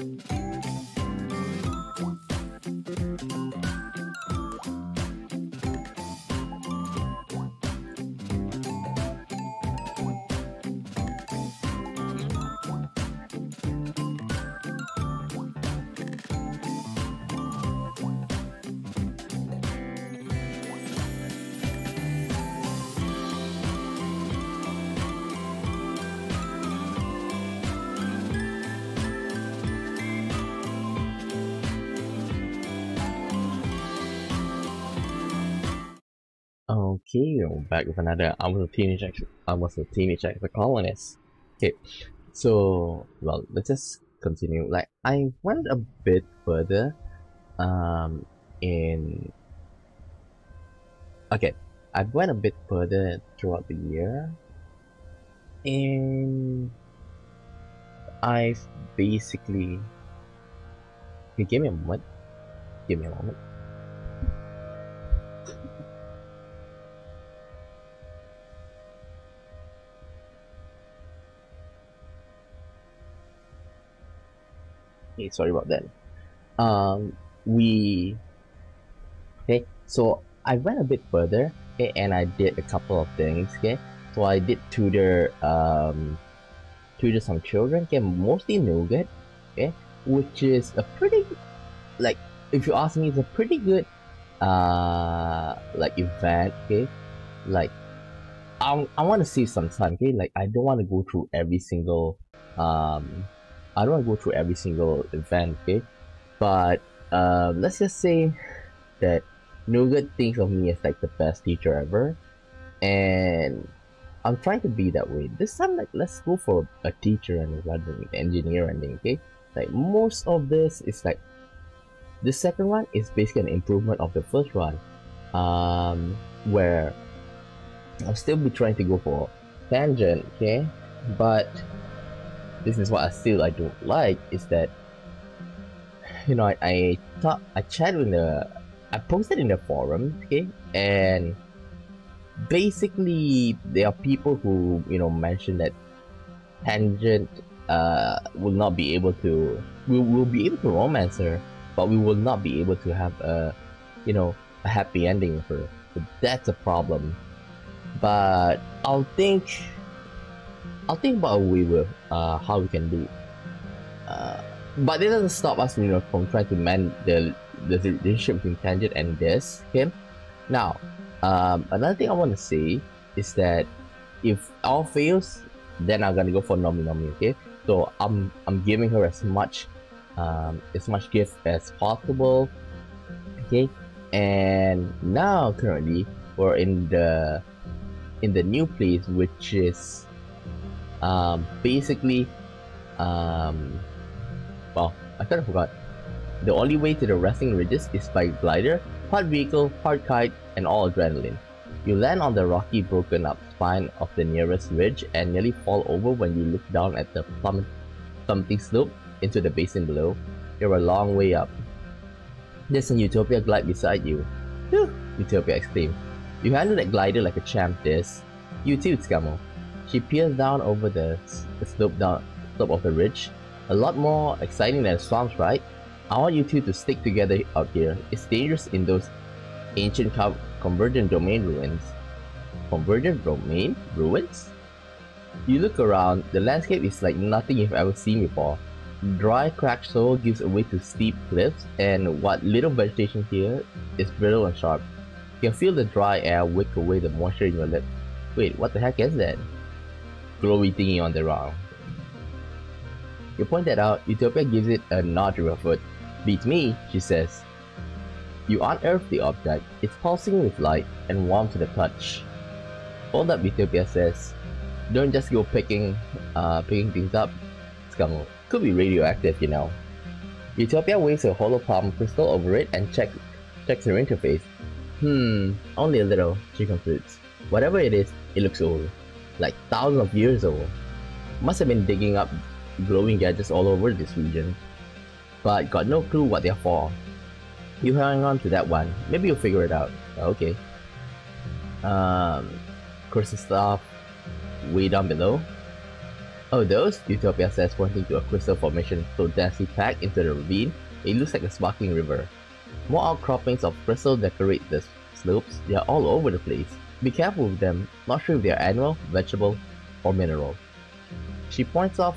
Bye. Okay, we're back with another I was a teenage I was a teenage ex colonist. Okay, so well let's just continue. Like I went a bit further um in okay I went a bit further throughout the year and I've basically give me a moment give me a moment okay sorry about that. Um we okay so I went a bit further okay and I did a couple of things okay. So I did tutor um tutor some children okay mostly nougat okay which is a pretty like if you ask me it's a pretty good uh like event okay. Like I, I want to save some time okay like I don't want to go through every single um I don't want to go through every single event, okay? But um, let's just say that Nougat thinks of me as like the best teacher ever, and I'm trying to be that way. This time, like, let's go for a teacher and rather than engineer and thing, okay? Like, most of this is like, the second one is basically an improvement of the first one, um, where I'll still be trying to go for tangent, okay? But this is what I still I don't like is that you know I, I thought I chatted in the I posted in the forum okay and basically there are people who you know mention that tangent uh, will not be able to we will be able to romance her but we will not be able to have a you know a happy ending for her. That's a problem. But I'll think I'll think about a way with uh, how we can do. Uh, but it doesn't stop us, you know, from trying to mend the the relationship between tangent and Dys. Okay. Now, um, another thing I want to say is that if all fails, then I'm gonna go for Nomi Nomi. Okay. So I'm I'm giving her as much um, as much gift as possible. Okay. And now currently we're in the in the new place, which is um, basically, um, well, I kind of forgot. The only way to the resting ridges is by glider, part vehicle, part kite, and all adrenaline. You land on the rocky, broken up spine of the nearest ridge and nearly fall over when you look down at the plummeting slope into the basin below. You're a long way up. There's an Utopia glide beside you. Utopia exclaimed. You handle that glider like a champ, Dys. You too, Scamo. She peers down over the, the slope down slope of the ridge. A lot more exciting than swamps, right? I want you two to stick together out here. It's dangerous in those ancient convergent domain ruins. Convergent domain ruins? You look around, the landscape is like nothing you've ever seen before. Dry, cracked soil gives way to steep cliffs, and what little vegetation here is brittle and sharp. You can feel the dry air wick away the moisture in your lips. Wait, what the heck is that? Glowy thingy on the ground. You point that out, Utopia gives it a nod to her foot. Beats me, she says. You unearth the object. It's pulsing with light and warm to the touch. Hold up, Utopia says. Don't just go picking, uh, picking things up. Scummo. Could be radioactive, you know. Utopia waves a holopalm crystal over it and check, checks her interface. Hmm, only a little, she concludes. Whatever it is, it looks old like thousands of years ago. Must have been digging up glowing gadgets all over this region, but got no clue what they're for. You hang on to that one, maybe you'll figure it out. Okay. Um, the stuff way down below. Oh, those? Utopia says, pointing to a crystal formation so densely packed into the ravine, it looks like a sparkling river. More outcroppings of crystal decorate the slopes, they are all over the place. Be careful with them, not sure if they are animal, vegetable, or mineral. She points off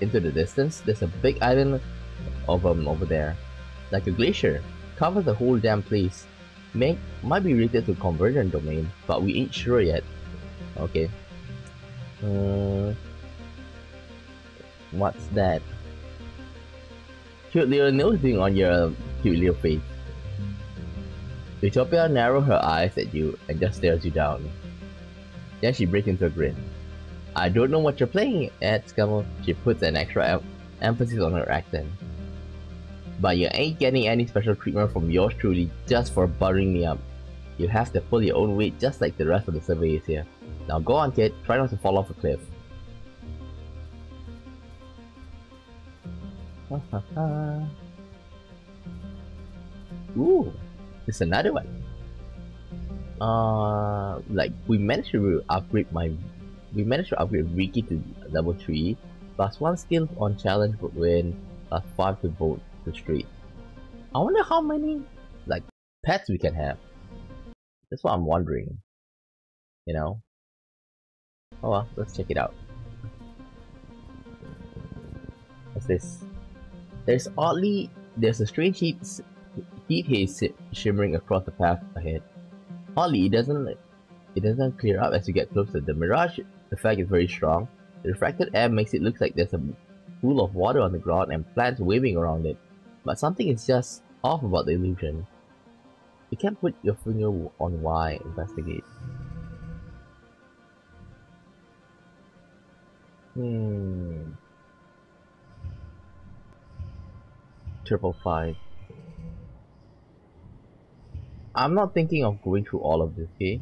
into the distance, there's a big island of them over there. Like a glacier, covers the whole damn place. May, might be related to convergent domain, but we ain't sure yet. Okay. Uh, what's that? Cute little nose doing on your cute little face. Utopia narrows her eyes at you and just stares you down. Then she breaks into a grin. I don't know what you're playing at, Scummo. She puts an extra em emphasis on her accent. But you ain't getting any special treatment from yours truly just for buttering me up. You have to pull your own weight just like the rest of the surveyors here. Now go on kid, try not to fall off a cliff. Ooh, there's another one. Uh, like we managed to upgrade my, we managed to upgrade Riki to level three, plus one skill on challenge would win, plus five to vote to street. I wonder how many like pets we can have. That's what I'm wondering. You know. Oh well, let's check it out. What's this? There's oddly there's a strange heat heat haze shimmering across the path ahead. Oddly, it doesn't it doesn't clear up as you get closer. The mirage effect is very strong. The refracted air makes it look like there's a pool of water on the ground and plants waving around it. But something is just off about the illusion. You can't put your finger on why. Investigate. Hmm. Triple five. I'm not thinking of going through all of this, okay?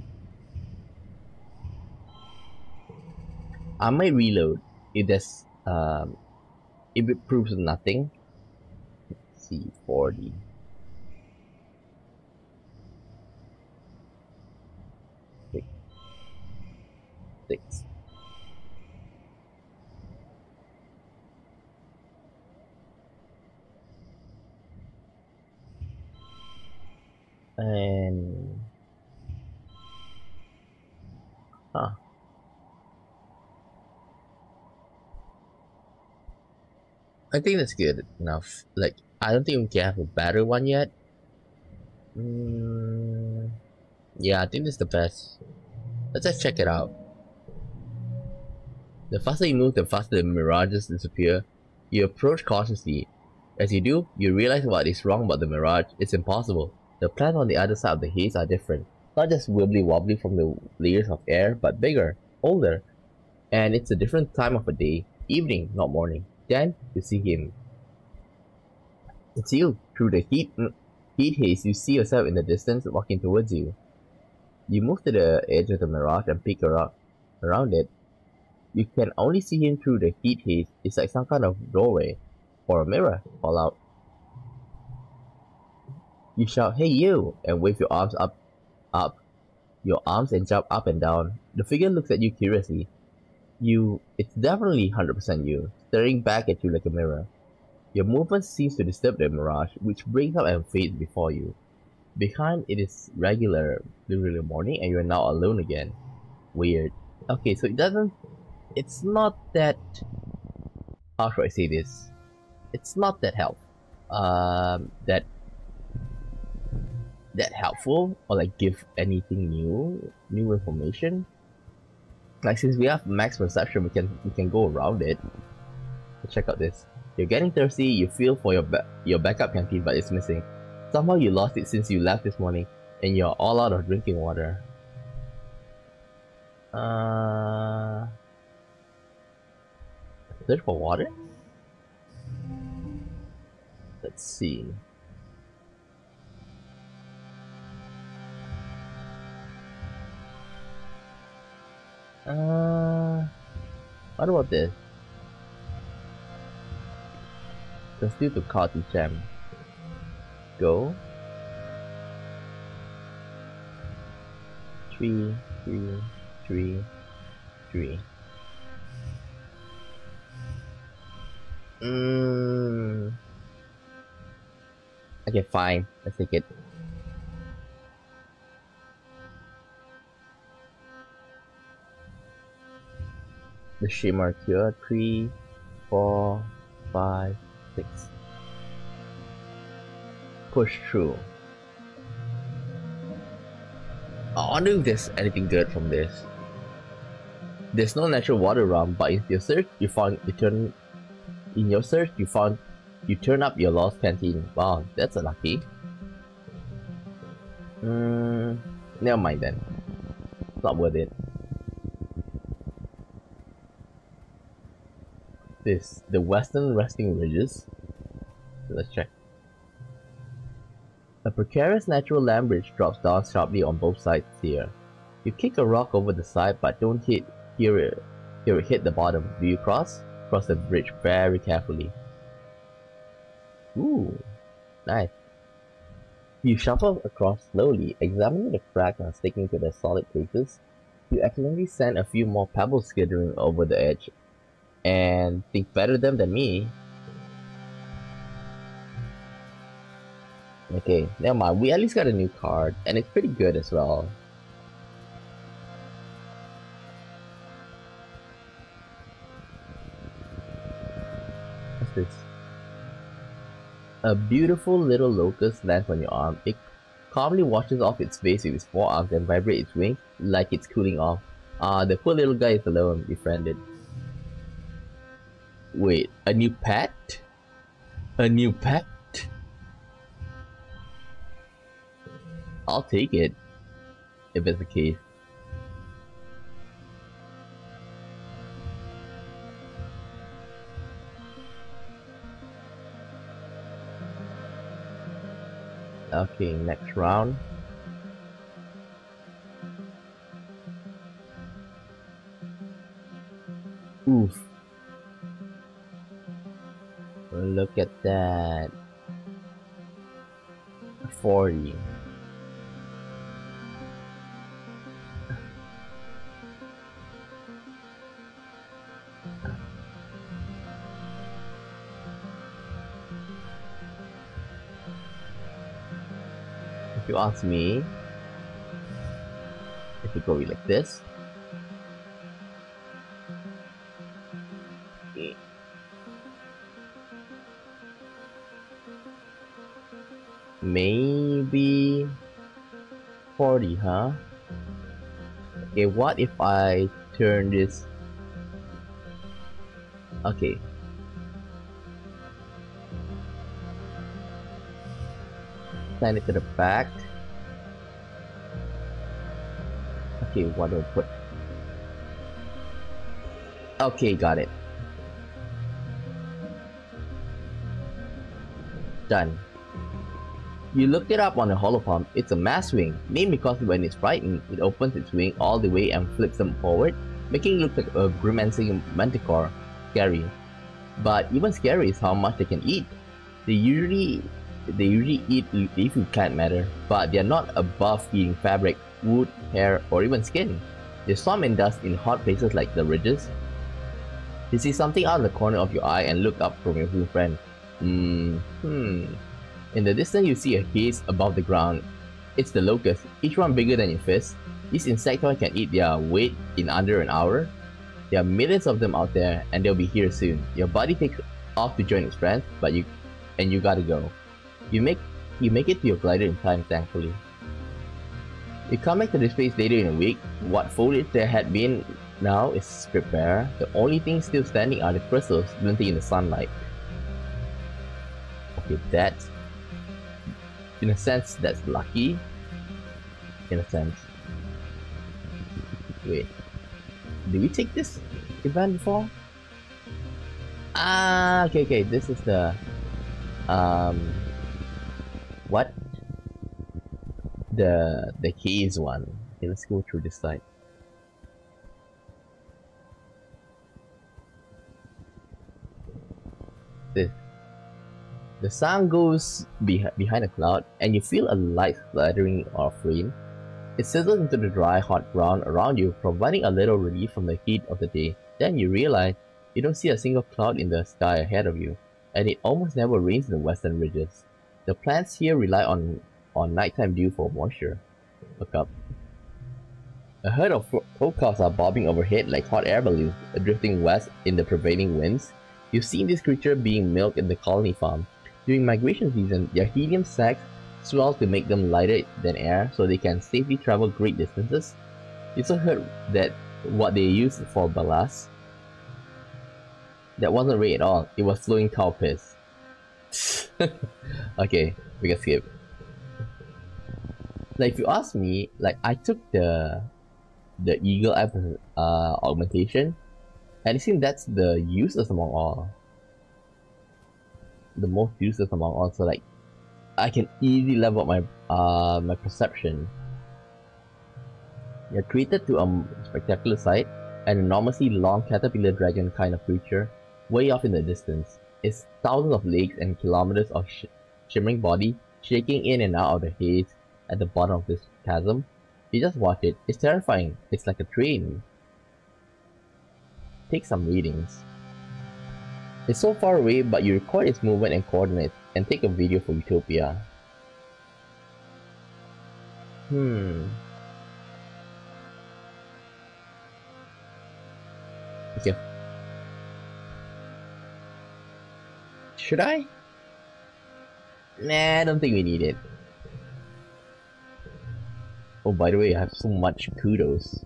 I might reload if there's um if it proves nothing. Let's see, 40. Six. Six. And huh. I think that's good enough. Like I don't think we can have a better one yet. Mm, yeah I think this is the best. Let's just check it out. The faster you move the faster the mirages disappear. You approach cautiously. As you do you realize what is wrong about the mirage. It's impossible the plants on the other side of the haze are different. Not just wibbly wobbly from the layers of air, but bigger, older. And it's a different time of the day, evening, not morning. Then you see him. It's you. Through the heat, mm, heat haze, you see yourself in the distance walking towards you. You move to the edge of the mirage and peek around, around it. You can only see him through the heat haze. It's like some kind of doorway or a mirror fall out. You shout, hey you, and wave your arms up, up, your arms and jump up and down. The figure looks at you curiously. You, it's definitely 100% you, staring back at you like a mirror. Your movement seems to disturb the mirage, which brings up and fades before you. Behind it is regular, regular morning, and you are now alone again. Weird. Okay, so it doesn't. It's not that. How should I say this? It's not that help. Um, that that helpful or like give anything new new information. Like since we have max perception we can we can go around it. Check out this. You're getting thirsty you feel for your your backup canteen but it's missing. Somehow you lost it since you left this morning and you're all out of drinking water. Uh search for water? Let's see Uh, what about this? Let's do the cotton gem. Go. Three, three, three, three. Mm. Okay, fine. Let's take it. The shimmer cure. Three, four, five, six. Push through. I wonder if there's anything good from this. There's no natural water around, but in your search, you found you turn. In your search, you found you turn up your lost canteen. Wow, that's a lucky. Hmm, never mind then. It's not worth it. This the western resting ridges. Let's check. A precarious natural land bridge drops down sharply on both sides here. You kick a rock over the side but don't hit hear it, hear it hit the bottom. Do you cross? Cross the bridge very carefully. Ooh, nice. You shuffle across slowly, examining the cracks and sticking to their solid places. You accidentally send a few more pebbles skittering over the edge. And think better them than me. Okay, never mind. We at least got a new card, and it's pretty good as well. What's this? A beautiful little locust lands on your arm. It calmly washes off its face with its forearms and vibrates its wings like it's cooling off. Ah, uh, the poor little guy is alone, befriended. Wait, a new pet? A new pet? I'll take it. If it's the case. Okay, next round. Oof. Look at that. 40. If you ask me, if we go like this, 40, huh? Okay, what if I turn this? Okay. Send it to the back. Okay, what do I put? Okay, got it. Done. You look it up on the holopalm, it's a mass wing, named because when it's frightened, it opens its wing all the way and flips them forward, making it look like a grimacing manticore. Scary. But even scary is how much they can eat. They usually they usually eat leafy plant matter, but they are not above eating fabric, wood, hair, or even skin. They swarm in dust in hot places like the ridges. You see something out of the corner of your eye and look up from your blue friend. Hmm, hmm. In the distance you see a haze above the ground. It's the locust, each one bigger than your fist. These insectoids can eat their weight in under an hour. There are millions of them out there and they'll be here soon. Your buddy takes off to join his friends, but you and you gotta go. You make you make it to your glider in time, thankfully. You come back to this place later in a week. What foliage there had been now is stripped bare. The only thing still standing are the crystals glinting in the sunlight. Okay, that's in a sense that's lucky. In a sense. Wait. Did we take this event before? Ah, okay, okay. This is the um what? The the keys one. Okay, let's go through this side. The the sun goes be behind a cloud and you feel a light fluttering off rain. It sizzles into the dry, hot ground around you, providing a little relief from the heat of the day. Then you realize You don't see a single cloud in the sky ahead of you, and it almost never rains in the western ridges. The plants here rely on, on nighttime dew for moisture. Look up. A herd of forecasters are bobbing overhead like hot air balloons, drifting west in the prevailing winds. You've seen this creature being milked in the colony farm. During migration season, their helium sacs swell to make them lighter than air so they can safely travel great distances. You also heard that what they use for ballast. That wasn't rain at all, it was flowing cow piss. okay, we can skip. Like if you ask me, like I took the the eagle eye uh, augmentation, and it seems that's the useless among all. The most useless among all, so like I can easily level up my uh my perception. You're treated to a spectacular sight, an enormously long caterpillar dragon kind of creature, way off in the distance. Its thousands of legs and kilometers of sh shimmering body shaking in and out of the haze at the bottom of this chasm you just watch it. It's terrifying. It's like a train. Take some readings. It's so far away, but you record its movement and coordinates and take a video for Utopia. Hmm. Okay. Should I? Nah, I don't think we need it. Oh, by the way, I have so much kudos.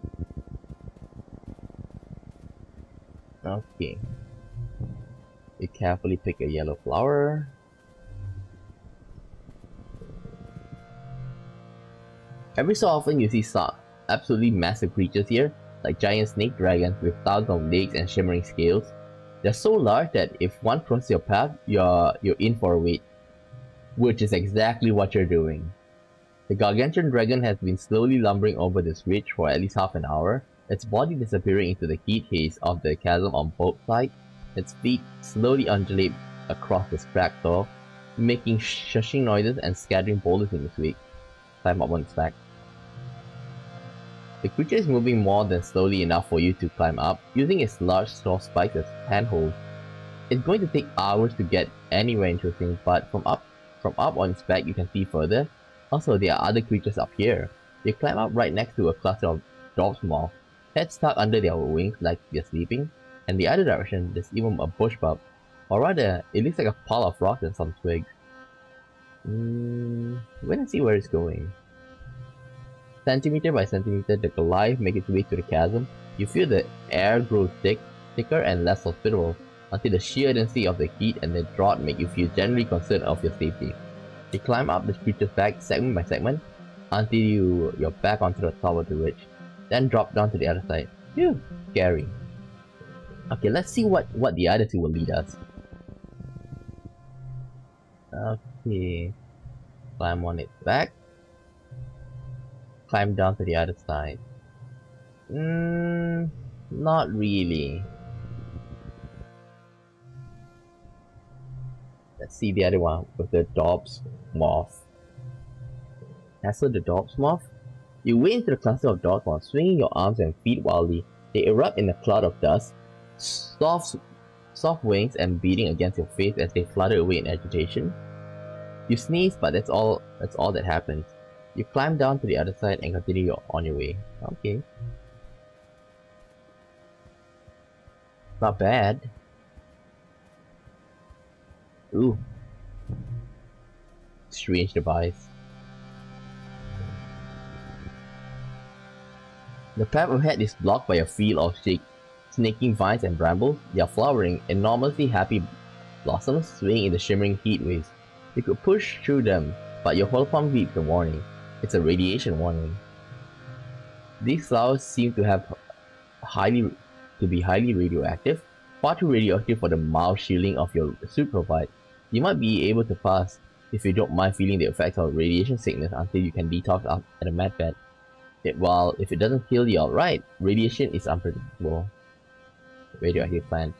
Okay. You carefully pick a yellow flower. Every so often you see some absolutely massive creatures here, like giant snake dragons with thousands of legs and shimmering scales. They're so large that if one crosses your path, you're, you're in for a wait. Which is exactly what you're doing. The gargantuan dragon has been slowly lumbering over this ridge for at least half an hour, its body disappearing into the heat haze of the chasm on both sides. Its feet slowly undulate across the cracked soil, making shushing noises and scattering boulders in its wake. Climb up on its back. The creature is moving more than slowly enough for you to climb up, using its large straw spikes as handholds. It's going to take hours to get anywhere interesting, but from up from up on its back you can see further, also, there are other creatures up here. They climb up right next to a cluster of dwarf moths, heads stuck under their wings like they're sleeping. And the other direction, there's even a bush bug. Or rather, it looks like a pile of rocks and some twigs. Hmm, wait and see where it's going. Centimeter by centimeter, the Goliath makes its way to the chasm. You feel the air grow thick, thicker and less hospitable, until the sheer density of the heat and the drought make you feel generally concerned of your safety. You climb up the creature's back segment by segment until you, you're back onto the top of the ridge. Then drop down to the other side. Phew, scary. Okay, let's see what, what the other two will lead us. Okay. Climb on its back. Climb down to the other side. Hmm, not really. Let's see the other one with the Dobbs moth. Hassle the Dobbs moth? You wade into the cluster of Dobbs moths, swinging your arms and feet wildly. They erupt in a cloud of dust, soft, soft wings and beating against your face as they flutter away in agitation. You sneeze, but that's all. That's all that happens. You climb down to the other side and continue on your way. Okay. Not bad. Ooh. Strange device. The path ahead is blocked by a field of shake, snaking vines and brambles. their flowering, enormously happy blossoms swaying in the shimmering heat waves. You could push through them, but your holopalm beeps a warning. It's a radiation warning. These flowers seem to have highly to be highly radioactive, far too radioactive for the mild shielding of your suit provides. You might be able to pass if you don't mind feeling the effects of radiation sickness until you can detox up at a med bed. It, while if it doesn't kill you outright, radiation is unpredictable. Radioactive plant.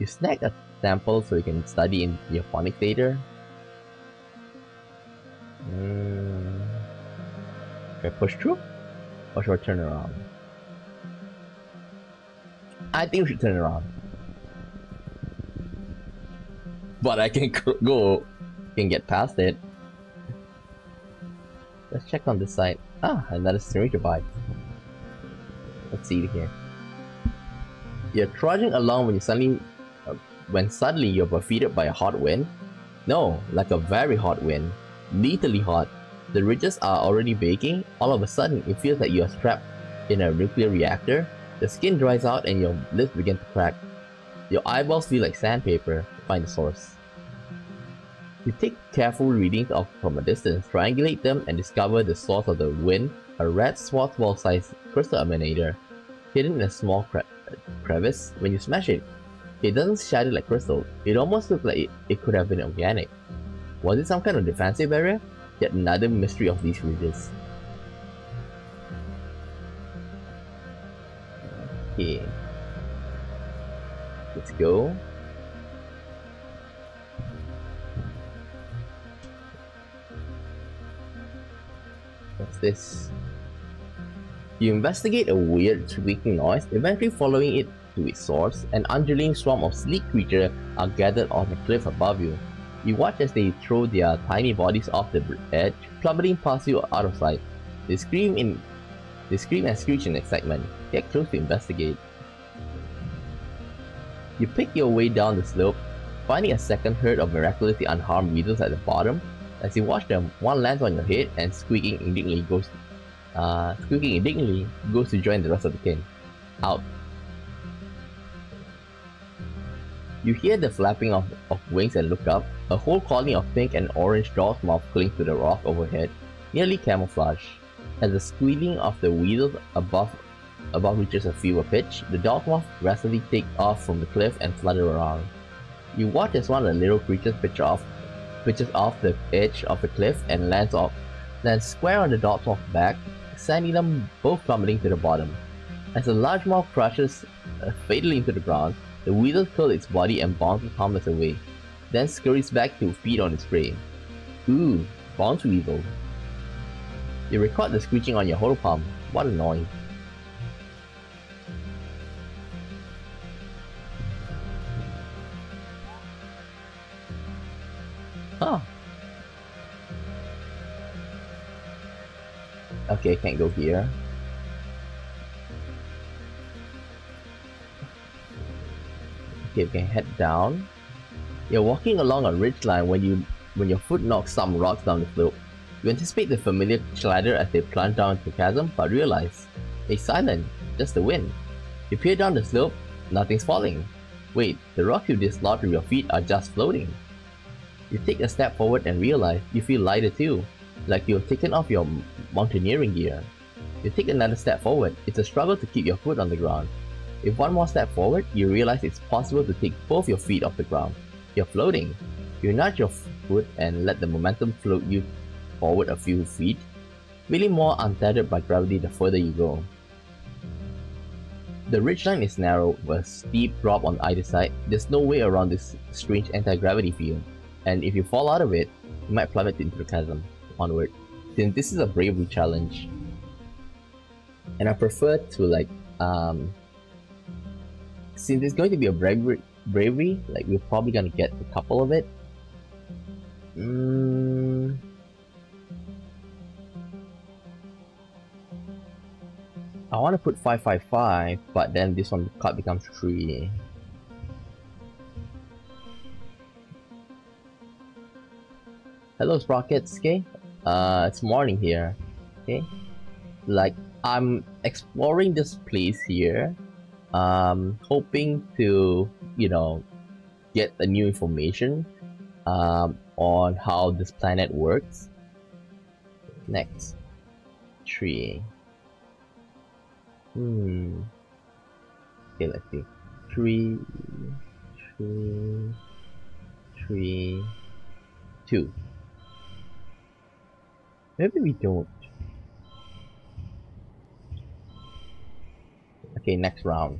You snag a sample so you can study in your phonics later. Mm. Should I push through? Or should I turn around? I think we should turn around. But I can go, can get past it. Let's check on this side. Ah, another stranger bike. Let's see here. You're trudging along when you suddenly, uh, when suddenly you're buffeted by a hot wind. No, like a very hot wind, lethally hot. The ridges are already baking. All of a sudden, it feels like you are strapped in a nuclear reactor. The skin dries out and your lips begin to crack. Your eyeballs feel like sandpaper. Find the source. You take careful readings of from a distance, triangulate them, and discover the source of the wind, a red swath-ball-sized crystal emanator, hidden in a small cre crevice. When you smash it, it doesn't shatter like crystal. It almost looks like it, it could have been organic. Was it some kind of defensive barrier? Yet another mystery of these regions. Okay. Let's go. What's this? You investigate a weird squeaking noise, eventually following it to its source. An undulating swarm of sleek creatures are gathered on the cliff above you. You watch as they throw their tiny bodies off the edge, plummeting past you out of sight. They scream in they scream and screech in excitement. Get close to investigate. You pick your way down the slope, finding a second herd of miraculously unharmed weasels at the bottom. As you watch them, one lands on your head and squeaking indignantly goes uh, squeaking indignantly goes to join the rest of the kin. Out. You hear the flapping of, of wings and look up. A whole colony of pink and orange dog's mouth clings to the rock overhead, nearly camouflage. As the squealing of the wheels above above reaches a fever pitch, the dog moth rapidly take off from the cliff and flutter around. You watch as one of the little creatures pitch off, pitches off the edge of the cliff and lands off, lands square on the dog moth's back, them both plummeting to the bottom. As the large moth crashes uh, fatally into the ground, the weasel curls its body and bounces harmless away, then scurries back to feed on its prey. Ooh, bounce weasel. You record the screeching on your holopalm. What a noise. Huh. Okay, I can't go here. Okay, we can head down. You're walking along a ridge line when you when your foot knocks some rocks down the slope. You anticipate the familiar clatter as they plunge down into the chasm, but realize it's silent, just the wind. You peer down the slope, nothing's falling. Wait, the rocks you dislodged with your feet are just floating. You take a step forward and realize you feel lighter too, like you've taken off your mountaineering gear. You take another step forward, it's a struggle to keep your foot on the ground. If one more step forward, you realize it's possible to take both your feet off the ground. You're floating. You nudge your foot and let the momentum float you forward a few feet, feeling more untethered by gravity the further you go. The ridgeline is narrow with a steep drop on either side. There's no way around this strange anti-gravity field, and if you fall out of it, you might plummet into the chasm onward. Since this is a bravery challenge, and I prefer to like um, since it's going to be a bravery, bravery, like we're probably gonna get a couple of it. Mm. I want to put 555, but then this one card becomes 3. Hello Sprockets, okay? Uh, it's morning here, okay? Like, I'm exploring this place here um, hoping to, you know, get the new information um, on how this planet works. Next. Tree. Hmm. Okay, let's see. Tree. Tree. Tree. Two. Maybe we don't. Okay, next round.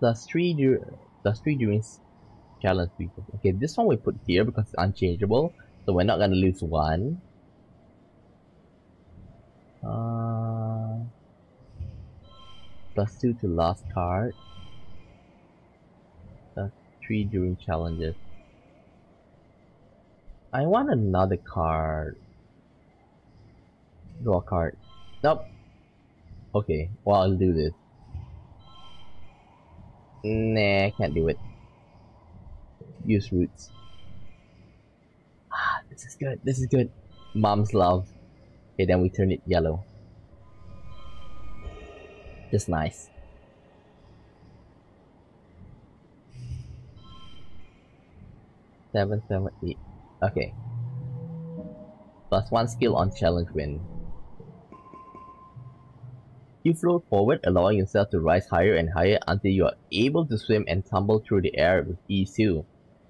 Plus three plus three during challenge people. Okay, this one we put here because it's unchangeable, so we're not gonna lose one. Uh, Plus 2 to last card. Plus 3 during challenges. I want another card. Draw card. Nope. Okay, well I'll do this. Nah, I can't do it. Use roots. Ah, this is good, this is good. Mom's love. Okay, then we turn it yellow. Just nice. Seven, seven, eight. Okay. Plus one skill on challenge win. You float forward, allowing yourself to rise higher and higher until you are able to swim and tumble through the air with ease too.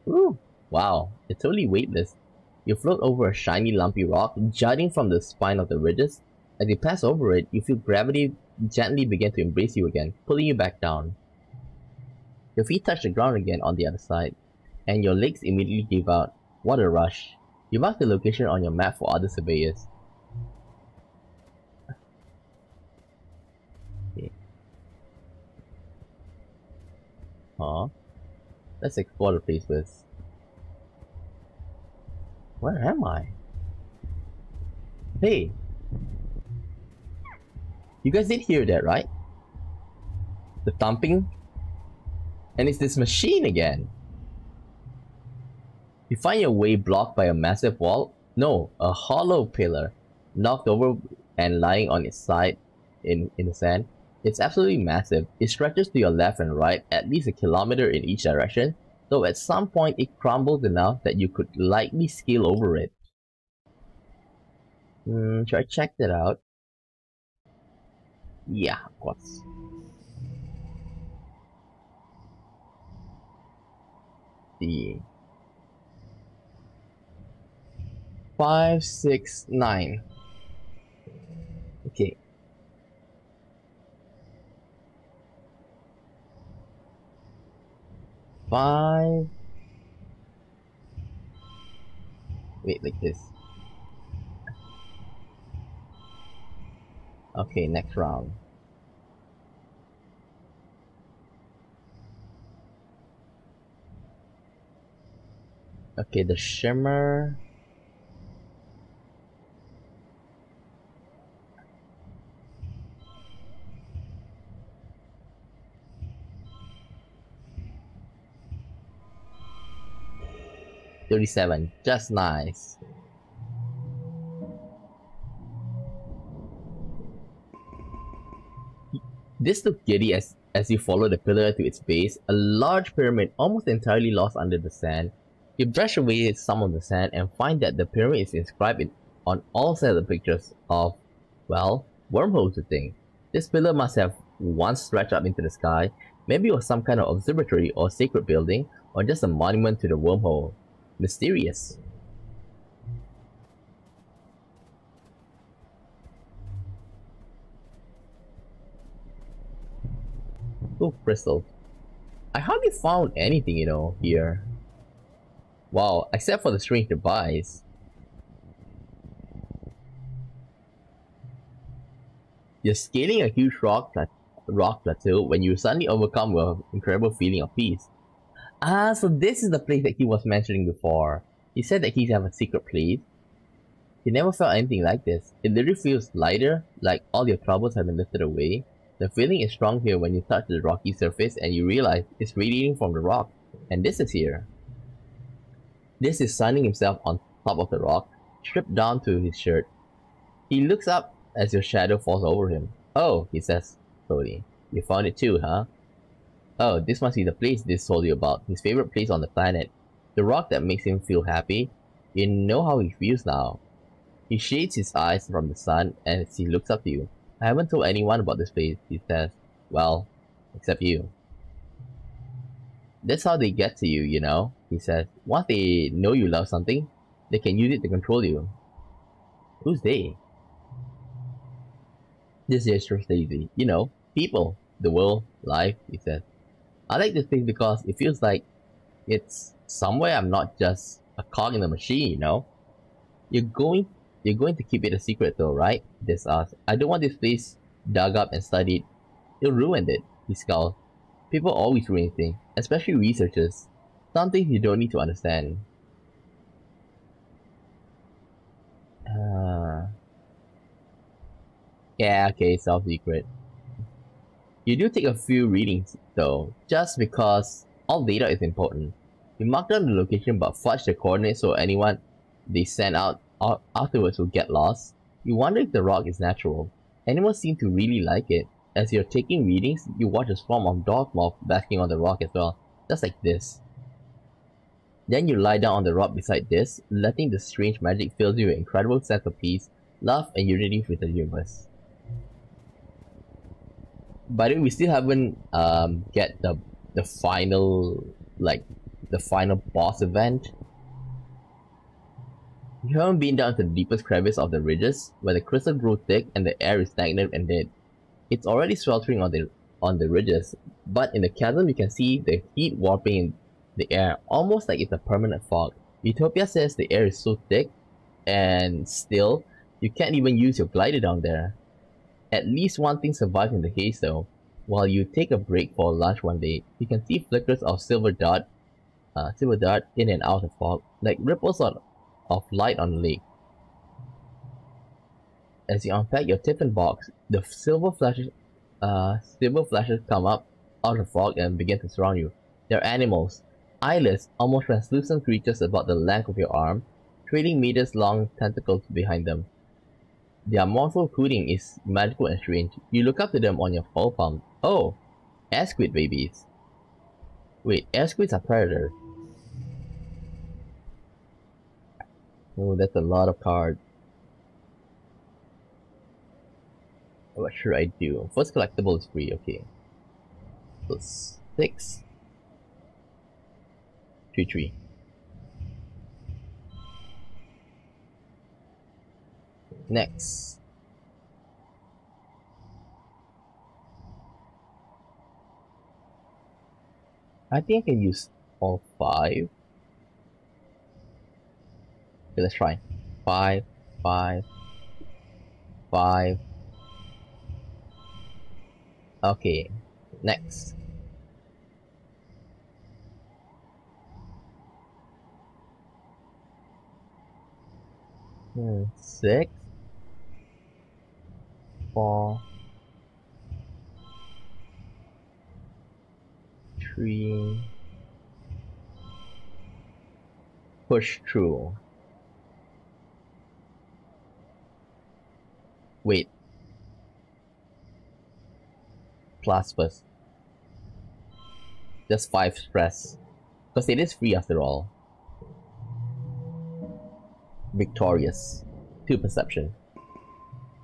Ooh, wow, it's totally weightless. You float over a shiny lumpy rock, jutting from the spine of the ridges. As you pass over it, you feel gravity gently begin to embrace you again, pulling you back down. Your feet touch the ground again on the other side, and your legs immediately give out. What a rush. You mark the location on your map for other surveyors. Huh? Let's explore the place first. Where am I? Hey! You guys did hear that, right? The thumping? And it's this machine again. You find your way blocked by a massive wall? No, a hollow pillar, knocked over and lying on its side in, in the sand. It's absolutely massive. It stretches to your left and right, at least a kilometer in each direction, though at some point it crumbles enough that you could likely scale over it. Hmm, should I check that out? Yeah, of course. The five, six, nine. Okay, five. Wait, like this. Okay, next round. Okay, the shimmer. 37. Just nice. This looked giddy as, as you follow the pillar to its base, a large pyramid almost entirely lost under the sand. You brush away some of the sand and find that the pyramid is inscribed in, on all sides of pictures of, well, wormholes to think. This pillar must have once stretched up into the sky, maybe it was some kind of observatory or sacred building, or just a monument to the wormhole mysterious. Oh, crystal. I hardly found anything, you know, here. Wow, except for the strange device. You're scaling a huge rock, plat rock plateau when you suddenly overcome with an incredible feeling of peace. Ah, so this is the place that he was mentioning before. He said that he's have a secret place. He never felt anything like this. It literally feels lighter, like all your troubles have been lifted away. The feeling is strong here when you touch the rocky surface and you realize it's radiating from the rock. And this is here. Dys is sunning himself on top of the rock, stripped down to his shirt. He looks up as your shadow falls over him. Oh, he says slowly. You found it too, huh? Oh, this must be the place Dys told you about. His favorite place on the planet. The rock that makes him feel happy. You know how he feels now. He shades his eyes from the sun as he looks up to you. I haven't told anyone about this place, he says. Well, except you. That's how they get to you, you know, he says. Once they know you love something, they can use it to control you. Who's they? This is Daisy. You know, people, the world, life, he says. I like this place because it feels like it's somewhere I'm not just a cog in the machine, you know? You're going you're going to keep it a secret though, right? Dys asks. I don't want this place dug up and studied. It ruined it, he scowled. People always ruin things, especially researchers. Some things you don't need to understand. Uh, yeah, okay, it's self secret. You do take a few readings, though, just because all data is important. You mark down the location but fudge the coordinates so anyone they send out afterwards will get lost. You wonder if the rock is natural. Animals seem to really like it. As you're taking readings, you watch a swarm of dog moth basking on the rock as well, just like this. Then you lie down on the rock beside this, letting the strange magic fill you with incredible sense of peace, love, and unity with the universe. By the way, we still haven't um get the the final like the final boss event. You haven't been down to the deepest crevice of the ridges, where the crystal grow thick and the air is stagnant and dead. It's already sweltering on the on the ridges, but in the chasm you can see the heat warping in the air, almost like it's a permanent fog. Utopia says the air is so thick and still, you can't even use your glider down there. At least one thing survives in the haze though. While you take a break for lunch one day, you can see flickers of silver dot, uh, silver dot in and out of fog, like ripples of, of light on a lake. As you unpack your tiffin box, the silver flashes, uh, silver flashes come up out of fog and begin to surround you. They're animals, eyeless, almost translucent creatures about the length of your arm, trailing meters long tentacles behind them. Their mournful cooing is magical and strange. You look up to them on your holopalm. Oh, air squid babies. Wait, air squids are predators. Oh, that's a lot of cards. What should I do? First collectible is free, okay. Plus six. Tree tree. Next. I think I can use all five. Okay, let's try. Five, five, five. Okay, next. Hmm, six, four, three, push through. Wait. Plus first. Just five stress. Because it is free after all victorious. to perception.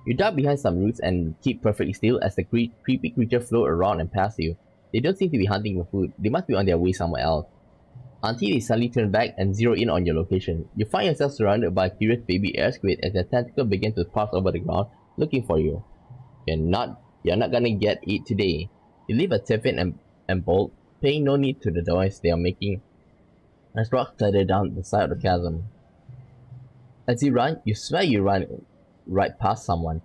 You duck behind some roots and keep perfectly still as the cre creepy creature float around and past you. They don't seem to be hunting for food, they must be on their way somewhere else. Until they suddenly turn back and zero in on your location. You find yourself surrounded by curious baby air squid as their tentacle begin to pass over the ground, looking for you. You're not you're not gonna get it today. You leave a tiffin and, and bolt, paying no need to the noise they are making as rocks slide down the side of the chasm. As you run, you swear you run right past someone.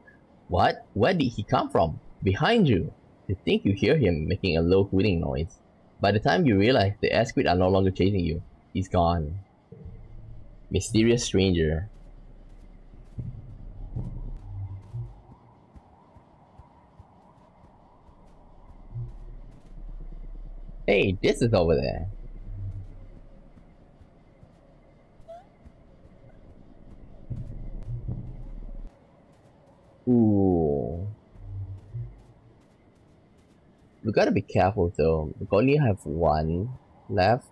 What? Where did he come from? Behind you. You think you hear him making a low hooting noise. By the time you realize the air squid are no longer chasing you, he's gone. Mysterious stranger. Hey, this is over there. Ooh. We gotta be careful though. We only have one left.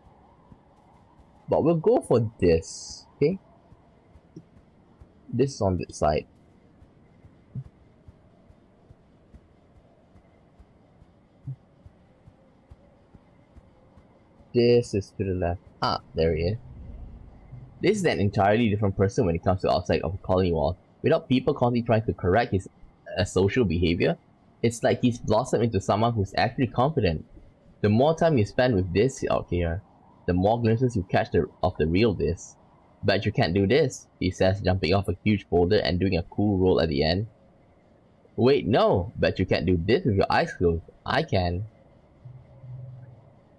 But we'll go for this, okay? This is on this side. This is to the left. Ah, there he is. Dys is an entirely different person when it comes to outside of a colony wall without people constantly trying to correct his uh, social behavior, it's like he's blossomed into someone who's actually confident. The more time you spend with Dys out here, the more glimpses you catch the, of the real Dys. But you can't do this, he says, jumping off a huge boulder and doing a cool roll at the end. Wait, no! Bet you can't do this with your eyes closed. I can.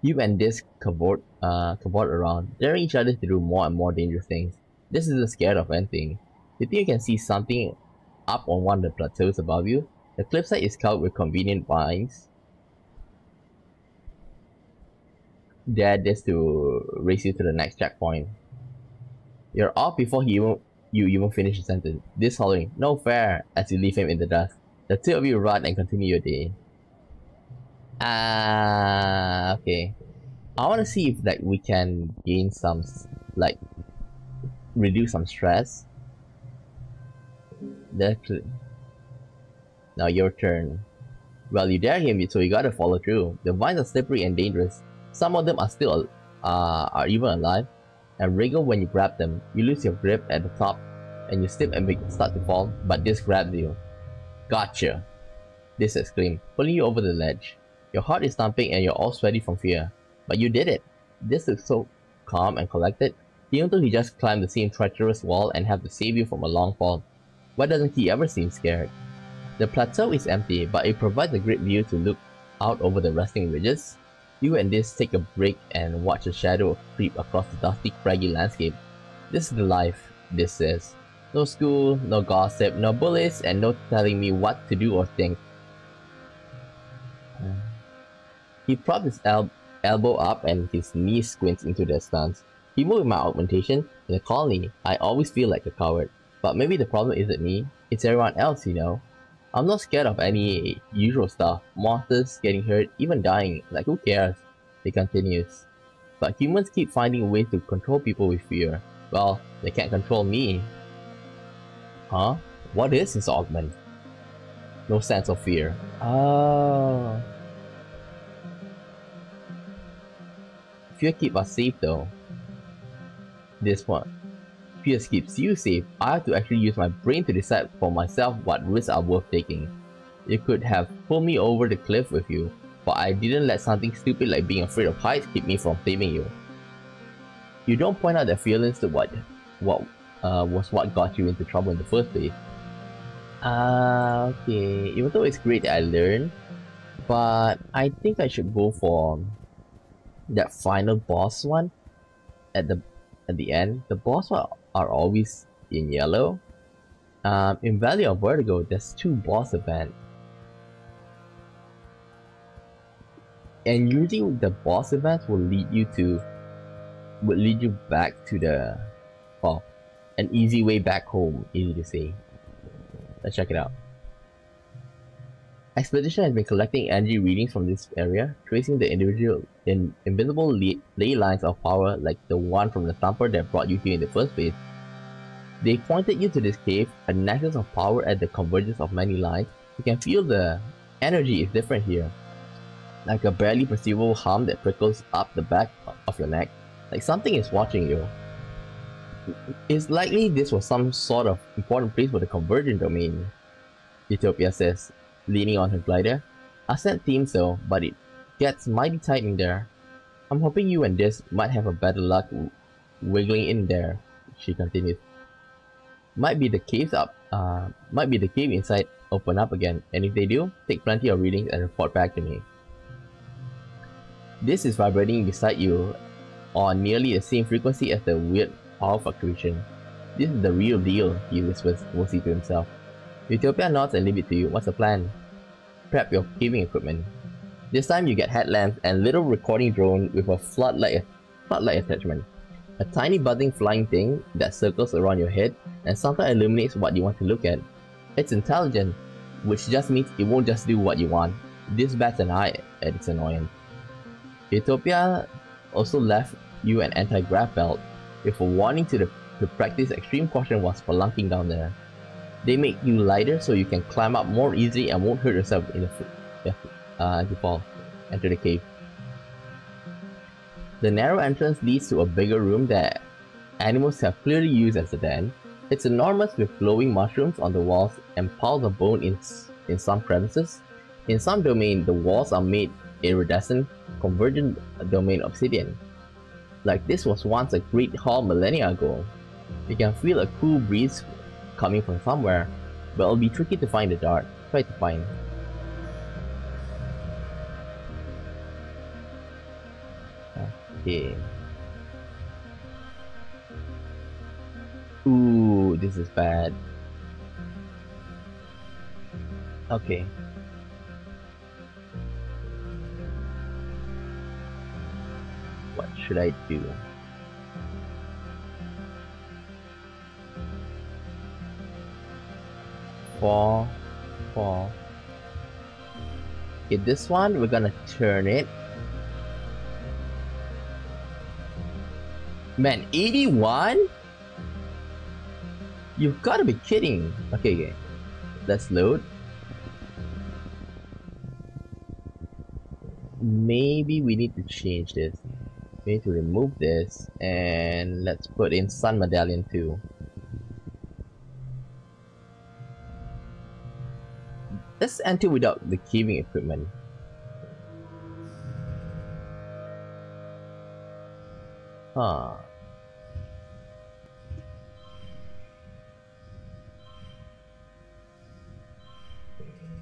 You and Dys cavort, uh, cavort around, daring each other to do more and more dangerous things. Dys isn't scared of anything. Think you can see something up on one of the plateaus above you? The cliffside is covered with convenient vines. Dad just to race you to the next checkpoint. You're off before he even, you even finish the sentence. Dys hollering, no fair, as you leave him in the dust. The two of you run and continue your day. Ah, uh, okay. I want to see if like we can gain some like reduce some stress. That's now your turn. Well, you dare him, so you gotta follow through. The vines are slippery and dangerous. Some of them are still uh, are even alive and wriggle when you grab them. You lose your grip at the top and you slip and start to fall, but Dys grabs you. Gotcha! Dys exclaimed, pulling you over the ledge. Your heart is thumping and you're all sweaty from fear. But you did it! Dys looks so calm and collected, even though he just climbed the same treacherous wall and had to save you from a long fall. Why doesn't he ever seem scared? The plateau is empty, but it provides a great view to look out over the resting ridges, you and Dys take a break and watch a shadow creep across the dusty, craggy landscape. This is the life, Dys says. No school, no gossip, no bullies, and no telling me what to do or think. He propped his el elbow up and his knee squints into the stance. People with my augmentation in the colony, I always feel like a coward. But maybe the problem isn't me, it's everyone else, you know. I'm not scared of any usual stuff. Monsters getting hurt, even dying. Like who cares? He continues. But humans keep finding ways to control people with fear. Well, they can't control me. Huh? What is this augment? No sense of fear. Oh. Fear keep us safe though. This one. FPS keeps you safe, I have to actually use my brain to decide for myself what risks are worth taking. You could have pulled me over the cliff with you, but I didn't let something stupid like being afraid of heights keep me from saving you. You don't point out the feelings to what, what uh, was what got you into trouble in the first place. Ah, uh, okay. Even though it's great that I learned, but I think I should go for that final boss one at the at the end. The boss one are always in yellow. Um, in Valley of Vertigo, there's two boss events. And usually the boss events will lead you to will lead you back to the well an easy way back home, easy to say. Let's check it out. Expedition has been collecting energy readings from this area, tracing the individual in invisible ley lines of power like the one from the thumper that brought you here in the first place. They pointed you to this cave, a nexus of power at the convergence of many lines. You can feel the energy is different here. Like a barely perceivable hum that prickles up the back of your neck. Like something is watching you. It's likely this was some sort of important place for the convergent domain. Utopia says, leaning on her glider. I sent teams so, but it gets mighty tight in there. I'm hoping you and Dys might have a better luck wiggling in there, she continued. might be the caves up uh, might be the cave inside open up again and if they do take plenty of readings and report back to me Dys is vibrating beside you on nearly the same frequency as the weird power fluctuation this is the real deal he whispers mostly to himself utopia nods and leave it to you what's the plan prep your caving equipment this time you get headlamps and little recording drone with a floodlight floodlight attachment a tiny buzzing flying thing that circles around your head and sometimes illuminates what you want to look at. It's intelligent, which just means it won't just do what you want. Dys bats an eye at its annoyance. Utopia also left you an anti-grav belt with a warning to, the, to practice extreme caution while spelunking down there. They make you lighter so you can climb up more easily and won't hurt yourself in the uh, if you fall. Enter the cave. The narrow entrance leads to a bigger room that animals have clearly used as a den. It's enormous with glowing mushrooms on the walls and piles of bone in, in some crevices. In some domain, the walls are made iridescent, convergent domain obsidian. Like this was once a great hall millennia ago. You can feel a cool breeze coming from somewhere, but it'll be tricky to find the dart. try to find. Okay. Ooh, this is bad. Okay. What should I do? Four, four. Okay, this one, we're gonna turn it. Man, 81? You've gotta be kidding. Okay, okay. Let's load. Maybe we need to change this. We need to remove this and let's put in Sun Medallion too. Enter without the caving equipment. Huh.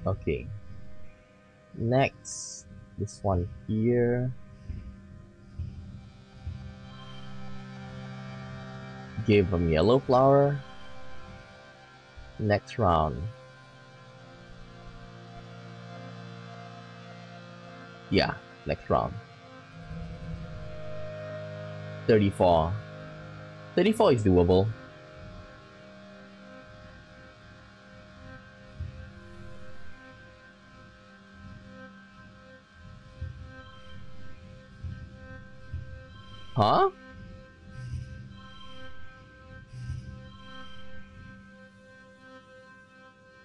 Okay. Next, this one here. Give them yellow flower. Next round. Yeah, next round. 34. 34 is doable. Huh?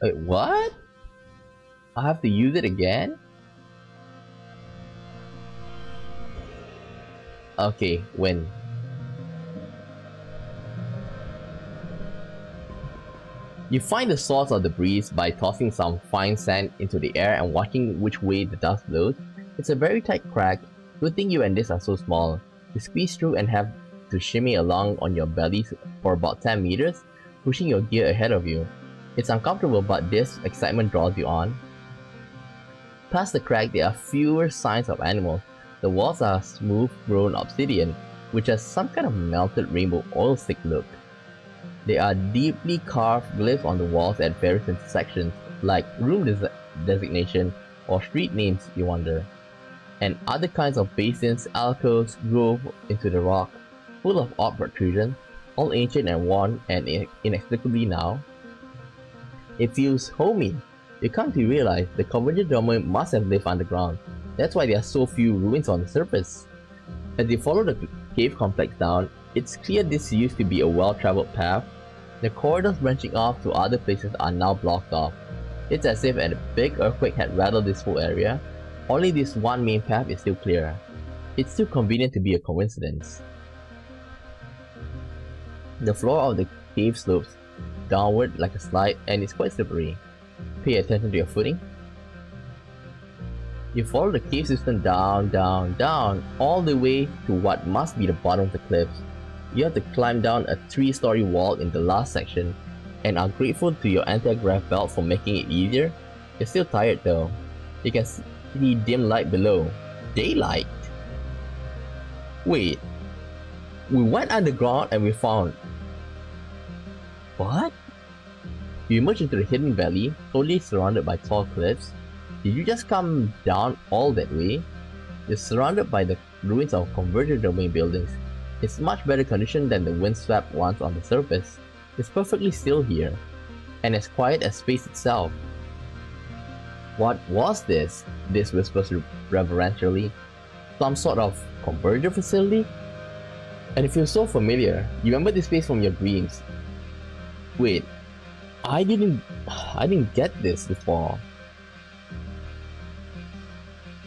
Wait, what? I have to use it again? Okay, when? You find the source of the breeze by tossing some fine sand into the air and watching which way the dust blows. It's a very tight crack. Good thing you and Dys are so small. You squeeze through and have to shimmy along on your belly for about 10 meters, pushing your gear ahead of you. It's uncomfortable but this excitement draws you on. Past the crack there are fewer signs of animals. The walls are smooth grown obsidian, which has some kind of melted rainbow oil slick look. There are deeply carved glyphs on the walls at various intersections, like room des designation or street names you wonder and other kinds of basins, alcoves grow into the rock, full of odd protrusions, all ancient and worn and inexplicably now. It feels homey. You come to realize the Convergent Domain must have lived underground. That's why there are so few ruins on the surface. As you follow the cave complex down, it's clear this used to be a well-traveled path. The corridors branching off to other places are now blocked off. It's as if a big earthquake had rattled this whole area, only this one main path is still clear. It's too convenient to be a coincidence. The floor of the cave slopes downward like a slide and is quite slippery. Pay attention to your footing. You follow the cave system down, down, down, all the way to what must be the bottom of the cliffs. You have to climb down a three-story wall in the last section and are grateful to your anti-grav belt for making it easier. You're still tired though. You can see dim light below. Daylight? Wait. We went underground and we found... What? You emerge into the hidden valley, totally surrounded by tall cliffs. Did you just come down all that way? You're surrounded by the ruins of convergent domain buildings. It's much better condition than the windswept ones on the surface. It's perfectly still here, and as quiet as space itself. What was this? Dys whispers reverentially. Some sort of converger facility? And it feels so familiar. You remember this place from your dreams. Wait, I didn't I didn't get this before.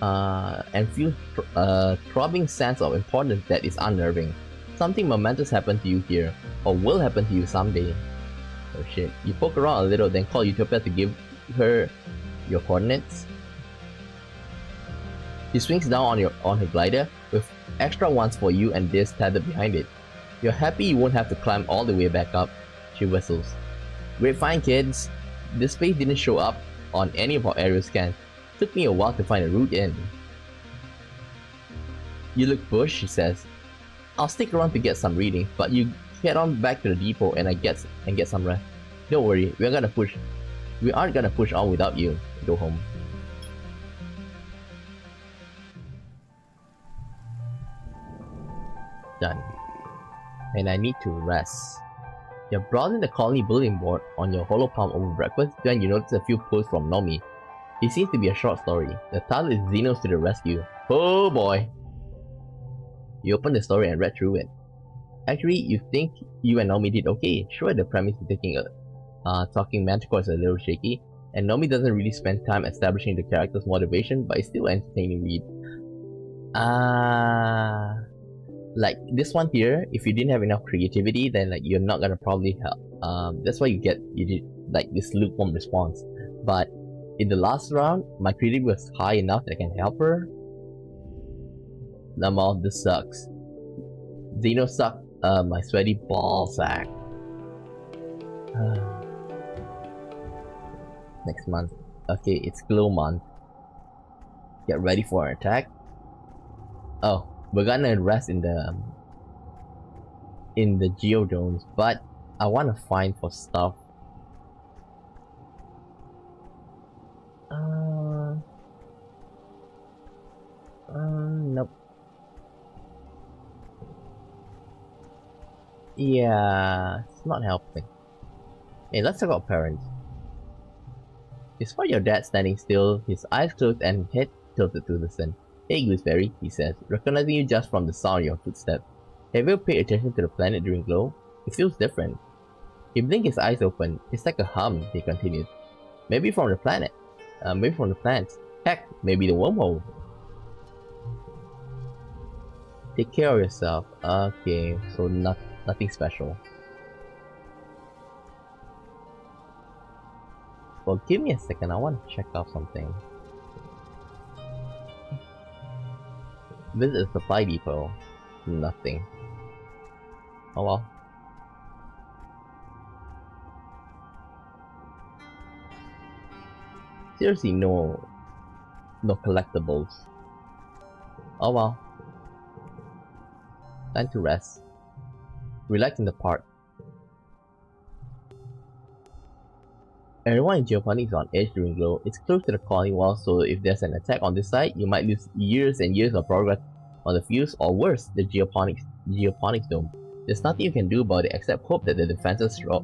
Uh, and feel a throbbing sense of importance that is unnerving. Something momentous happened to you here, or will happen to you someday. Oh shit. You poke around a little, then call Utopia to give her your coordinates. He swings down on your on his glider with extra ones for you and Dys tethered behind it. You're happy you won't have to climb all the way back up, she whistles. Great find kids! This space didn't show up on any of our aerial scans. Took me a while to find a route in. You look bush, she says. I'll stick around to get some reading, but you head on back to the depot and I get and get some rest. Don't worry, we're gonna push. We aren't gonna push on without you. Go home. Done. And I need to rest. You're browsing the colony bulletin board on your holopalm over breakfast, then you notice a few posts from Nomi. It seems to be a short story. The title is Xenos to the rescue. Oh boy! You open the story and read through it. Actually, you think you and Nomi did okay. Sure, the premise of taking a uh, talking Manticore is a little shaky, and Nomi doesn't really spend time establishing the character's motivation, but it's still an entertaining read. Ah, uh, like this one here, if you didn't have enough creativity, then like you're not gonna probably help. Um, that's why you get you did like this lukewarm response. But in the last round, my creativity was high enough that I can help her. Lamal, this sucks. Xeno suck. Uh, my sweaty ball sack. Next month. Okay, it's glow month. Get ready for an attack. Oh, we're gonna rest in the in the geodomes, but I want to find for stuff. Uh, uh, nope. Yeah, it's not helping. Hey, let's talk about parents. Despite your dad standing still, his eyes closed and head tilted to listen. Hey Gooseberry, he says, recognizing you just from the sound of your footsteps. Have you paid attention to the planet during glow? It feels different. He blinked his eyes open. It's like a hum, he continues. Maybe from the planet. Uh, maybe from the plants. Heck, maybe the wormhole. Take care of yourself. Okay, so not, nothing special. Well, give me a second. I want to check out something. Visit the supply depot. Nothing. Oh well. Seriously, no... No collectibles. Oh well. Time to rest. Relax in the park. Everyone in Geoponics is on edge during glow. It's close to the colony wall, so if there's an attack on this side, you might lose years and years of progress on the fuse, or worse, the Geoponics Geoponics dome. There's nothing you can do about it except hope that the defenses are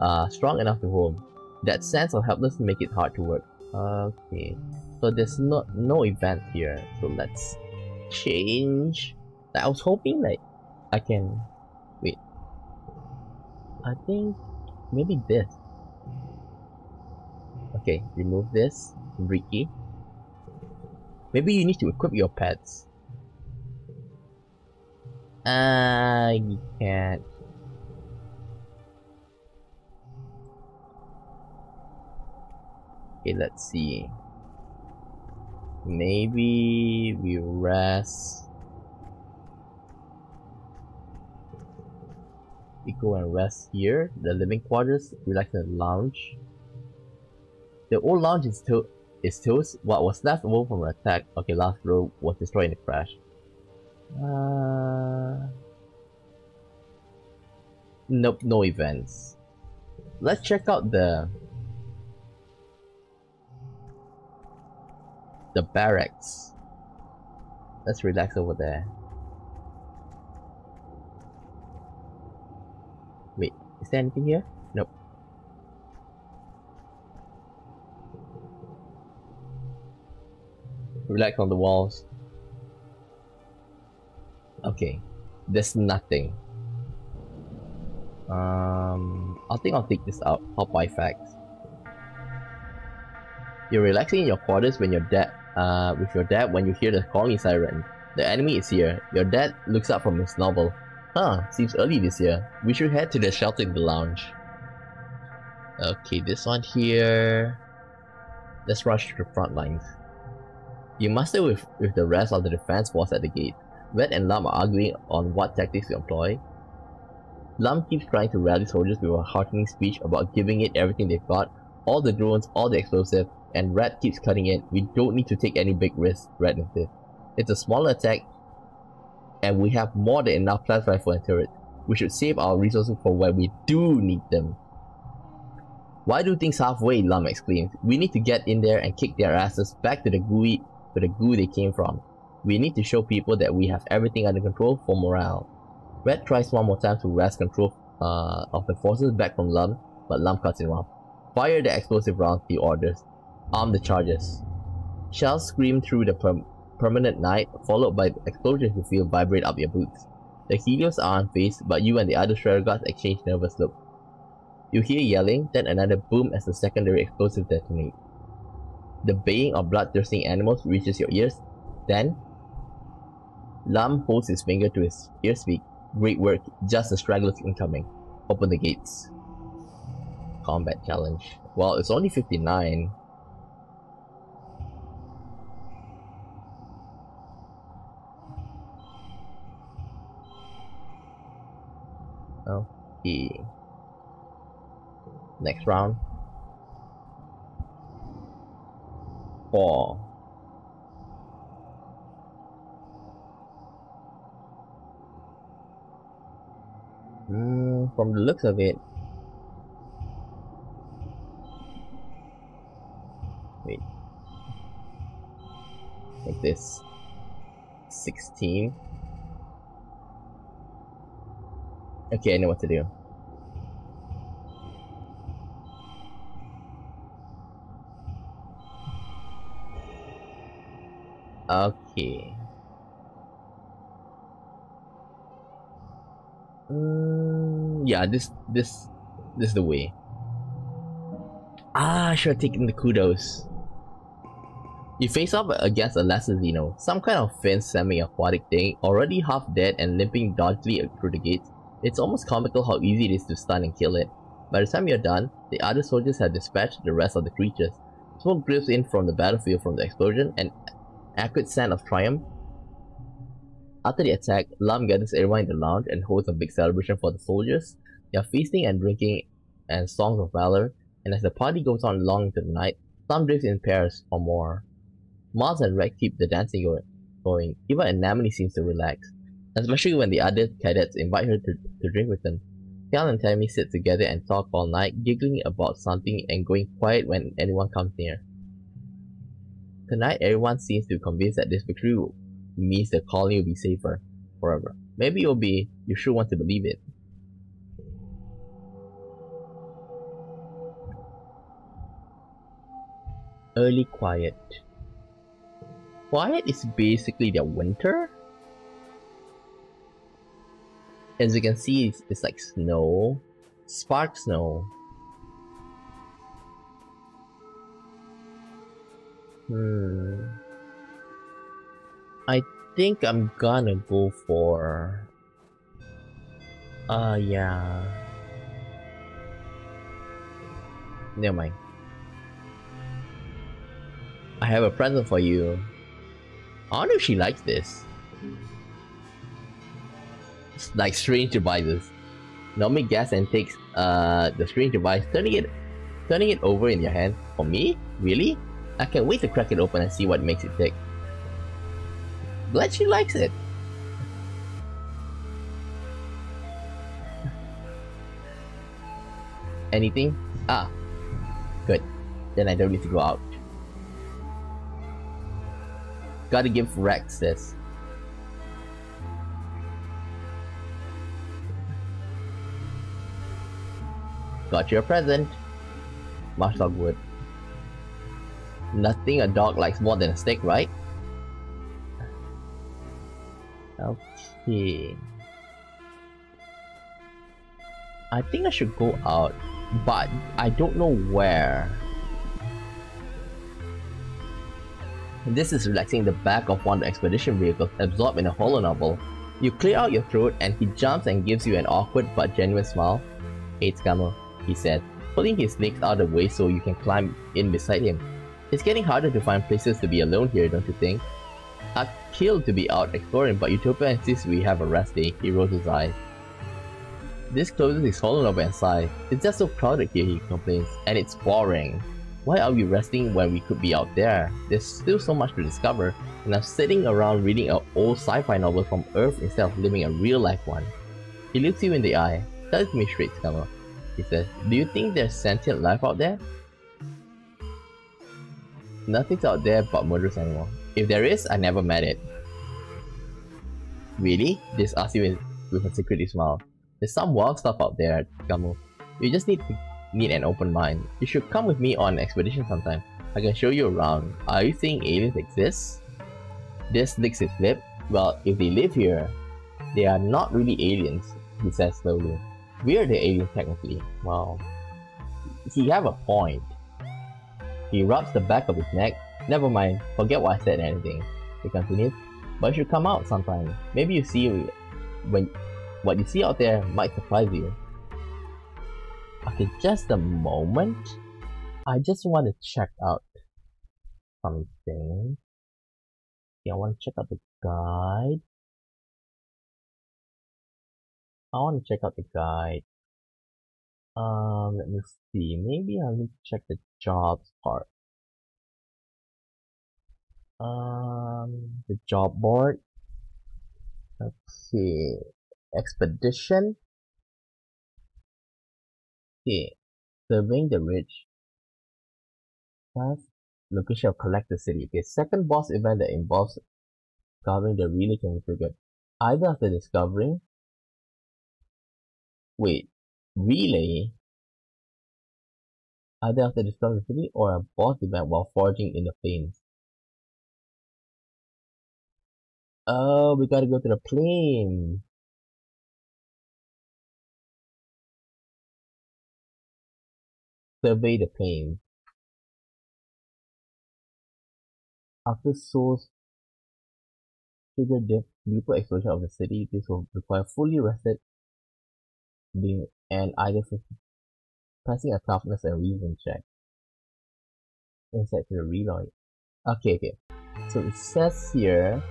uh, strong enough to hold. That sense of helplessness make it hard to work. Okay, so there's no no event here. So let's change. I was hoping like I can wait. I think maybe this. Okay, remove this. Ricky. Maybe you need to equip your pets. You can't. Okay, let's see. Maybe we rest. We go and rest here, the living quarters, relax the lounge. The old lounge is, still is still What was left over from the attack, okay, last row was destroyed in the crash. Uh, nope, no events. Let's check out the the barracks. Let's relax over there. Wait, is there anything here? Nope. Relax on the walls. Okay, there's nothing. Um, I think I'll take this out. Popeye facts. You're relaxing in your quarters when you're dad, uh, with your dad when you hear the calling siren. The enemy is here. Your dad looks up from his novel. Huh, seems early this year. We should head to the shelter in the lounge. Okay, this one here. Let's rush to the front lines. You muster with, with the rest of the defense force at the gate. Red and Lam are arguing on what tactics to employ. Lam keeps trying to rally soldiers with a heartening speech about giving it everything they've got, All the drones, all the explosive, and Red keeps cutting it. We don't need to take any big risks, Red insisted. It's a smaller attack, and we have more than enough plasma rifle and turret. We should save our resources for when we do need them. Why do things halfway? Lum exclaimed. We need to get in there and kick their asses back to the gooey to the goo they came from. We need to show people that we have everything under control for morale. Red tries one more time to wrest control uh, of the forces back from Lum, but Lum cuts him off. Fire the explosive rounds, he orders. Arm the charges. Shells scream through the per permanent night, followed by explosions you feel vibrate up your boots. The Helios are unfazed, but you and the other Shredder guards exchange nervous looks. You hear yelling, then another boom as the secondary explosive detonates. The baying of bloodthirsty animals reaches your ears. Then, Lum holds his finger to his earspeak. Great work, just the stragglers incoming. Open the gates. Combat challenge. Well, it's only 59. Okay. Next round. Four. Mm, from the looks of it. Wait. Like this. 16. Okay, I know what to do. Okay. Mm, yeah, this this this is the way. Ah, I should have taken the kudos. You face off against a lesser Xeno, some kind of fenced semi-aquatic thing, already half dead and limping dodgily through the gates. It's almost comical how easy it is to stun and kill it. By the time you're done, the other soldiers have dispatched the rest of the creatures. Smoke drifts in from the battlefield from the explosion, and accurate scent of triumph. After the attack, Lum gathers everyone in the lounge and holds a big celebration for the soldiers. They are feasting and drinking and songs of valor, and as the party goes on long into the night, some drifts in pairs or more. Marz and Rex keep the dancing going. Even Anemone seems to relax, especially when the other cadets invite her to, to drink with them. Cal and Tammy sit together and talk all night, giggling about something and going quiet when anyone comes near. Tonight, everyone seems to be convinced that this victory means the colony will be safer forever. Maybe it will be, you sure want to believe it. Early quiet. Quiet is basically their winter. As you can see, it's, it's like snow, spark snow. Hmm. I think I'm gonna go for... Uh, yeah. Never mind. I have a present for you. I wonder if she likes this. Like strange devices. Normally gas and takes uh the strange device, turning it turning it over in your hand. For me? Really? I can't wait to crack it open and see what makes it tick. Glad she likes it. Anything? Ah. Good. Then I don't need to go out. Gotta give Rex this. Got you a present. Marshall Wood. Nothing a dog likes more than a steak, right? Okay. I think I should go out, but I don't know where. Dys is relaxing the back of one of the expedition vehicles absorbed in a holonovel. You clear out your throat and he jumps and gives you an awkward but genuine smile. Hey Scammer, he said, pulling his legs out of the way so you can climb in beside him. It's getting harder to find places to be alone here, don't you think? I'd kill to be out exploring, but Utopia insists we have a rest day. He rolls his eyes. Dys closes his fallen over inside. It's just so crowded here, he complains, and it's boring. Why are we resting when we could be out there? There's still so much to discover, and I'm sitting around reading an old sci-fi novel from Earth instead of living a real-life one. He looks you in the eye. Tell it to me straight, Scammer. He says, Do you think there's sentient life out there? Nothing's out there but murderous animal. If there is, I never met it. Really? Dys asks you with, with a secretive smile. There's some wild stuff out there, Gamu. You just need to need an open mind. You should come with me on an expedition sometime. I can show you around. Are you saying aliens exist? Dys licks his lip. Well, if they live here, they are not really aliens, he says slowly. We are the aliens technically. Well, he have a point. He rubs the back of his neck. Never mind, forget what I said anything. He continues. But you should come out sometime. Maybe you see when what you see out there might surprise you. Okay, just a moment. I just want to check out something. Okay, I want to check out the guide. I want to check out the guide. Um, let me see. Maybe I need to check the jobs part. Um, the job board. Let's see. Expedition. Okay. Surveying the ridge. First, location of collect the city. Okay. Second boss event that involves discovering the relay can be triggered. Either after discovering. Wait. Relay either after destroying the city or a boss event while foraging in the plains. Oh, we gotta go to the plane. Survey the plane. After source trigger the deeper exploration of the city, this will require fully rested being and I either passing a toughness and reason check. Inside to the reload. Okay, okay. So it says here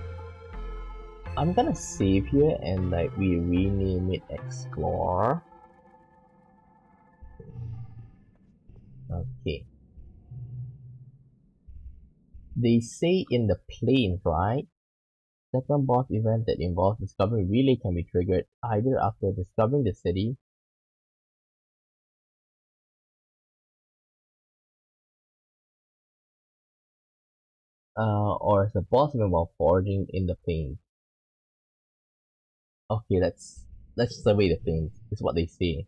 I'm gonna save here and like we rename it explore. Okay. They say in the plane, right? Second boss event that involves discovering relay can be triggered either after discovering the city uh, or as a boss event while foraging in the plains. Okay, let's let's survey the things. Is what they say.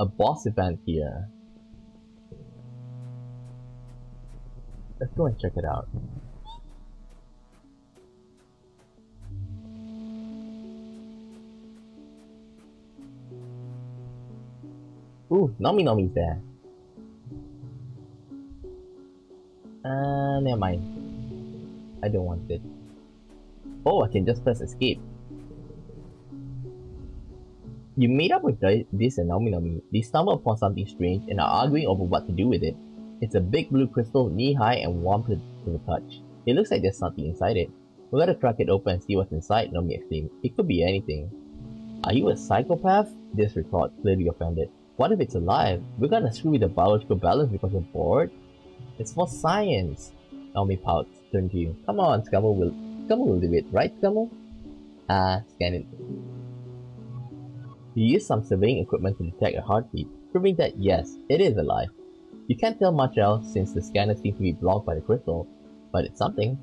A boss event here. Let's go and check it out. Ooh, Nomi Nomi's there. Uh, never mind. I don't want it. Oh, I can just press escape. You meet up with Dys and Nomi Nomi. They stumble upon something strange and are arguing over what to do with it. It's a big blue crystal, knee-high and warm to, to the touch. It looks like there's something inside it. We gotta crack it open and see what's inside, Nomi exclaimed. It could be anything. Are you a psychopath? Dys retorts, clearly offended. What if it's alive? We're gonna screw with the biological balance because we're bored? It's for science. Nomi pouts, turn to you. Come on, Scammo will Scammo will do it, right Scammo? Ah, scan it. You use some surveying equipment to detect a heartbeat, proving that yes, it is alive. You can't tell much else since the scanner seems to be blocked by the crystal, but it's something.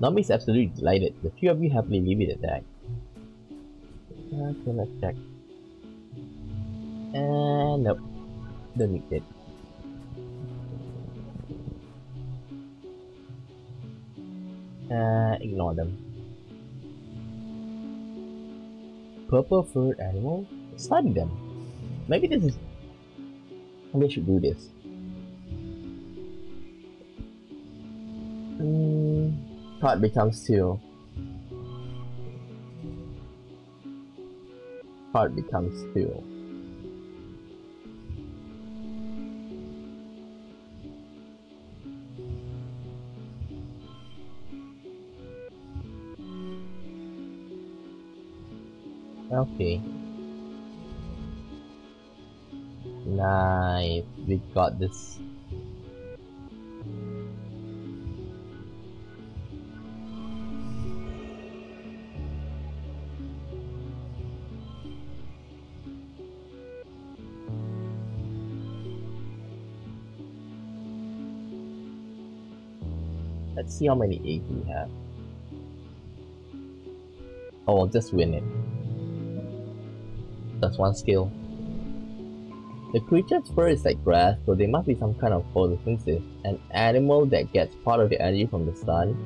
Nomi's absolutely delighted. The few of you happily leave it at that. Okay, let's check. And nope. Don't need it. Uh, ignore them. Purple furred animal? study them. Maybe this is... Maybe should do this. Mm, heart becomes two. Heart becomes two. Okay. Nice. We got this. Let's see how many eggs we have. Oh, I'll just win it. That's one skill. The creature's fur is like grass, so they must be some kind of photosynthesis, an animal that gets part of the energy from the sun.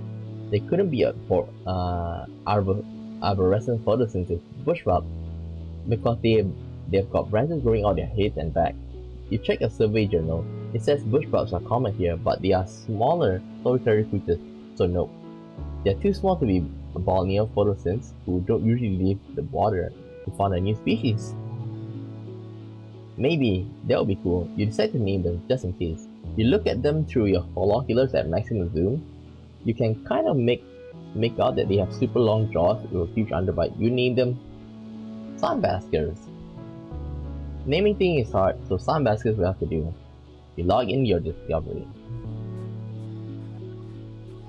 They couldn't be a for uh, arbor arborescent photosynthesis bushwalk because they they've got branches growing out their heads and back. You check a survey journal, it says bushwalks are common here, but they are smaller solitary creatures, so no. They're too small to be balnear photosynths who don't usually leave the water to find a new species. Maybe, that would be cool. You decide to name them just in case. You look at them through your binoculars at maximum zoom. You can kind of make make out that they have super long jaws with a huge underbite. You name them Sunbaskers. Naming thing is hard, so Sunbaskers will have to do. You log in your discovery.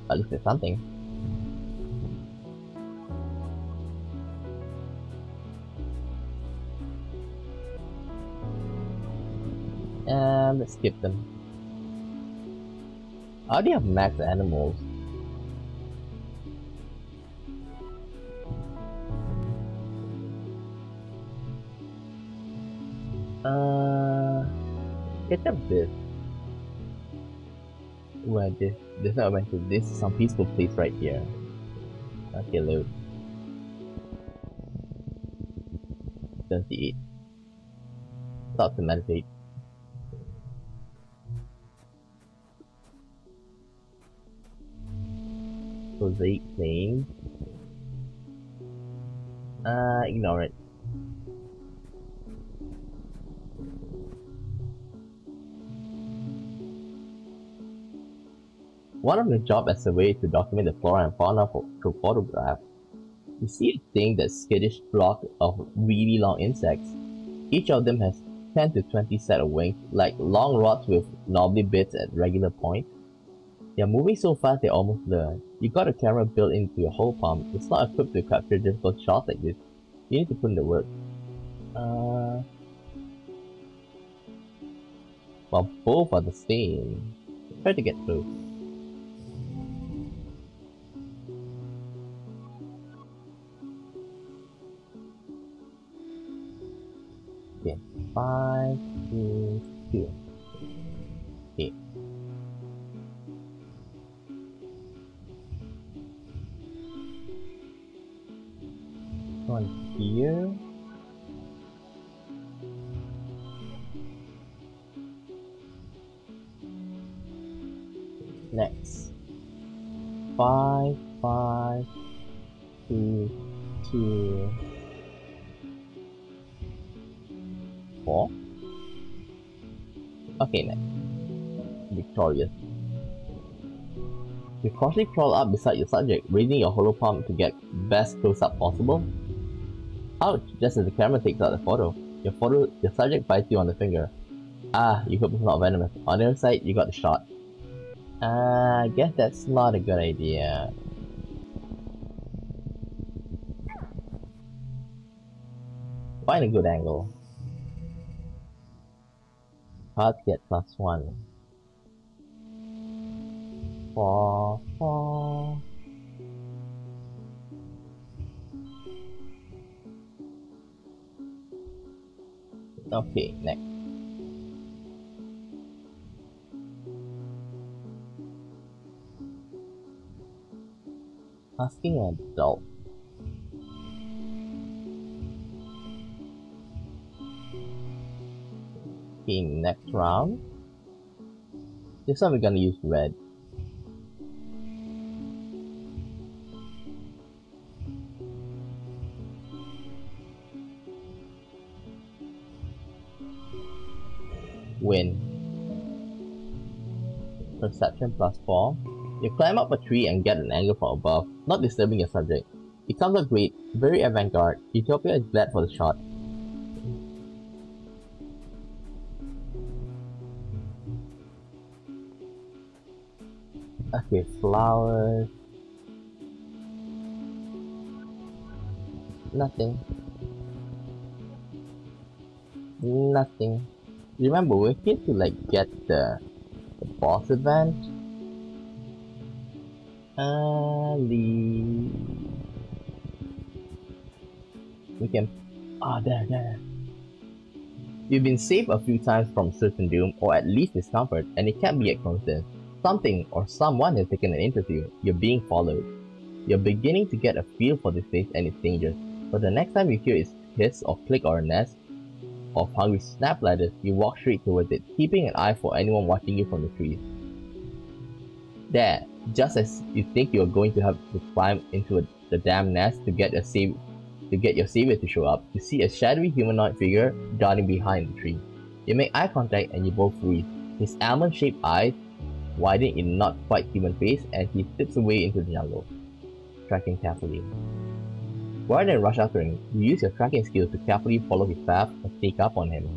At least it's something. And let's skip them. I already have max animals. Uh, get up this. Well, this this not meant to. This is some peaceful place right here. Okay, load. Twenty-eight. Stop to meditate. Mosaic planes. Uh, ignore it. One of the job as a way to document the flora and fauna for, through photograph. You see a thing that skittish flock of really long insects. Each of them has 10 to 20 set of wings, like long rods with knobbly bits at regular points. They're moving so fast they almost blur. You got a camera built into your holopalm. It's not equipped to capture difficult shots like this. You need to put in the work. Uh... Well, both are the same. Try to get through. Okay, five, two, two. Okay. One here. Next. Five, five, two, two, four. Okay, next. Victorious. You cautiously crawl up beside your subject, raising your holopalm to get best close-up possible. Ouch! Just as the camera takes out the photo, your photo, your subject bites you on the finger. Ah, you hope it's not venomous. On the other side, you got the shot. Ah, I guess that's not a good idea. Find a good angle. Hard get plus one. Four, four. Okay, next. Asking an adult. Okay, next round. This time we're gonna use red. perception plus 4. You climb up a tree and get an angle from above, not disturbing your subject. It comes up great, very avant-garde, Utopia is glad for the shot. Okay, flowers... Nothing. Nothing. Remember, we're here to like get the boss event. Ali. We can. Ah, oh, there, there. You've been saved a few times from certain doom, or at least discomfort, and it can't be a coincidence. Something or someone has taken an interest in you. You're being followed. You're beginning to get a feel for this place and its dangers. But the next time you hear its hiss or click or a nest of hungry snap ladders, you walk straight towards it, keeping an eye for anyone watching you from the trees. There, just as you think you're going to have to climb into a, the damn nest to get a save to get your savior to show up, you see a shadowy humanoid figure darting behind the tree. You make eye contact and you both freeze. His almond-shaped eyes widen in not quite human face and he slips away into the jungle, tracking carefully. Rather than rush after him, you use your tracking skills to carefully follow his path and sneak up on him.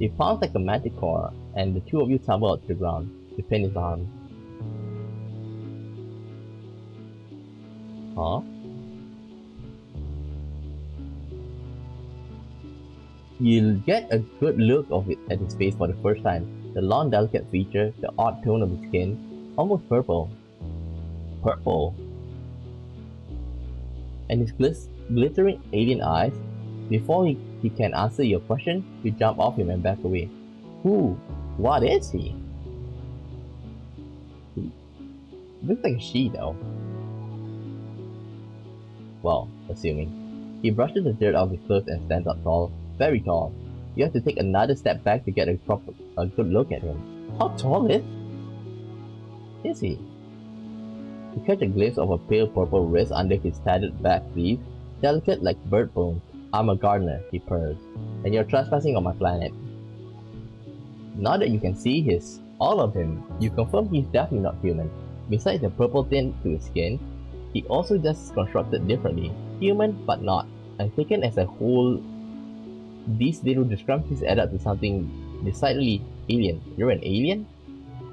He pounds like a manticore, and the two of you tumble to the ground. You pin his arm. Huh? You'll get a good look of it at his face for the first time. The long delicate feature, the odd tone of his skin, almost purple. Purple. And his glis glittering alien eyes. Before he, he can answer your question, you jump off him and back away. Who? What is he? He looks like a she though. Well, assuming. He brushes the dirt off his clothes and stands up tall, very tall. You have to take another step back to get a proper, a good look at him. How tall is, is he? You catch a glimpse of a pale purple wrist under his tattered back sleeve, delicate like bird bones. I'm a gardener, he purrs, and you're trespassing on my planet. Now that you can see his, all of him, you confirm he's definitely not human. Besides the purple tint to his skin, he also just constructed differently, human but not, and taken as a whole these little discrepancies add up to something decidedly alien. You're an alien?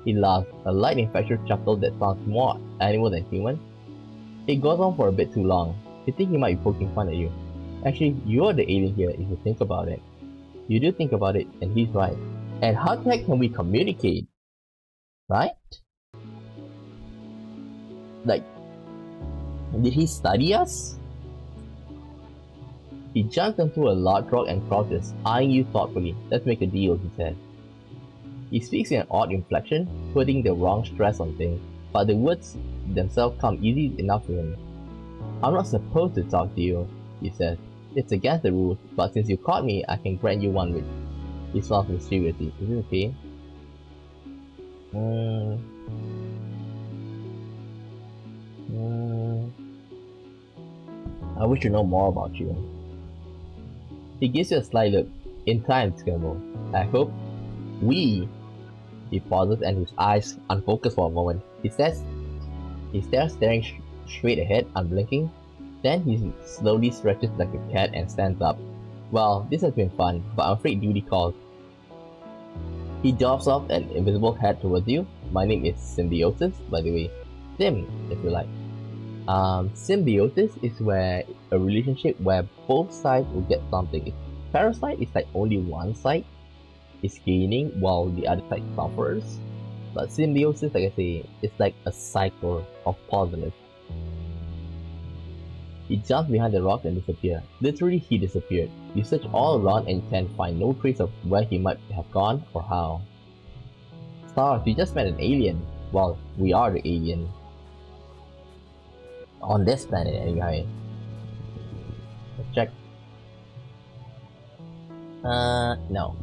He laughs, a light infectious chuckle that sounds more animal than human. It goes on for a bit too long. You think he might be poking fun at you. Actually, you're the alien here if you think about it. You do think about it, and he's right. And how the heck can we communicate? Right? Like, did he study us? He jumped into a large rock and crouches, eyeing you thoughtfully. Let's make a deal, he said. He speaks in an odd inflection, putting the wrong stress on things, but the words themselves come easy enough to him. I'm not supposed to talk to you, he says. It's against the rules, but since you caught me, I can grant you one wish. He smiles mysteriously. Is it okay? Mm. Mm. I wish to know more about you. He gives you a sly look. In time, Skirbo. I hope we. He pauses and his eyes unfocus for a moment. He says, he stares staring straight ahead, unblinking. Then he slowly stretches like a cat and stands up. Well, this has been fun, but I'm afraid duty calls. He drops off an invisible hat towards you. My name is Symbiosis, by the way. Sym, if you like. Um, symbiosis is where a relationship where both sides will get something. Parasite is like only one side is gaining while the other side suffers. But symbiosis, like I say, it's like a cycle of positive. He jumped behind the rock and disappeared. Literally, he disappeared. You search all around and can find no trace of where he might have gone or how. Stars, you just met an alien. Well, we are the alien on this planet anyway. Let's check. Uh, no.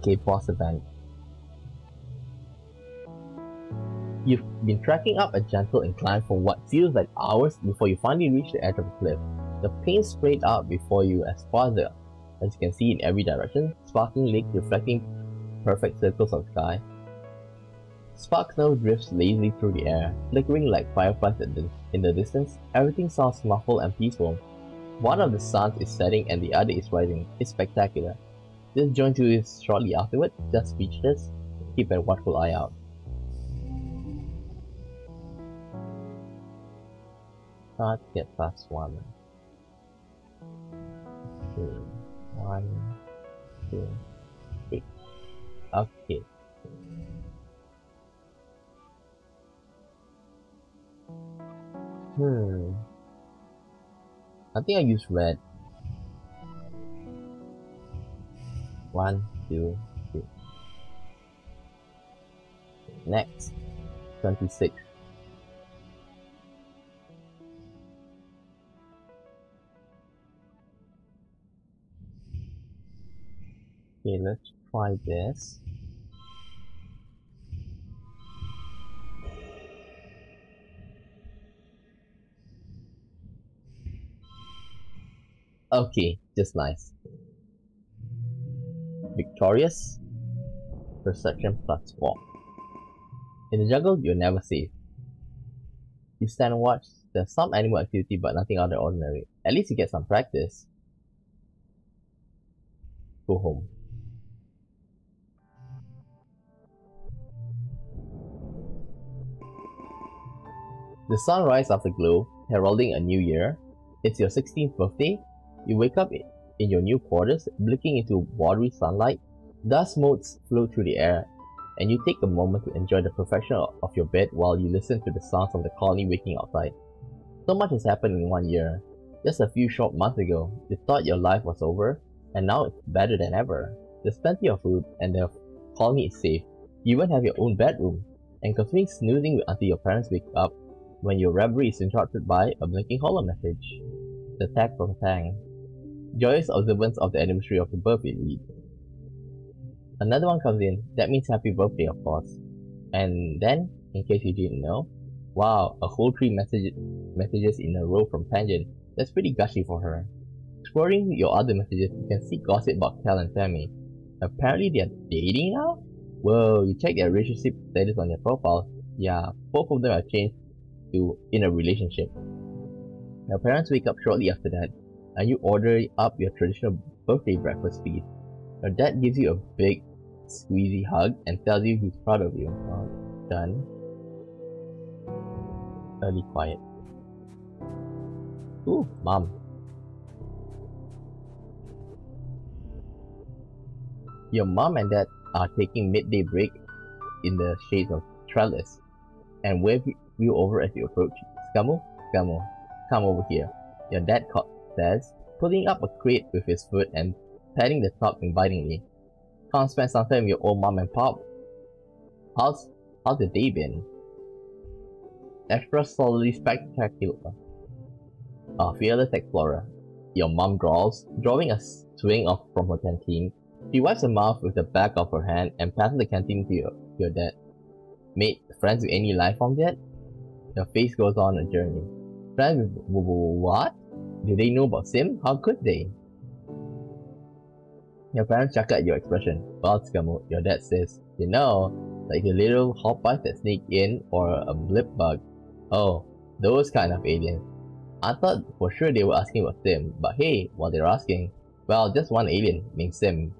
Okay, boss event. You've been tracking up a gentle incline for what feels like hours before you finally reach the edge of the cliff. The paint sprayed out before you as far as, you can see in every direction, sparkling lakes reflecting perfect circles of sky. Spark snow drifts lazily through the air, flickering like fireflies in the distance. Everything sounds muffled and peaceful. One of the suns is setting and the other is rising. It's spectacular. This joint to is shortly afterward, just speechless. Keep a watchful eye out. Can't get past one. Okay. One, two, three. Okay. Hmm. I think I use red. One, two, three. Next. 26. Okay, let's try this. Okay, just nice. Victorious. Perception plus 4. In the jungle, you're never safe. You stand and watch. There's some animal activity, but nothing out of the ordinary. At least you get some practice. Go home. The sun rises after glow, heralding a new year. It's your 16th birthday. You wake up in your new quarters, blinking into watery sunlight. Dust motes float through the air, and you take a moment to enjoy the perfection of your bed while you listen to the sounds of the colony waking outside. So much has happened in one year. Just a few short months ago, you thought your life was over, and now it's better than ever. There's plenty of food, and the colony is safe. You even have your own bedroom, and continue snoozing until your parents wake up when your reverie is interrupted by a blinking hollow message. The tag from Tang. Joyous observance of the anniversary of your birthday lead. Another one comes in, that means happy birthday of course. And then, in case you didn't know, wow, a whole three message messages in a row from Tangent. That's pretty gushy for her. Exploring your other messages, you can see gossip about Cal and Sammy. Apparently they're dating now? Whoa, you check their relationship status on their profile. Yeah, both of them have changed to in a relationship. Your parents wake up shortly after that, and you order up your traditional birthday breakfast feast. Your dad gives you a big, squeezy hug and tells you he's proud of you. Well, done. Early quiet. Ooh, mom. Your mom and dad are taking midday break in the shades of trellis and wave you over as you approach. Skamo, Skamo, come over here. Your dad says, putting up a crate with his foot and patting the top invitingly. Come spend some time with your old mom and pop. How's, how's the day been? Extra solidly spectacular. A fearless explorer. Your mom drawls, drawing a swing off from her canteen. She wipes her mouth with the back of her hand and passes the canteen to your, your dad. Made friends with any life forms yet? Your face goes on a journey. Friends with what? Do they know about Sym? How could they? Your parents chuckle at your expression. Well, Skamo, your dad says, you know, like the little hoppers that sneak in or a blip bug. Oh, those kind of aliens. I thought for sure they were asking about Sym, but hey, while they're asking, well, just one alien named Sym.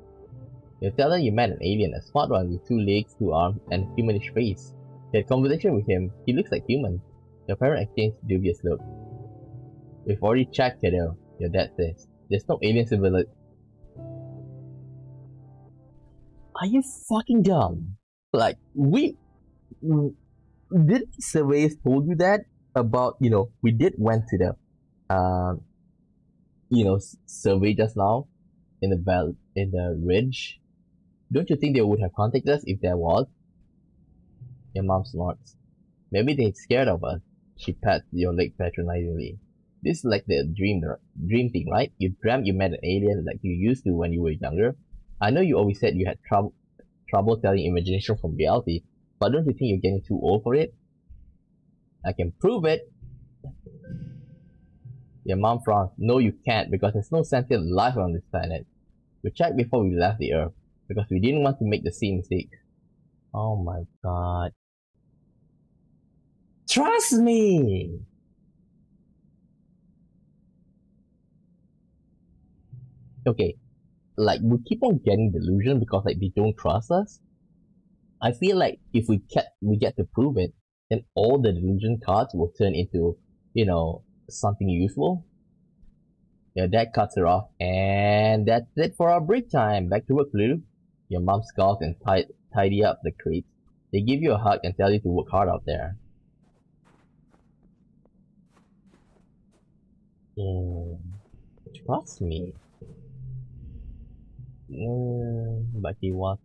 You tell them you met an alien, a smart one with two legs, two arms, and a humanish face. You had conversation with him, he looks like human. Your parent exchanged dubious look. We've already checked, kiddo, your dad says. There's no alien civilization. Are you fucking dumb? Like, we... Did surveys told you that? About, you know, we did went to the, um, you know, survey just now in the belt, in the ridge. Don't you think they would have contacted us if there was? Your mom snorts. Maybe they're scared of us. She pats your leg patronizingly. This is like the dream dream thing, right? You dreamt you met an alien like you used to when you were younger. I know you always said you had trouble trouble telling imagination from reality, but don't you think you're getting too old for it? I can prove it. Your mom frowns. No, you can't, because there's no sentient life on this planet. We checked before we left the Earth, because we didn't want to make the same mistake. Oh my god. Trust me! Okay, like we keep on getting delusion because like they don't trust us. I feel like if we get we get to prove it, then all the delusion cards will turn into, you know, something useful. Yeah, that cuts her off, and that's it for our break time. Back to work, Blue. Your mom scoffs and tidy up the crates. They give you a hug and tell you to work hard out there. Mm, trust me. But he wants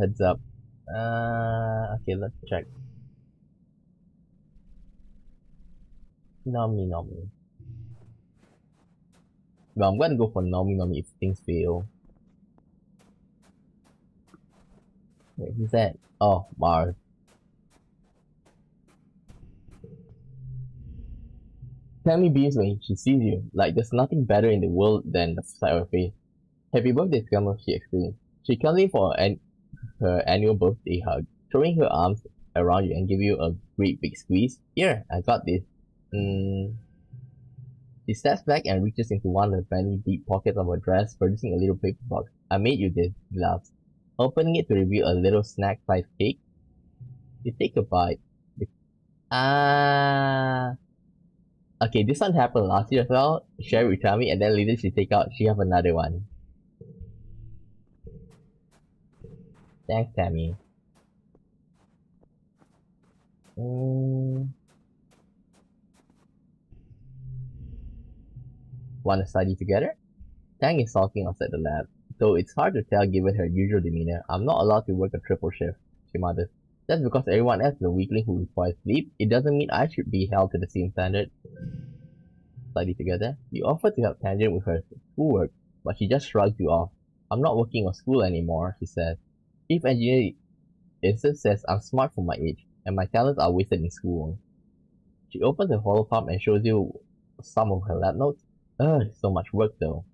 heads up. Uh, okay, let's check. Nomi Nomi. Well, I'm gonna go for Nomi Nomi if things fail. Wait, who's that? Oh, Marz. Tammy beams when she sees you, like there's nothing better in the world than the sight of her face. Happy birthday, Scammer, she exclaimed. She comes in for an, her annual birthday hug, throwing her arms around you and give you a great big squeeze. Here, I got this. Mm. She steps back and reaches into one of the many deep pockets of her dress, producing a little paper box. I made you this, he laughs. Opening it to reveal a little snack-sized cake. You take a bite. Ah. Okay, this one happened last year as well. Will tell me, and then later she take out, she have another one. Thanks, Tammy. Mm. Wanna study together? Tang is sulking outside the lab. Though it's hard to tell given her usual demeanor, I'm not allowed to work a triple shift, she mutters. Just because everyone else is a weakling who requires sleep, it doesn't mean I should be held to the same standard. Study together. You offer to help Tangent with her schoolwork, but she just shrugs you off. I'm not working on school anymore, she says. Chief Engineer Instance says I'm smart for my age, and my talents are wasted in school. She opens her holopalm and shows you some of her lab notes. Ugh, so much work though,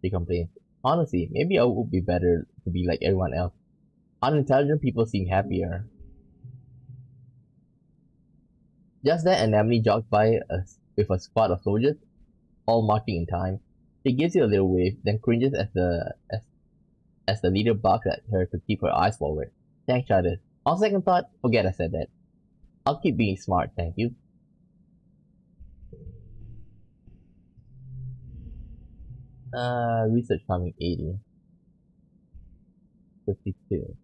she complains. Honestly, maybe I would be better to be like everyone else. Unintelligent people seem happier. Just then, Anemone jogs by us with a squad of soldiers, all marching in time. She gives you a little wave, then cringes as the as, as the leader barks at her to keep her eyes forward. Thanks, Charter. On second thought, forget I said that. I'll keep being smart, thank you. Uh, research coming 80. 52.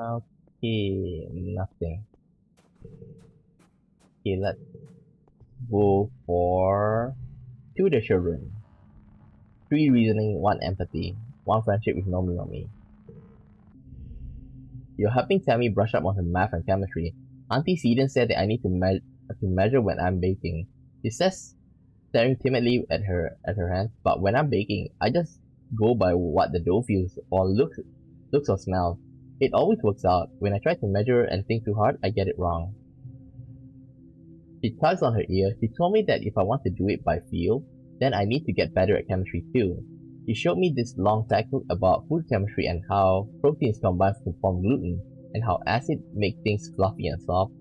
Okay, nothing. Okay, let's go for two the children. Three reasoning, one empathy, one friendship with Nomi Nomi. You're helping Tammy brush up on her math and chemistry. Auntie Seaton said that I need to, me to measure when I'm baking. She says, staring timidly at her at her hands, but when I'm baking, I just go by what the dough feels or looks looks or smells. It always works out. When I try to measure and think too hard, I get it wrong. She tugs on her ear. She told me that if I want to do it by feel, then I need to get better at chemistry too. She showed me this long textbook about food chemistry and how proteins combine to form gluten, and how acid makes things fluffy and soft.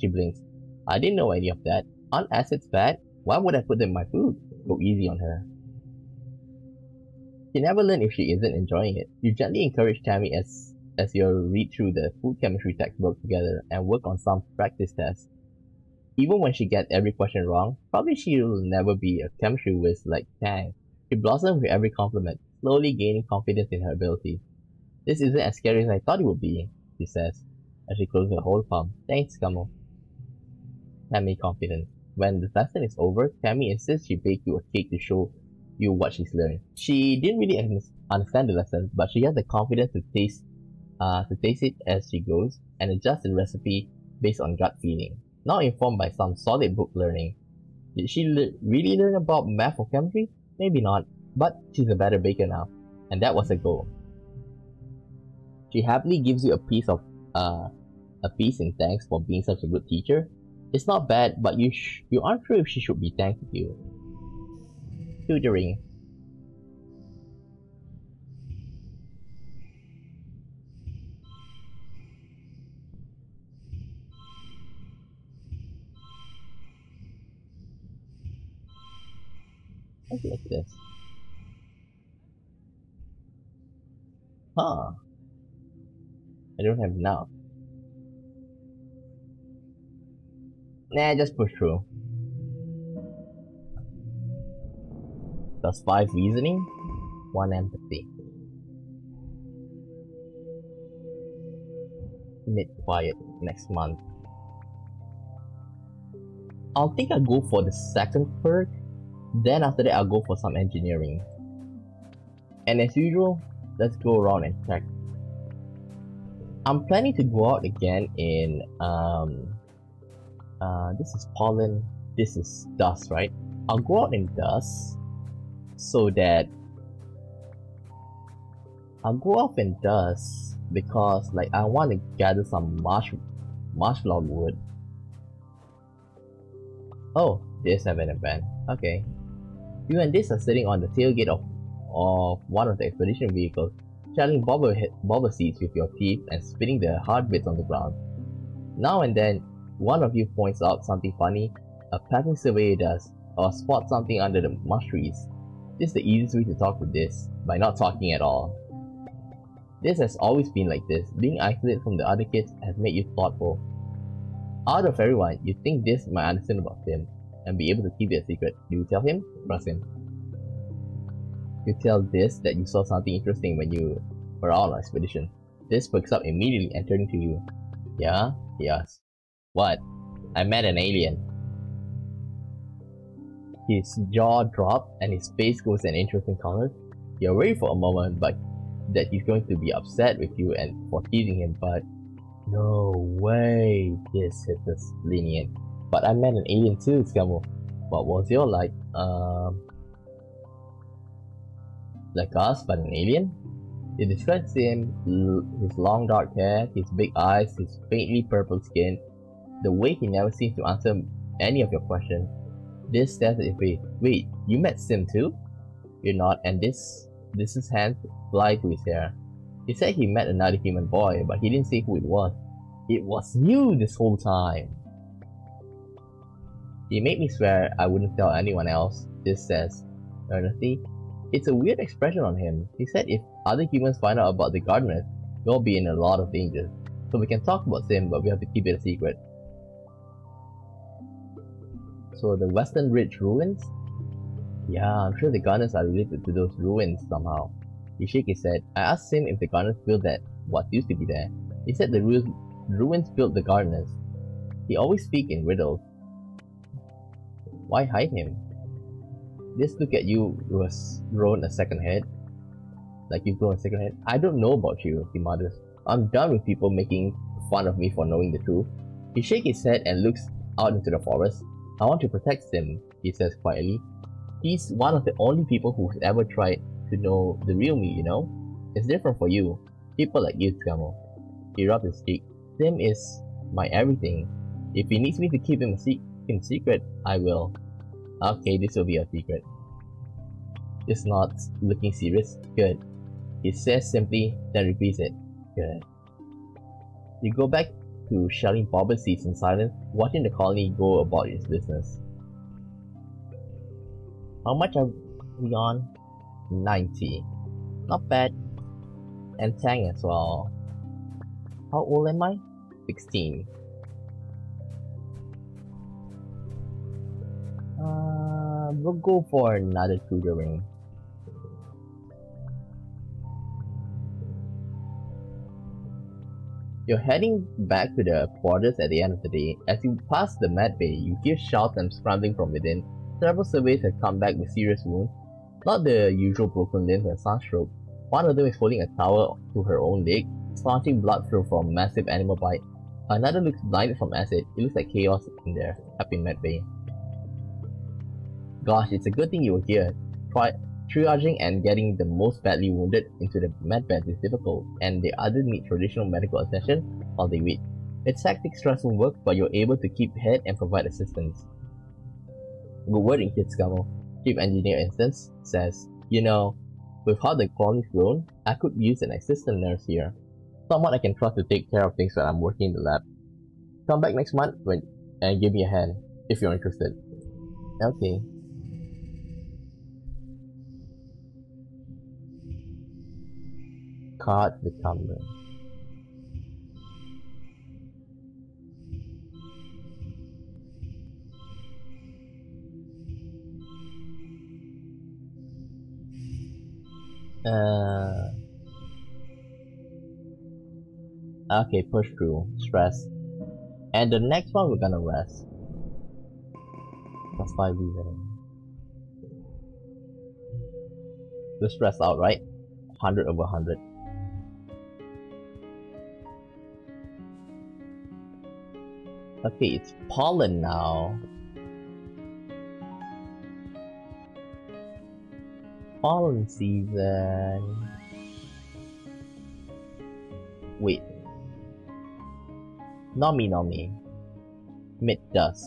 She blinks. I didn't know any of that. Aren't acids bad? Why would I put them in my food? Go easy on her. She never learned if she isn't enjoying it. You gently encourage Tammy as as you read through the food chemistry textbook together and work on some practice tests. Even when she gets every question wrong, probably she'll never be a chemistry whiz like Tang. She blossoms with every compliment, slowly gaining confidence in her ability. This isn't as scary as I thought it would be, she says, as she closes her holopalm. Thanks, Gamo. Tammy confident. When the lesson is over, Tammy insists she bake you a cake to show you what she's learned. She didn't really understand the lesson, but she has the confidence to taste uh, to taste it as she goes and adjust the recipe based on gut feeling, not informed by some solid book learning. Did she le- really learn about math or chemistry? Maybe not, but she's a better baker now, and that was a goal. She happily gives you a piece of uh, a piece in thanks for being such a good teacher. It's not bad, but you sh- you aren't sure if she should be thanking you. Tutoring Like this. Huh. I don't have enough. Nah, just push through. Plus 5 reasoning, 1 empathy. Mid quiet next month. I'll think I'll go for the second perk, then after that I'll go for some engineering. And as usual, let's go around and check. I'm planning to go out again in um uh this is pollen, this is dust, right? I'll go out in dust so that I'll go off in dust because like I want to gather some marsh marshmallow wood. Oh, there's an event. Okay. You and Dys are sitting on the tailgate of of one of the expedition vehicles, shelling bobber, bobber seats with your teeth and spitting the hard bits on the ground. Now and then, one of you points out something funny, a passing surveyor does, or spots something under the mush trees. This is the easiest way to talk with Dys, by not talking at all. Dys has always been like this, being isolated from the other kids has made you thoughtful. Out of everyone, you think Dys might understand about him, and be able to keep it a secret. Do you tell him? Trust him. You tell Dys that you saw something interesting when you were on on expedition. Dys perks up immediately and turning to you. Yeah? He asks. What? I met an alien. His jaw drops and his face goes an interesting color. You're worried for a moment, but that he's going to be upset with you and for teasing him, but no way, Dys hit us lenient. But I met an alien too, Scamo. What was your like? Um, like us, but an alien? It describes him, his long dark hair, his big eyes, his faintly purple skin, the way he never seems to answer any of your questions. Dys at your face. Wait, you met Sym too? You're not, and this this is hand fly to his hair. He said he met another human boy, but he didn't say who it was. It was you this whole time. He made me swear I wouldn't tell anyone else, Dys says, earnestly. It's a weird expression on him. He said if other humans find out about the gardeners, we'll be in a lot of danger. So we can talk about Sym, but we have to keep it a secret. So the Western Ridge ruins? Yeah, I'm sure the gardeners are related to those ruins somehow. His head. I asked him if the gardeners built that, what used to be there. He said the ru ruins built the gardeners. He always speak in riddles. Why hide him? Dys look at you was grown a second head. Like you've grown a second head. I don't know about you, he mutters. I'm done with people making fun of me for knowing the truth. He shakes his head and looks out into the forest. I want to protect him, he says quietly. He's one of the only people who's ever tried to know the real me, you know? It's different for you. People like you, Skamo. He rubbed his cheek. Tim is my everything. If he needs me to keep him, se him secret, I will. Okay, this will be a secret. It's not looking serious. Good. He says simply, then repeats it. Good. You go back to shelling bobber seeds in silence, watching the colony go about its business. How much are we on? 90. Not bad. And Tang as well. How old am I? 16. Uh, we'll go for another tutoring. You're heading back to the quarters at the end of the day. As you pass the med bay, you hear shouts and scrambling from within. Several surveys have come back with serious wounds. Not the usual broken limbs and sunstroke. One of them is holding a towel to her own leg, splashing blood through from massive animal bite. Another looks blinded from acid. It looks like chaos in there, up in med bay. Gosh, it's a good thing you were here. Tri triaging and getting the most badly wounded into the med beds is difficult, and the others need traditional medical attention while they wait. It's hectic, stressful work, but you're able to keep head and provide assistance. Good wording, Kitskamo. Chief Engineer Instance says, You know, with how the colony's grown, I could use an assistant nurse here. Someone I can trust to take care of things when I'm working in the lab. Come back next month when and give me a hand if you're interested. Okay. Card the. Uh, okay, push through, stress. And the next one we're gonna rest. That's why we The stress out, right? 100 over 100. Okay, it's pollen now. Pollen season. Wait. Nomi Nomi. Mid dust.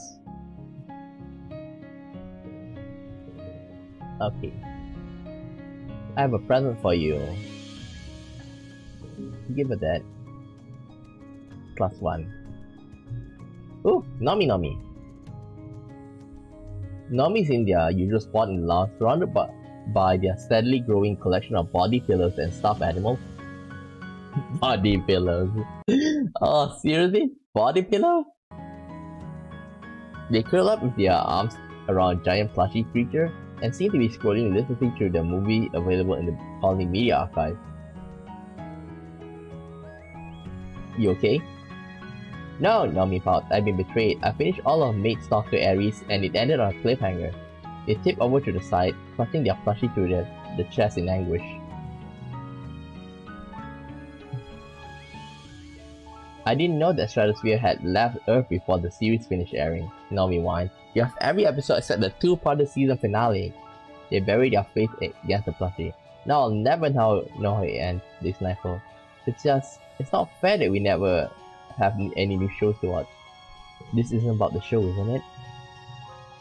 Okay. I have a present for you. Give her that. Plus one. Oh, Nomi Nomi. Nomi's in their usual spot in the lounge, surrounded by, by their steadily growing collection of body pillows and stuffed animals. body pillows. oh, seriously? Body pillow? They curl up with their arms around a giant plushy creature and seem to be scrolling listlessly through the movie available in the Colony Media Archive. You okay? No, Nomi pout. I've been betrayed. I finished all of Maid's Talk to Ares and it ended on a cliffhanger. They tip over to the side, clutching their plushie to the, the chest in anguish. I didn't know that Stratosphere had left Earth before the series finished airing. Nomi whined. You have every episode except the two-parter season finale. They buried their face against the plushie. Now I'll never know, know how it ends, they sniffle. It's just, it's not fair that we never have any new shows to watch. This isn't about the show, isn't it?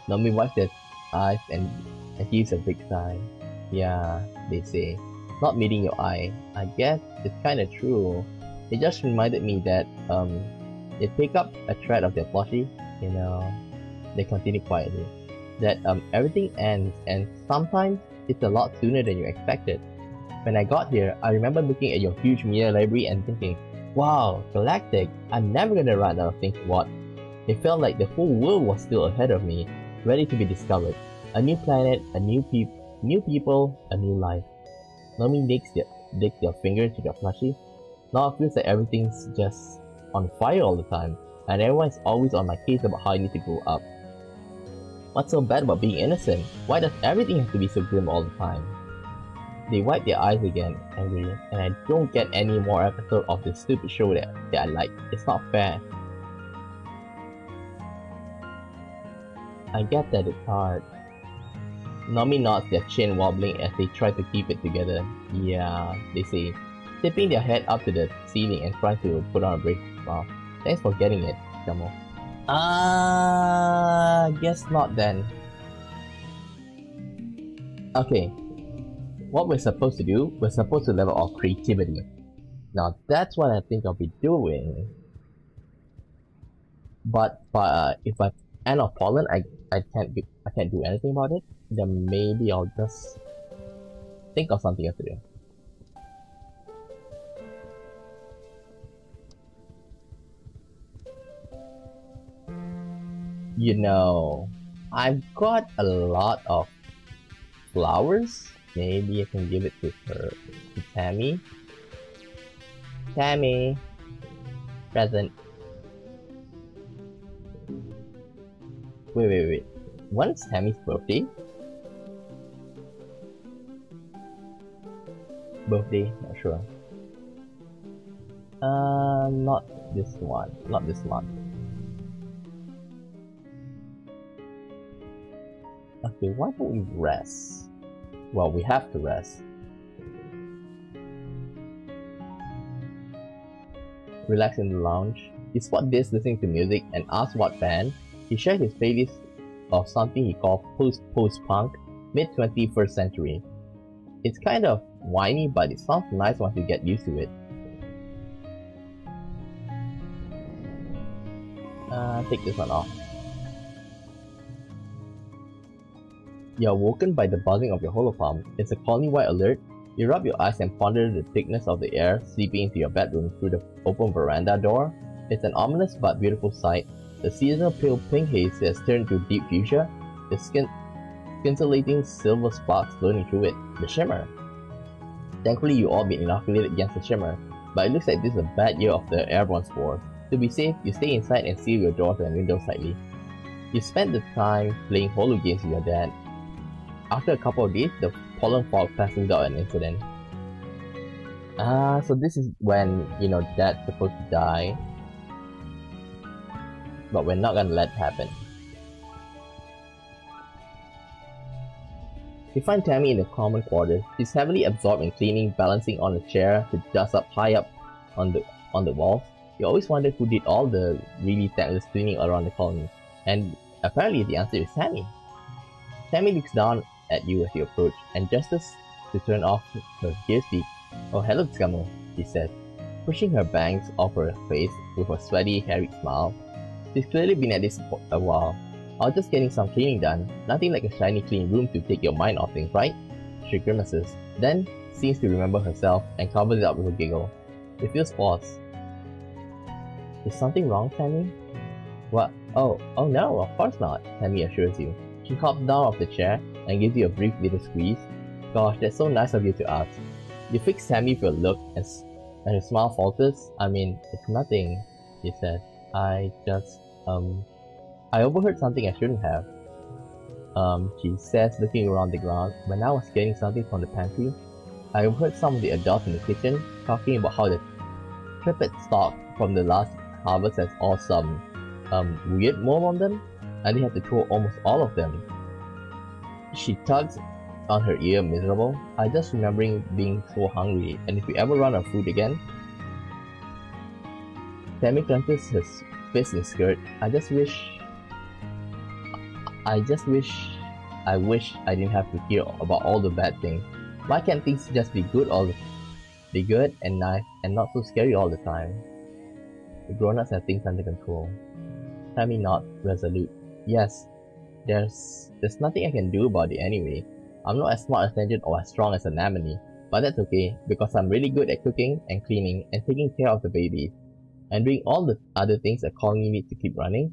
Nomi wipes their eyes and, and a big sigh. Yeah, they say. Not meeting your eye. I guess it's kinda true. It just reminded me that, um, they pick up a thread of their plushie, you know, they continue quietly. That, um, everything ends and sometimes it's a lot sooner than you expected. When I got here, I remember looking at your huge media library and thinking, wow, Galactic, I'm never gonna run out of things to watch. It felt like the whole world was still ahead of me, ready to be discovered. A new planet, a new peop new people, a new life. Nomi digs their, digs their finger to their plushie. Now it feels like everything's just on fire all the time, and everyone's always on my case about how I need to grow up. What's so bad about being innocent? Why does everything have to be so grim all the time? They wipe their eyes again, angry, and I don't get any more episode of this stupid show that, that I like. It's not fair. I get that it's hard. Nomi nods their chin wobbling as they try to keep it together. Yeah, they say, tipping their head up to the ceiling and trying to put on a brave smile. Thanks for getting it, Jamo. Ah, uh, guess not then. Okay, what we're supposed to do, we're supposed to level our creativity. Now that's what I think I'll be doing. But, uh, if I end of pollen, I I can't be, I can't do anything about it. Then maybe I'll just think of something else to do. You know, I've got a lot of flowers. Maybe I can give it to her, to Tammy. Tammy, present. Wait, wait, wait. When is Tammy's birthday? Birthday, not sure. Uh, not this one. Not this one. Okay, why don't we rest? Well, we have to rest. Relax in the lounge. He spot Dys listening to music and asks what band. He shares his playlist of something he called post-post-punk, mid-21st century. It's kind of whiny, but it sounds nice once you get used to it. Uh, take this one off. You're woken by the buzzing of your holopalm. It's a colony-wide alert. You rub your eyes and ponder the thickness of the air seeping into your bedroom through the open veranda door. It's an ominous but beautiful sight. The seasonal pale pink haze has turned to deep fuchsia, the skin scintillating silver sparks floating through it, the shimmer. Thankfully, you all been inoculated against the shimmer, but it looks like this is a bad year of the airborne spore. To be safe, you stay inside and seal your doors and windows tightly. You spend the time playing holo games with your dad. After a couple of days, the pollen fog passes out an incident. Ah, uh, so this is when, you know, dad's supposed to die. But we're not gonna let it happen. We find Tammy in the common quarters. She's heavily absorbed in cleaning, balancing on a chair to dust up high up on the on the walls. You always wonder who did all the really thankless cleaning around the colony. And apparently the answer is Tammy. Tammy looks down at you as you approach, and just as to turn off her gear speak, Oh hello Tsukamu, she says, pushing her bangs off her face with a sweaty, hairy smile. She's clearly been at this for a while. I was just getting some cleaning done, nothing like a shiny clean room to take your mind off things, right? She grimaces, then seems to remember herself and covers it up with a giggle. It feels false. Is something wrong, Tammy? What? Oh, oh no, of course not, Tammy assures you. She hops down off the chair and gives you a brief little squeeze. Gosh, that's so nice of you to ask. You fix Tammy with a look and, and her smile falters. I mean, it's nothing, she says. I just, um, I overheard something I shouldn't have. Um, she says looking around the ground. When I was getting something from the pantry, I overheard some of the adults in the kitchen talking about how the trippet stock from the last harvest has all some um, weird mold on them, and they have to throw almost all of them. She tugs on her ear miserable. I just remembering being so hungry, and if we ever run out of food again. Tammy clenches his fist his skirt. I just wish. I just wish. I wish I didn't have to hear about all the bad things. Why can't things just be good all the be good and nice and not so scary all the time? The grown-ups have things under control. Tammy not resolute. Yes, there's there's nothing I can do about it anyway. I'm not as smart as Tangent or as strong as Anemone, but that's okay because I'm really good at cooking and cleaning and taking care of the babies and doing all the other things a colony needs to keep running.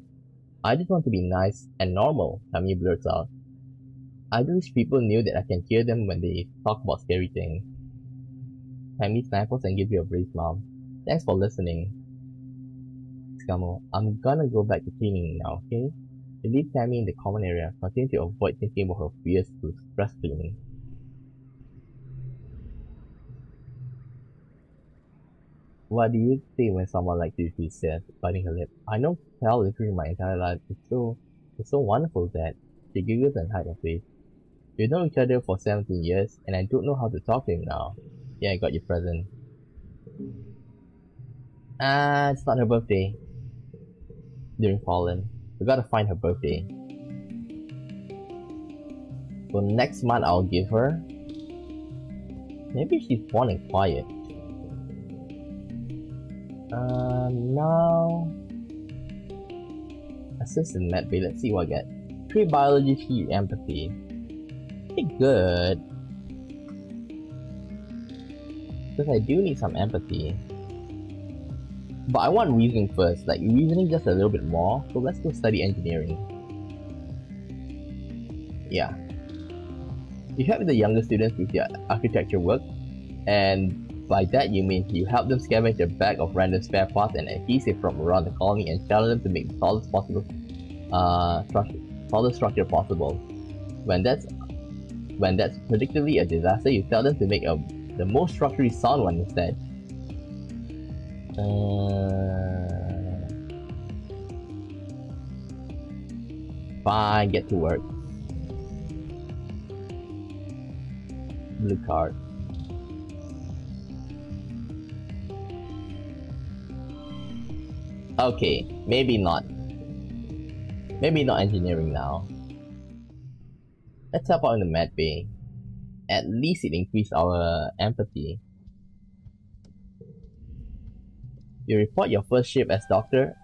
I just want to be nice and normal, Tammy blurts out. I wish people knew that I can hear them when they talk about scary things. Tammy sniffles and gives you a brief smile. Thanks for listening. Tsukamu, I'm gonna go back to cleaning now, okay? Leave Tammy in the common area, continue to avoid thinking about her fears through stress cleaning. What do you say when someone like you says, biting her lip? I know Cal literally my entire life. It's so it's so wonderful that she giggles and hides her face. We've known each other for 17 years, and I don't know how to talk to him now. Yeah, I got your present. Ah, it's not her birthday. During Fallen. We gotta find her birthday. So next month I'll give her. Maybe she's born and quiet. Uh, now. Assistant Med Bay, let's see what I get. Three biology, three empathy. Pretty good. Because I do need some empathy. But I want reasoning first, like reasoning just a little bit more, so let's go study engineering. Yeah. You help the younger students with their architecture work, and by that you mean you help them scavenge a bag of random spare parts and adhesive from around the colony and challenge them to make the tallest possible uh, structure, tallest structure possible. When that's when that's predictably a disaster, you tell them to make a the most structurally sound one instead. Uh, fine, get to work. Blue card. Okay, maybe not. Maybe not engineering now. Let's help out in the med bay. At least it increased our empathy. You report your first shift as Doctor,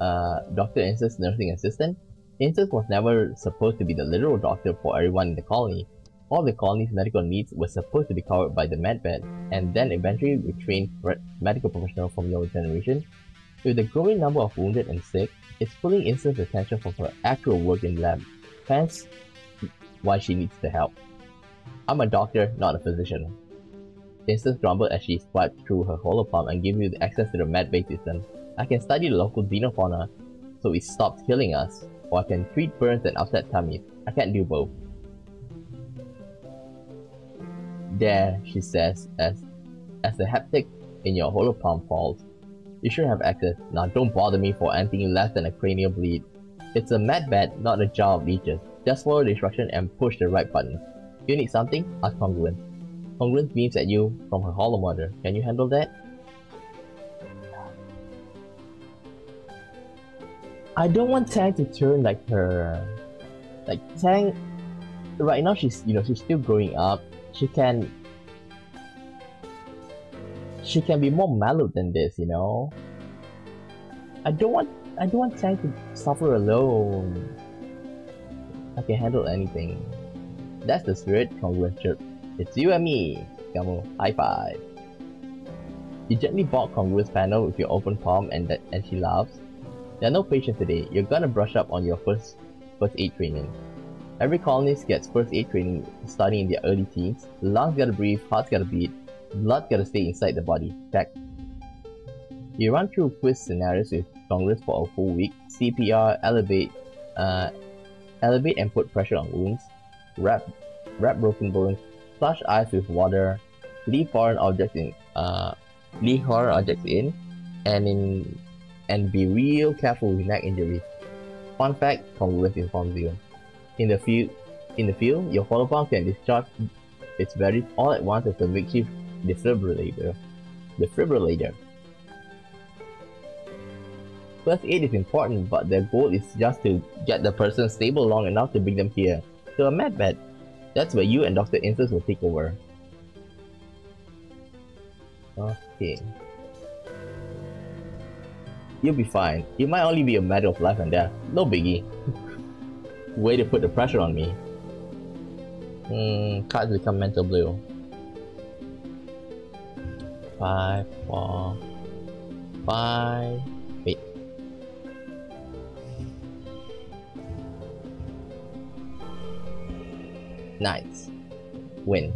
uh, Dr. Ince's nursing assistant. Inces was never supposed to be the literal doctor for everyone in the colony. All the colony's medical needs were supposed to be covered by the medbed, and then eventually we trained medical professionals from your generation. With the growing number of wounded and sick, it's pulling Instance attention from her actual work in lab, hence why she needs the help. I'm a doctor, not a physician. Instance grumbled as she swiped through her holopalm and gave you access to the medbay system. I can study the local xenofauna, so it stops killing us, or I can treat burns and upset tummies. I can't do both. There, she says, as as the haptic in your holopalm falls. You should have access. Now don't bother me for anything less than a cranial bleed. It's a med bed, not a jar of leeches. Just follow the instruction and push the right button. You need something? Ask Congruence. Congruence beams at you from her holomotor. Can you handle that? I don't want Tang to turn like her. Like Tang, right now she's you know she's still growing up. She can. She can be more mellow than this, you know. I don't want I don't want Tang to suffer alone. I can handle anything. That's the spirit, Congruence It's you and me. Kamu, high five. You gently balk Congruence panel with your open palm and that and she laughs. There are no patients today. You're gonna brush up on your first first aid training. Every colonist gets first aid training starting in their early teens. Lungs gotta breathe, heart's gotta beat, blood gotta stay inside the body. Check. You run through quiz scenarios with Congruence for a full week. CPR, elevate, uh, elevate and put pressure on wounds. Wrap, wrap broken bones. Flush eyes with water. Leave foreign objects in, uh, leave foreign objects in, and in and be real careful with neck injuries. Fun fact, Congruence informs you. In the field, in the field, your holopalm can discharge its batteries all at once as a makeshift defibrillator. Defibrillator. First aid is important, but the goal is just to get the person stable long enough to bring them here to a med bed. That's where you and Dr. Instance will take over. Okay. You'll be fine. It might only be a matter of life and death. No biggie. Way to put the pressure on me. Hmm, cards become mental blue. Five, four, five. Nice. Win.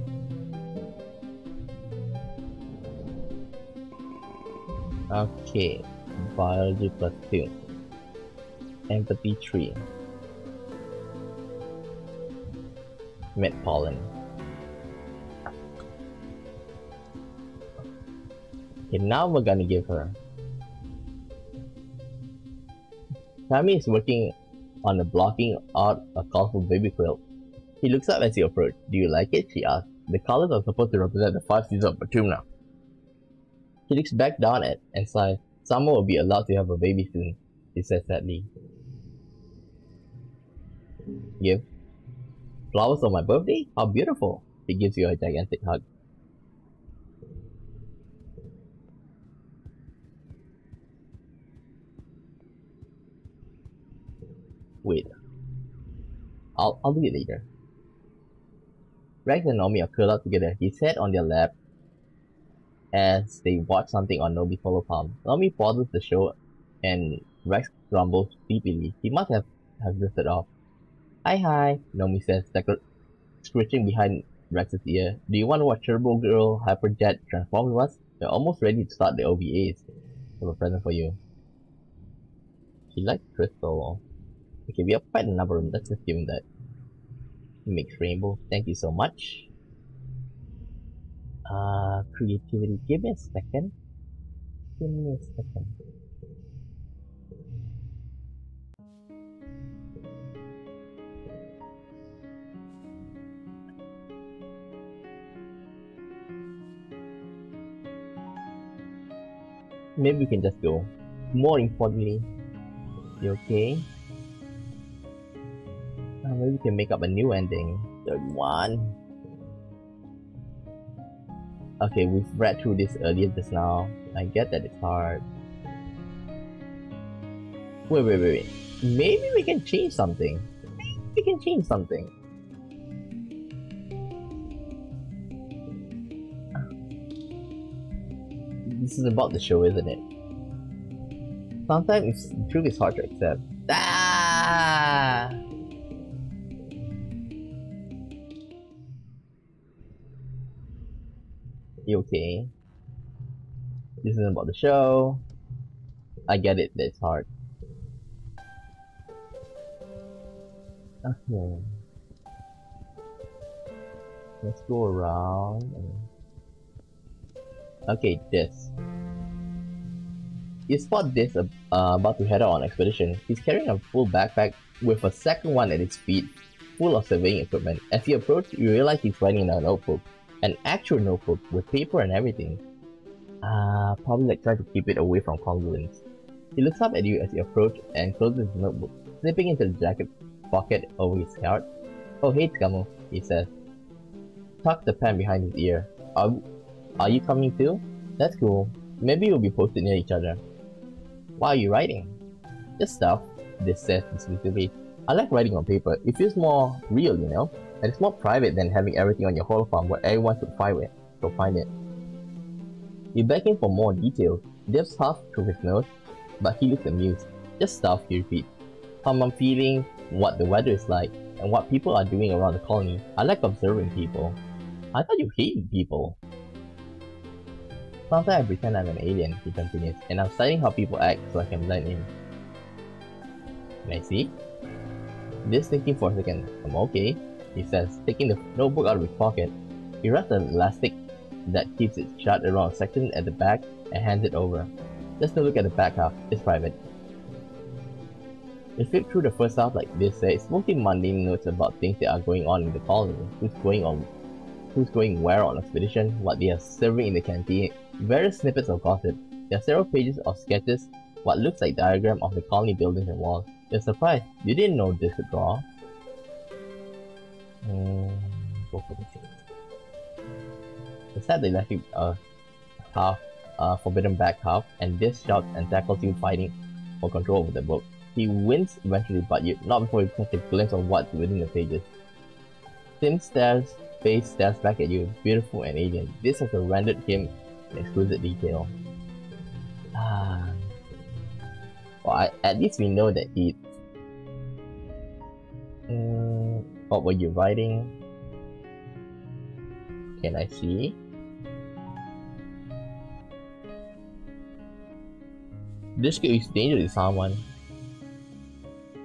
Okay biology plus 2 empathy 3 med pollen okay now we're gonna give her Tammy is working on the blocking out a colorful baby quilt. He looks up as he approach. Do you like it? She asks. The colors are supposed to represent the five seasons of Vertumna. He looks back down at and sighs. Summer will be allowed to have a baby soon, he said sadly. Give. Flowers on my birthday? How beautiful! He gives you a gigantic hug. Wait. I'll, I'll do it later. Rex and Nomi are curled up together, his head on their lap, as they watch something on Nomi's holopalm. Nomi pauses the show and Rex grumbles sleepily. He must have, have drifted off. Hi hi, Nomi says, scratching behind Rex's ear. Do you want to watch Turbo Girl Hyperjet transform with us? We're almost ready to start the OVAs. I have a present for you. He likes crystal. Okay, we have quite a number of them. Let's just give him that. Mixed rainbow. Thank you so much uh, creativity. Give me a second. Give me a second. Maybe we can just go. More importantly, you okay? maybe we can make up a new ending. Third one. Okay, we've read through this earlier just now. I get that it's hard. Wait, wait, wait, wait. Maybe we can change something. Maybe we can change something. This is about the show, isn't it? Sometimes truth is hard to accept. Ah! Okay? This isn't about the show. I get it, that's hard. Okay. Let's go around. Okay, this. You spot Dys uh, about to head out on expedition. He's carrying a full backpack with a second one at his feet, full of surveying equipment. As you approach, you realize he's writing in a notebook. An actual notebook with paper and everything. Ah, uh, probably like trying to keep it away from Congruence. He looks up at you as you approach and closes his notebook, slipping into the jacket pocket over his heart. Oh hey Tsukamu, he says. Tuck the pen behind his ear. Are, are you coming too? That's cool. Maybe we'll be posted near each other. Why are you writing? Just stuff, Dys says dismissively. I like writing on paper. It feels more real, you know? And it's more private than having everything on your holopalm where everyone could find it. So find it. You beg him for more details. Dev's half through his nose, but he looks amused. Just stuff, he repeats. How I'm feeling, what the weather is like, and what people are doing around the colony. I like observing people. I thought you hated people. Sometimes I pretend I'm an alien, he continues, and I'm studying how people act so I can blend in. Can I see? Dys thinking for a second. I'm okay, he says, taking the notebook out of his pocket. He wraps an elastic that keeps it shut around a section at the back and hands it over. Just a look at the back half, it's private. We flip through the first half like this, it's mostly mundane notes about things that are going on in the colony, who's going on who's going where on expedition, what they are serving in the canteen, various snippets of gossip. There are several pages of sketches, what looks like diagram of the colony buildings and walls. You're surprised, you didn't know Dys could draw. Mm, go for the Instead they left you uh, half, forbidden back half, and Dys shouts and tackles you fighting for control over the book. He wins eventually, but you not before you catch a glimpse of what's within the pages. Tim stares face stares back at you, beautiful and alien. Dys has rendered him in exquisite detail. Ah. Well, I, at least we know that he... Mm, what were you writing? Can I see? This could is dangerous to someone.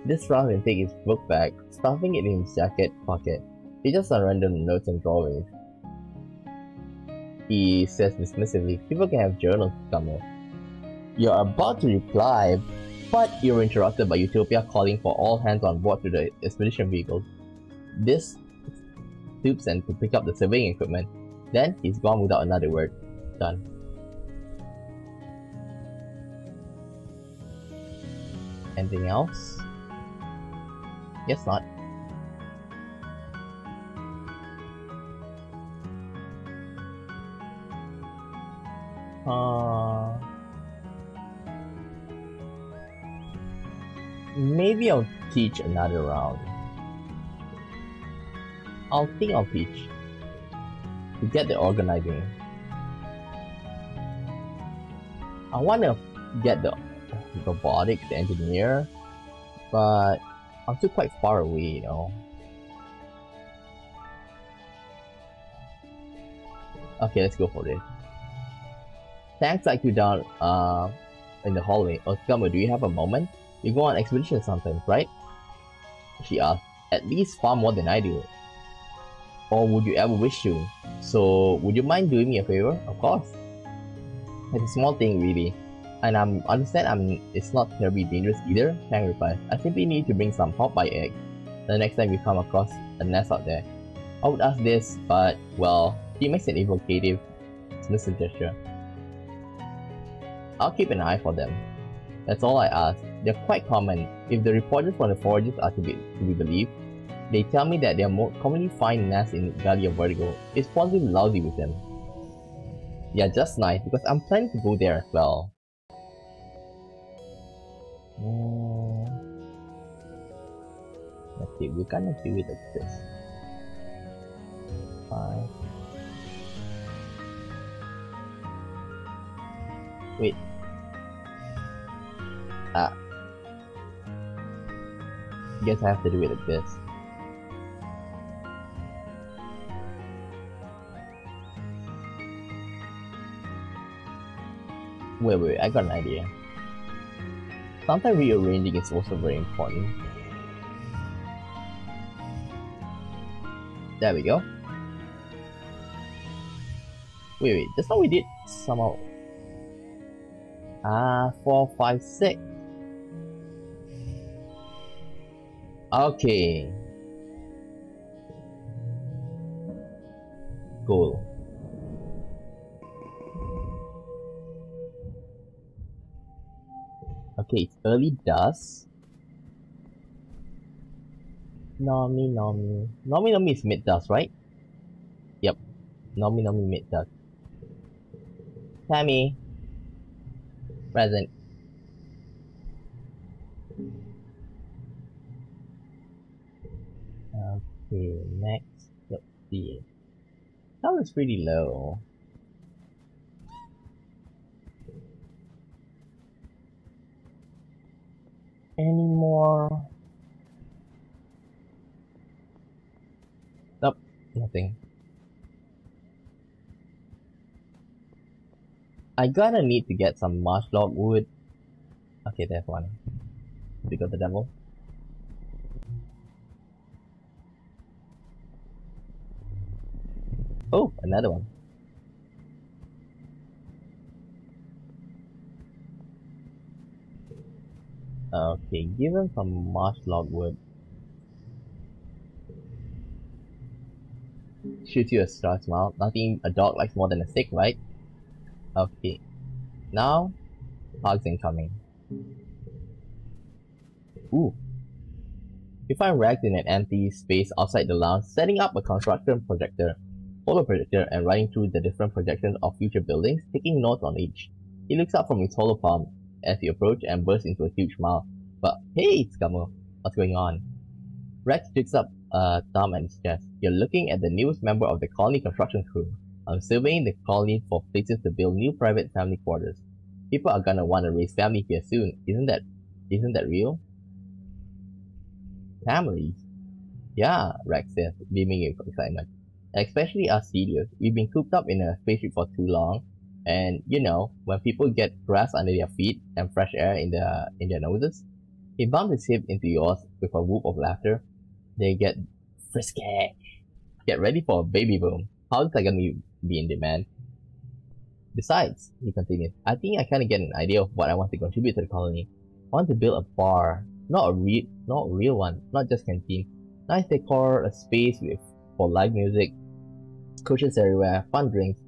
This round and take his book bag, stuffing it in his jacket pocket. He just random notes and drawings. He says dismissively, people can have journals come in. You're about to reply, but you're interrupted by Utopia calling for all hands on board to the expedition vehicles. Dys stoops and to pick up the surveying equipment. Then he's gone without another word. Done. Anything else? Guess not. Uh, maybe I'll teach another round. I'll think I'll to get the organizing. I want to get the robotics engineer, but I'm still quite far away, you know. Okay, let's go for this. Thanks like you down uh, in the hallway. Oh, Tsukamu, do you have a moment? You go on expedition sometimes, right? She asked. At least far more than I do. Or would you ever wish to? So, would you mind doing me a favor? Of course. It's a small thing, really. And I am understand I'm it's not terribly dangerous either, Tang replies. I simply need to bring some Popeye egg the next time we come across a nest out there. I would ask this, but, well, he makes an evocative, dismissive gesture. I'll keep an eye for them. That's all I ask. They're quite common. If the reporters from the forages are to be, to be believed, they tell me that they are more commonly find nests in Valley of Vertigo. It's possibly lousy with them. Yeah, just nice, because I'm planning to go there as well. Let's see, we're gonna do it like this. Five. Wait. Ah. Guess I have to do it like this. Wait, wait, I got an idea. Sometimes rearranging is also very important. There we go. Wait, wait, just how we did somehow. Ah, four, five, six. Okay. Cool. Okay, it's early dusk. Nomi Nomi. Nomi Nomi is mid dusk, right? Yep. Nomi Nomi mid dusk. Tammy. Present. Okay, next. Let's see. That was pretty low. Any more? Nope, nothing. I gonna need to get some marsh log wood. Okay, there's one. We got the devil. Oh, another one. Okay, give him some marsh log wood. Shoot you a star smile. Nothing a dog likes more than a stick, right? Okay. Now, hugs incoming. Ooh. You find Rex in an empty space outside the lounge, setting up a construction projector, photo projector, and running through the different projections of future buildings, taking notes on each. He looks up from his holopalm as he approach and bursts into a huge smile. But hey, Tsukamu, what's going on? Rex picks up uh, a thumb and his chest. You're looking at the newest member of the colony construction crew. I'm surveying the colony for places to build new private family quarters. People are gonna wanna raise family here soon, isn't that isn't that real? Families? Yeah, Rex says, beaming with excitement. Especially us seniors. We've been cooped up in a spaceship for too long, and you know, when people get grass under their feet and fresh air in their in their noses, he bumped his hip into yours with a whoop of laughter. They get frisky. Get ready for a baby boom. How's that gonna be be in demand. Besides, he continued, I think I kinda get an idea of what I want to contribute to the colony. I want to build a bar. Not a real not a real one, not just canteen. Nice decor, a space with for live music, cushions everywhere, fun drinks.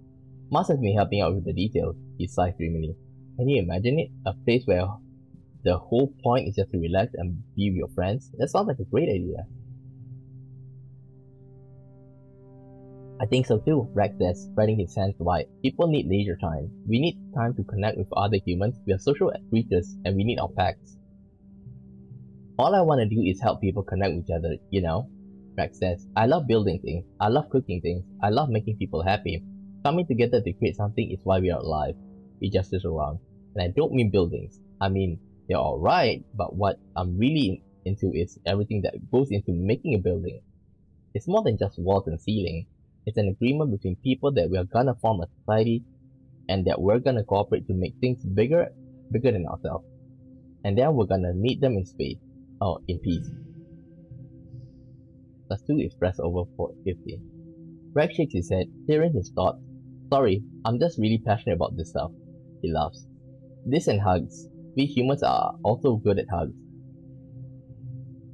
Must have been helping out with the details, he sighed dreamily. Can you imagine it? A place where the whole point is just to relax and be with your friends? That sounds like a great idea. I think so too, Rex says, spreading his hands wide. People need leisure time. We need time to connect with other humans. We are social creatures and we need our packs. All I want to do is help people connect with each other, you know? Rex says, I love building things. I love cooking things. I love making people happy. Coming together to create something is why we are alive. He gestures around. And I don't mean buildings. I mean, they're alright, but what I'm really into is everything that goes into making a building. It's more than just walls and ceiling. It's an agreement between people that we are gonna form a society and that we're gonna cooperate to make things bigger, bigger than ourselves. And then we're gonna meet them in space. Oh, in peace. Plus 2 is pressed over for 50. Rex shakes his head, clearing his thoughts. Sorry, I'm just really passionate about this stuff. He laughs. This and hugs. We humans are also good at hugs.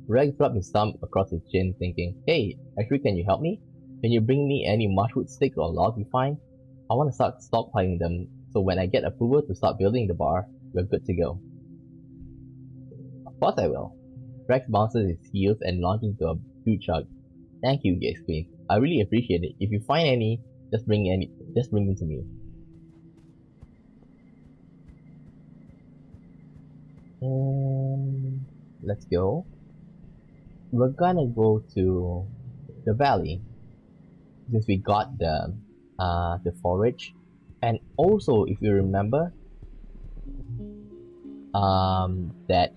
Rex rubbed his thumb across his chin, thinking, Hey, actually, can you help me? Can you bring me any marshwood sticks or logs you find? I want to start stockpiling them, so when I get approval to start building the bar, we're good to go. Of course I will. Rex bounces his heels and launches into a huge hug. Thank you, he exclaims. I really appreciate it. If you find any, just bring any just bring them to me. Um, let's go. We're gonna go to the valley since we got the uh, the forage and also if you remember um, that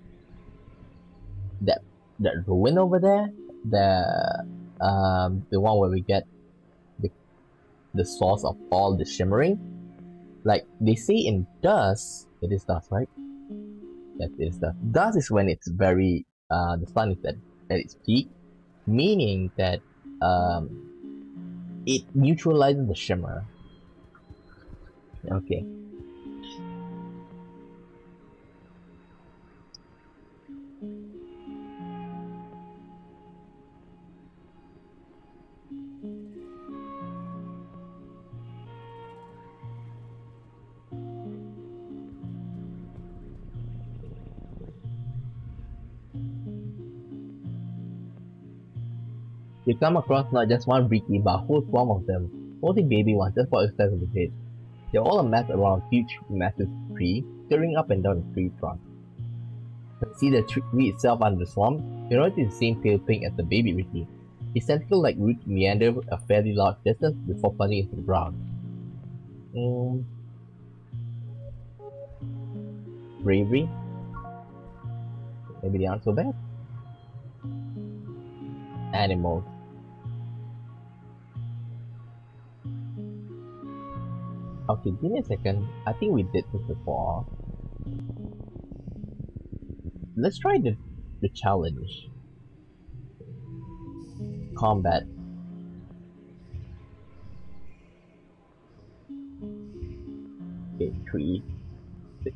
that that ruin over there, the um, the one where we get the source of all the shimmering. Like they say in dust, it is dust, right? It is dust. Dust is when it's very uh, the sun is at, at its peak, meaning that um, it neutralizes the shimmer. Okay. You come across not just one Riki, but a whole swarm of them, mostly baby ones just about the size of the head. They're all amassed around a huge, massive tree, tearing up and down the tree trunk. See the tree itself under the swarm? You notice the same pale pink as the baby Riki. Its tentacle-like roots meander a fairly large distance before plunging into the ground. Mm. Bravery? Maybe they aren't so bad. Animals. Okay, give me a second. I think we did this before. Let's try the, the challenge. Combat. Okay, three. Six.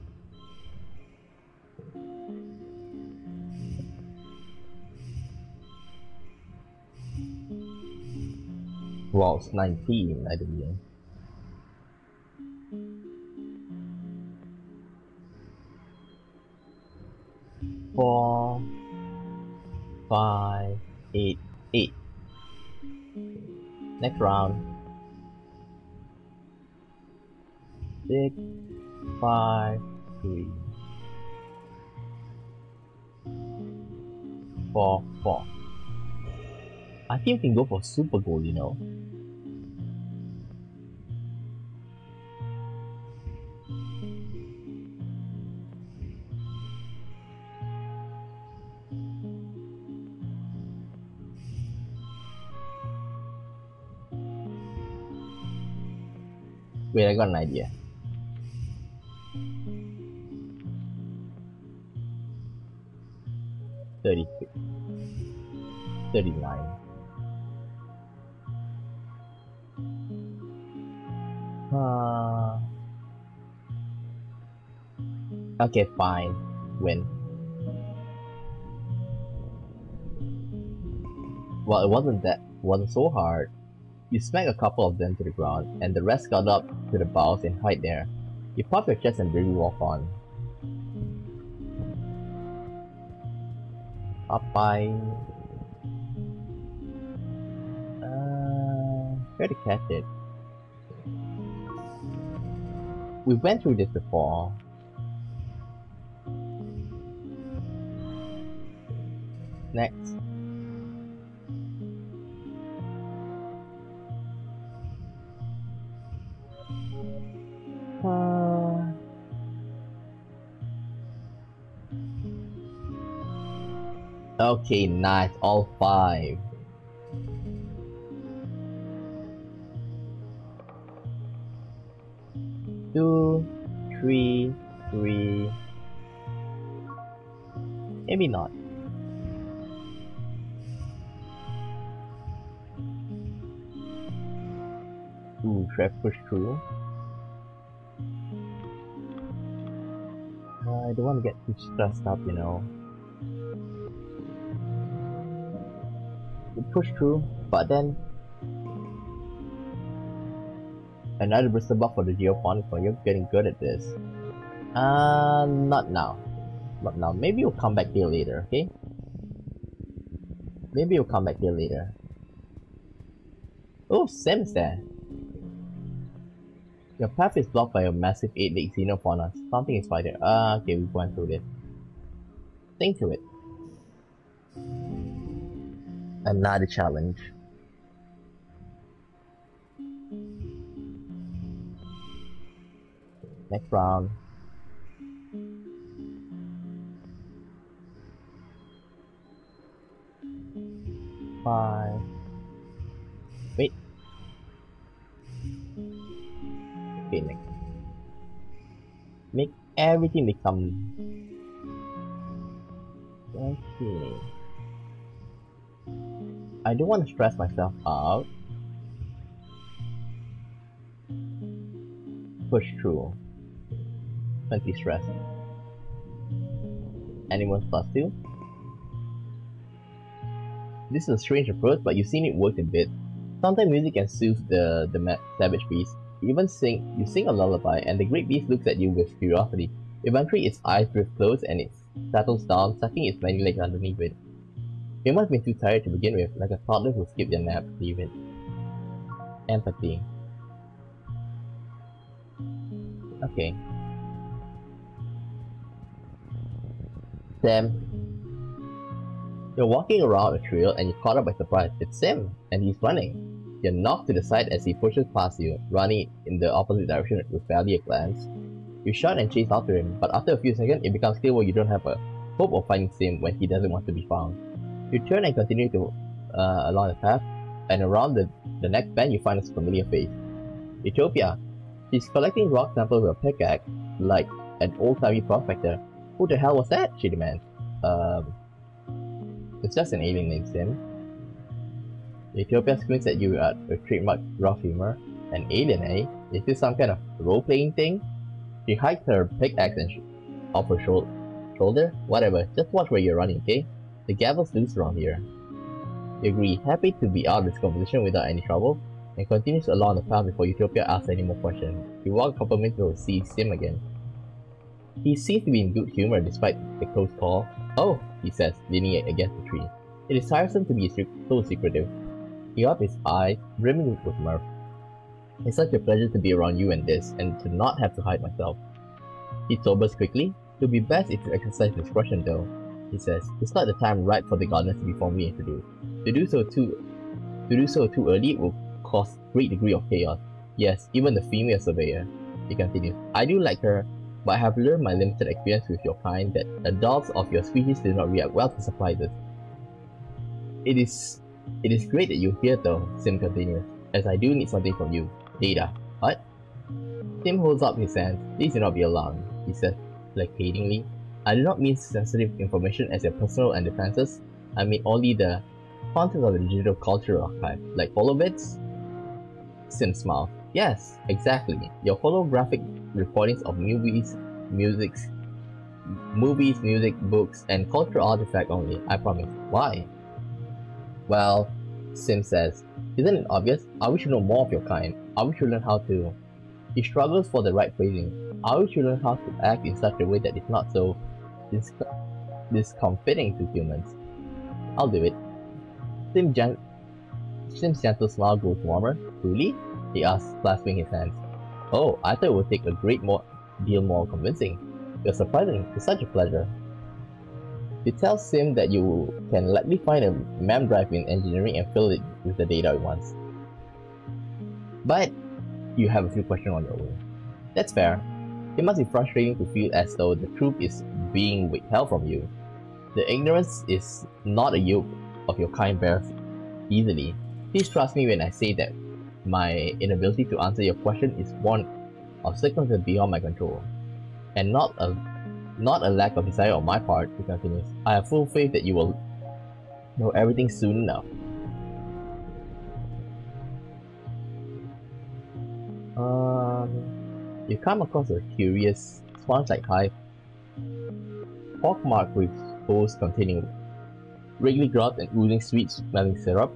Wow, it's 19 at the end. Four, five, eight, eight. Next round. Six, five, three, four, four. I think we can go for super goal, you know. Wait, I got an idea. Thirty-six. Thirty-nine. Uh, okay, fine. Win. Well, it wasn't that wasn't so hard. You smack a couple of them to the ground, and the rest got up to the boughs and hide there. You pop your chest and bravely walk on. Popeye... Uh, try to catch it. We went through this before. Next. Okay, nice. All five. Two, three, three. Maybe not. Ooh, should I push through? I don't want to get too stressed up, you know. We push through, but then another booster buff for the Geoponic for you're getting good at this. Uh, not now. Not now. Maybe we'll come back here later, okay? Maybe we'll come back here later. Oh, Sam's there. Your path is blocked by a massive 8-leg xenofauna. Something is fighting. Ah, uh, okay, we went through this. Think to it and not a challenge. Next round. Five. Wait. Okay, next. Make everything become... Okay. I don't want to stress myself out. Push through. Plenty stress. Animals plus two. This is a strange approach, but you've seen it work a bit. Sometimes music can soothe the, the savage beast. You even sing, you sing a lullaby, and the great beast looks at you with curiosity. Eventually, its eyes drift closed and it settles down, sucking its many legs underneath it. You must been too tired to begin with, like a toddler who skipped their nap, David. Empathy. Okay. Sam, you're walking around a trail and you're caught up by surprise. It's Sym, and he's running. You're knocked to the side as he pushes past you, running in the opposite direction with barely a glance. You shout and chase after him, but after a few seconds, it becomes clear where you don't have a hope of finding Sym when he doesn't want to be found. You turn and continue to uh, along the path, and around the, the next bend you find a familiar face. Utopia. She's collecting rock samples with a pickaxe, like an old-timey prospector. Who the hell was that? she demands. Um, it's just an alien named Sym. Utopia squints at you at a trademark rough humor. An alien, eh? Is this some kind of role-playing thing? She hikes her pickaxe and sh off her shou shoulder. Whatever, just watch where you're running, okay? The gavel's loose around here. You agree, happy to be out of this conversation without any trouble, and continues along the path before Utopia asks any more questions. You walk a couple minutes to see Sym again. He seems to be in good humor despite the close call. Oh, he says, leaning against the tree. It is tiresome to be so secretive. He up his eyes, brimming with mirth. It's such a pleasure to be around you and this, and to not have to hide myself. He sobers quickly. It would be best if you exercise discretion though, he says. It's not the time right for the gardeners to be formally introduced. To do so too to do so too early will cause great degree of chaos. Yes, even the female surveyor. He continues. I do like her, but I have learned my limited experience with your kind that adults of your species do not react well to surprises. It is it is great that you're here though, Sym continues, as I do need something from you. Data. What? Sym holds up his hand. Please do not be alarmed, he says placatingly. I do not mean sensitive information as your personal and defenses. I mean only the content of the digital culture archive, like holobits. Sym smiles. Yes, exactly. Your holographic recordings of movies, musics, movies, music, books, and cultural artifact only, I promise. Why? Well, Sym says, isn't it obvious? I wish to know more of your kind. I wish you learn how to. He struggles for the right phrasing. I wish you learn how to act in such a way that is not so dis- discomfiting to humans. I'll do it. Sym gentle smile grows warmer. Truly? He asks, clasping his hands. Oh, I thought it would take a great more deal more convincing. You're surprising. It's such a pleasure. You tell Sym that you can likely find a mem drive in engineering and fill it with the data at once. But you have a few questions on your own. That's fair. It must be frustrating to feel as though the truth is being withheld from you. The ignorance is not a yoke of your kind bears easily. Please trust me when I say that my inability to answer your question is one of circumstances beyond my control, and not a not a lack of desire on my part, he continues. I have full faith that you will know everything soon enough. Um, you come across a curious, sponge-like hive, pockmarked with holes containing wriggly grubs and oozing sweet-smelling syrup,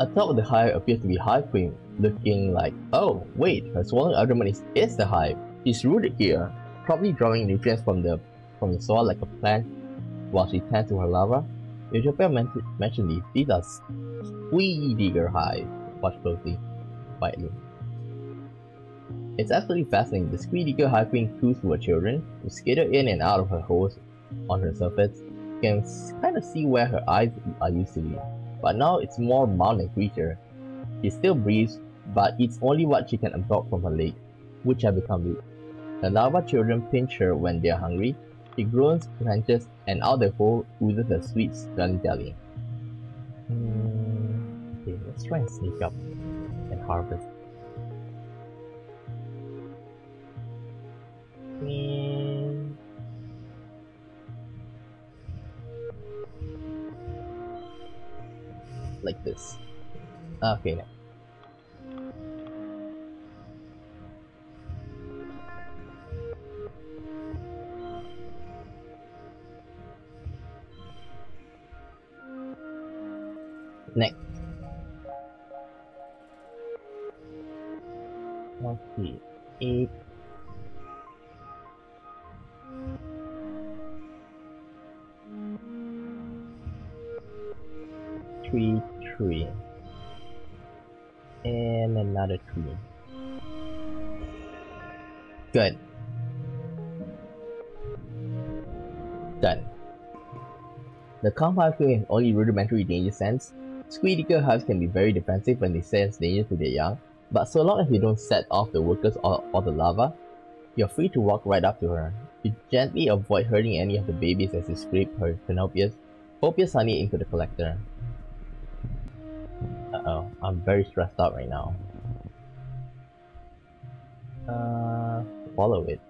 Atop of the hive appears to be hive queen, looking like, oh, wait, her swollen abdomen is, is the hive. She's rooted here, probably drawing nutrients from the from the soil like a plant while she tends to her larva. Utopia mentioned these. These are squee digger hives. Watch closely, quietly. It's absolutely fascinating. The hive queen cooes to her children, who skitter in and out of her holes on her surface. Can kind of see where her eyes are used to be but now it's more mountain creature. She still breathes, but it's only what she can absorb from her legs, which have become weak. The larva children pinch her when they are hungry. She groans, clenches, and out the hole oozes a sweet smelling jelly. Hmm. Let's try and sneak up and harvest. This. Okay. Next. Let's see. Eight. And another three. Good. Done. The compound queen has only rudimentary danger sense, Squeedicker hives can be very defensive when they sense danger to their young, but so long as you don't set off the workers or, or the larva, you're free to walk right up to her. You gently avoid hurting any of the babies as you scrape her Canopius, copious honey into the collector. Uh-oh, I'm very stressed out right now. Uh, follow it.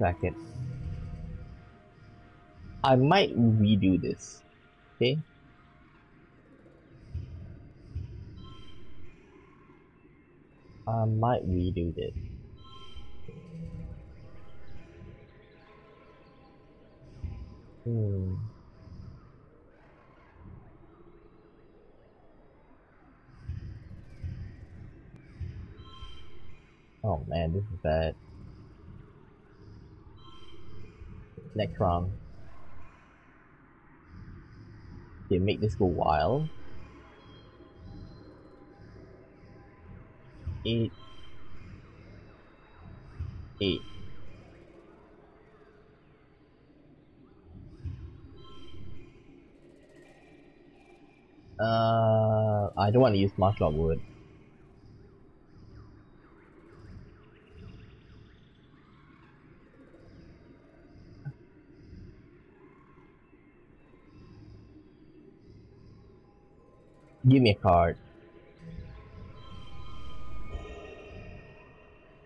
It. I might redo this. Okay. I might redo this. Hmm. Oh man, this is bad. Round. Okay, make this go wild. Eight. Eight. Uh, I don't want to use martial wood. Give me a card.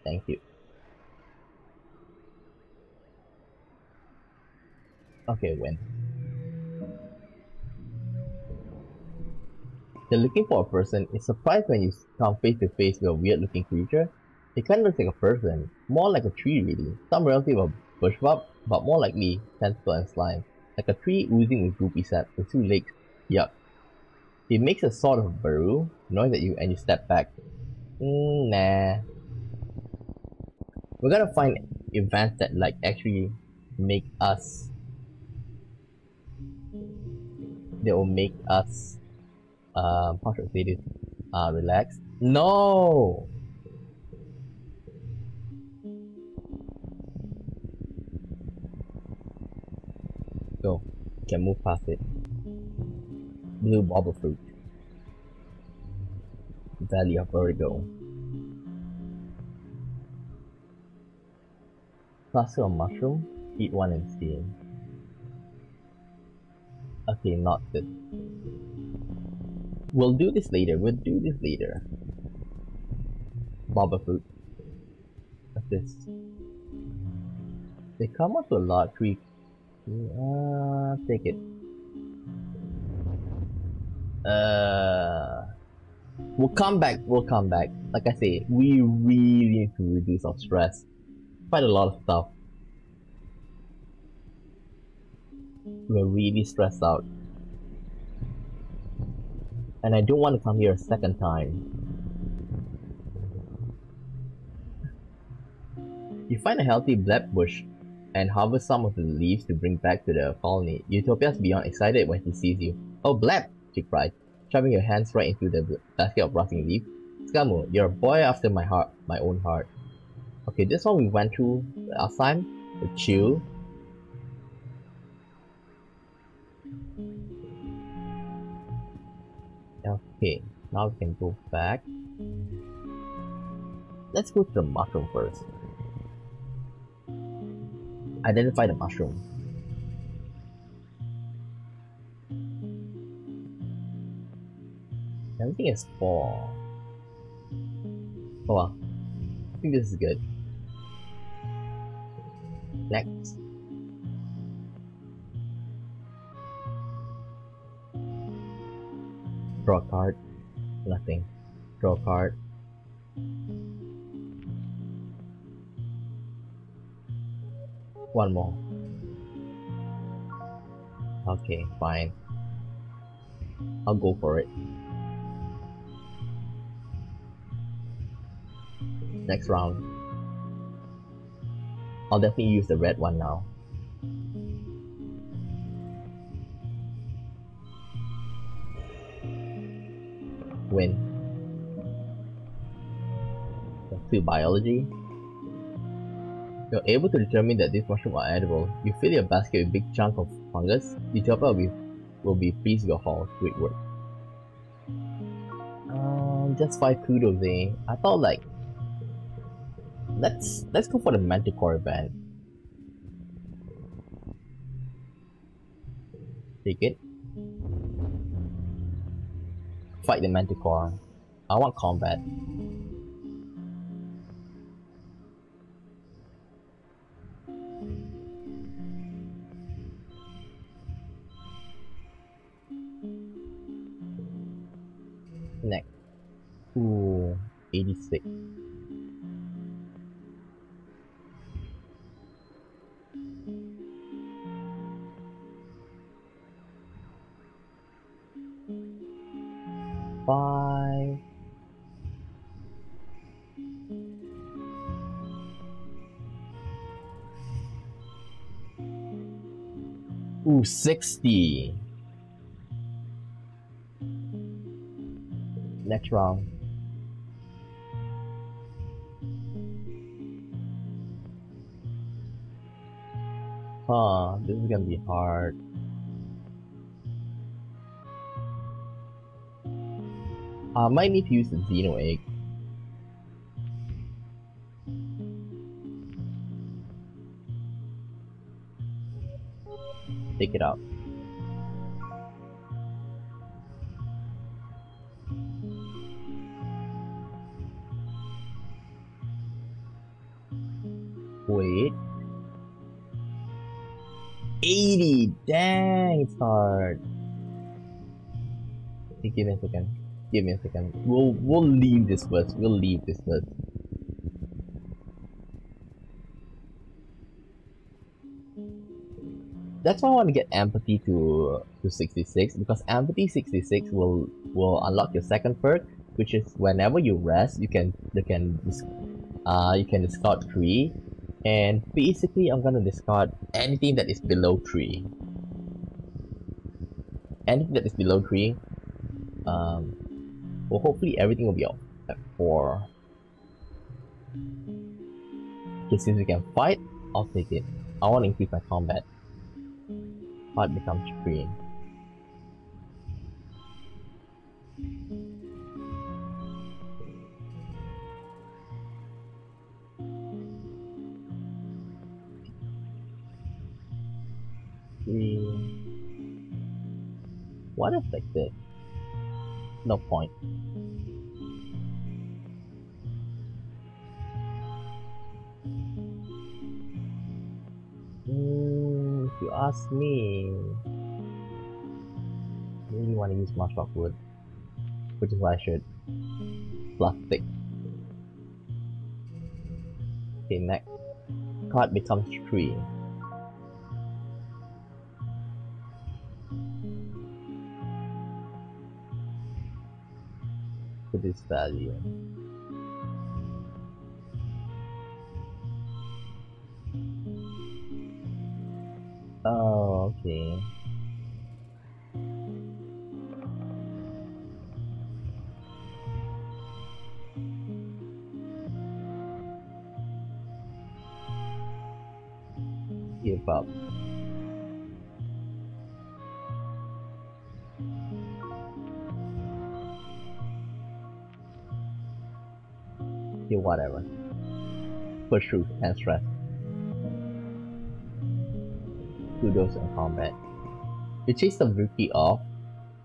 Thank you. Okay, win. You're looking for a person. is surprised when you come face to face with a weird looking creature. It kinda looks like a person, more like a tree really. Some relative of bushwalk, but more likely tentacle and slime. Like a tree oozing with goopy sap with two legs. Yuck. It makes a sort of burrow, knowing that you and you step back. Mm, nah. We're gonna find events that like actually make us they will make us I say this uh relax. No Go. Can move past it blue bubble fruit. Valley of Vertigo. Cluster of mushroom, eat one and steam. Okay, not this. We'll do this later, we'll do this later. Baba fruit. What's this? They come up to a lot, tree. Uh, take it. Uh, we'll come back. We'll come back. Like I say, we really need to reduce our stress. Quite a lot of stuff. We're really stressed out. And I don't want to come here a second time. You find a healthy bleb bush and harvest some of the leaves to bring back to the colony. Utopia's beyond excited when he sees you. Oh, bleb! She cried, shoving her hands right into the basket of rotting leaf. Tsukamu, you're a boy after my heart, my own heart. Okay, this one we went through last time. The chill. Okay, now we can go back. Let's go to the mushroom first. Identify the mushroom. Everything is four. Oh well. I think this is good. Next. Draw a card. Nothing. Draw a card. One more. Okay, fine. I'll go for it. Next round. I'll definitely use the red one now. Win. Two biology. You're able to determine that these mushrooms are edible. You fill your basket with a big chunk of fungus. The chopper will be, will be pleased your haul. Great work. Um, just five kudos, eh? I thought like let's let's go for the Manticore event. Take it. Fight the Manticore. I want combat. 60. Next round. Huh, this is gonna be hard. I might need to use the Xeno Egg. It out. Wait. 80! Dang, it's hard. Give me a second. Give me a second. We'll we'll leave this first. We'll leave this first. That's why I want to get empathy to to 66 because empathy 66 will will unlock your second perk, which is whenever you rest, you can you can uh you can discard three, and basically I'm gonna discard anything that is below three. Anything that is below three, um, well, hopefully everything will be up at 4. Okay, since we can fight, I'll take it. I want to increase my combat. Fight becomes 3. Three. Hmm. What affected? no point. Ask me, I really want to use mushrock wood, which is why I should. Plastic. Okay, next. Card becomes tree. to this value. Okay. Give up. you whatever. Through and stress. In combat. You chase the rookie off,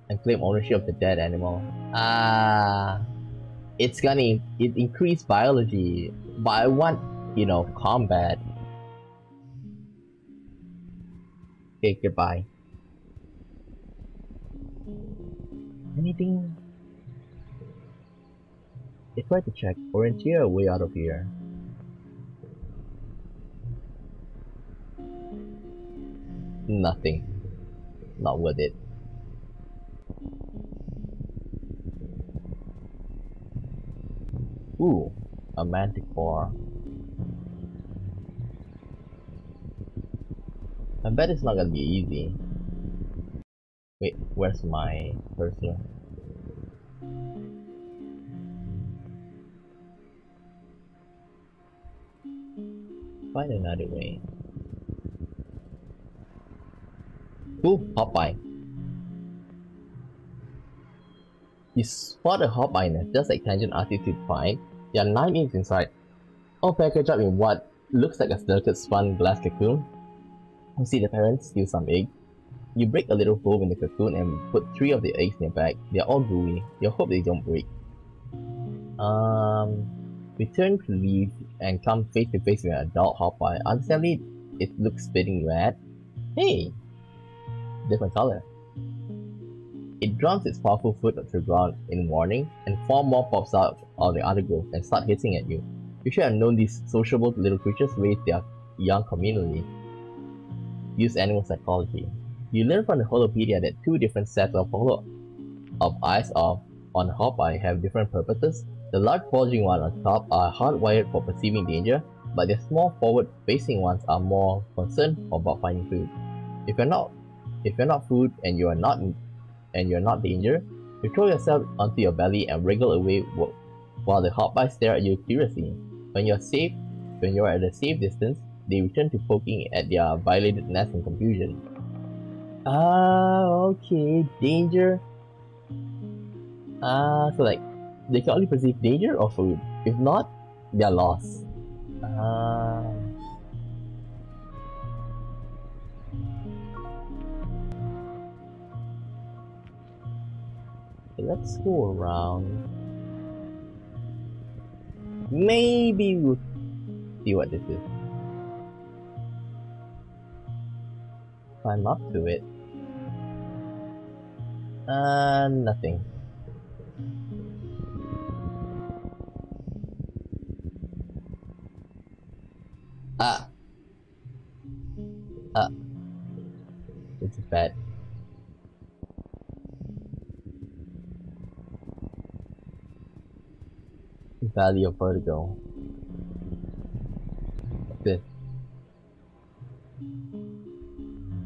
and claim ownership of the dead animal. Ah, uh, it's gonna it increase biology, but I want you know combat. Okay, goodbye. Anything? It's tried to check Orienteer way out of here. Nothing. Not worth it. Ooh, a manticore. I bet it's not gonna be easy. Wait, where's my cursor? Find another way. Ooh, Hop-eye. You spot a Hop-eye nest just like Tangent to find. There are 9 eggs inside, all packaged up in what looks like a delicate spun glass cocoon. You see the parents steal some egg. You break a little hole in the cocoon and put 3 of the eggs in your bag. They are all gooey. You hope they don't break. Um, return to leave and come face to face with an adult Hop-eye. Understandably, it looks spitting red. Hey, different color. It drums its powerful foot to the ground in warning, and four more pops out of the other group and start hissing at you. You should have known these sociable little creatures raise their young communally. Use animal psychology. You learn from the holopedia that two different sets of holo of eyes of on Hop-eye have different purposes. The large bulging ones on top are hardwired for perceiving danger, but the small forward-facing ones are more concerned about finding food. If you're not if you're not food and you are not and you're not danger, you throw yourself onto your belly and wriggle away while the Hop-eye stare at you curiously. When you're safe, when you're at a safe distance, they return to poking at their violated nest in confusion. Ah, okay, danger. Ah, so like, they can only perceive danger or food. If not, they're lost. Ah. Let's go around. Maybe we'll see what this is. Climb up to it. Uh, nothing. Ah. Ah. This is bad. Valley of Vertigo. This.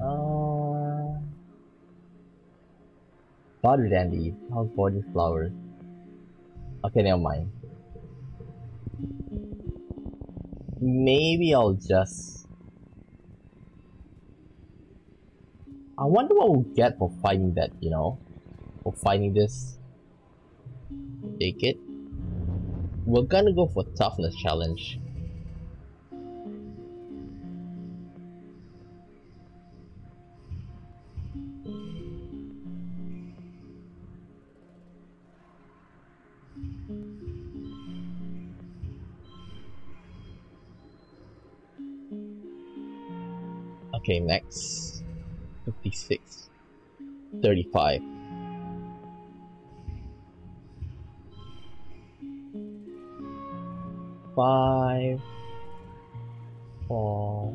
Uh, Water Dandy. How gorgeous flowers. Okay, never mind. Maybe I'll just... I wonder what we'll get for finding that, you know? For finding this. Take it. We're gonna go for toughness challenge. Okay, next. 56. 35. Five, four,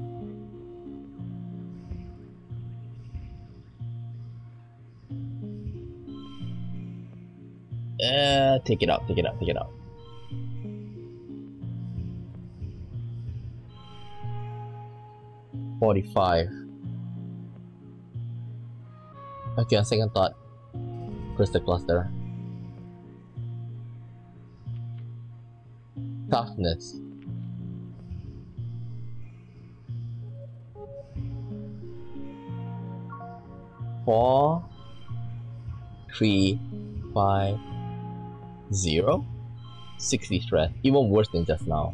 uh, take it out, take it out, take it out. Forty-five. Okay, on second thought, crystal cluster. Toughness. Four, three, five, zero, 60 stress, even worse than just now.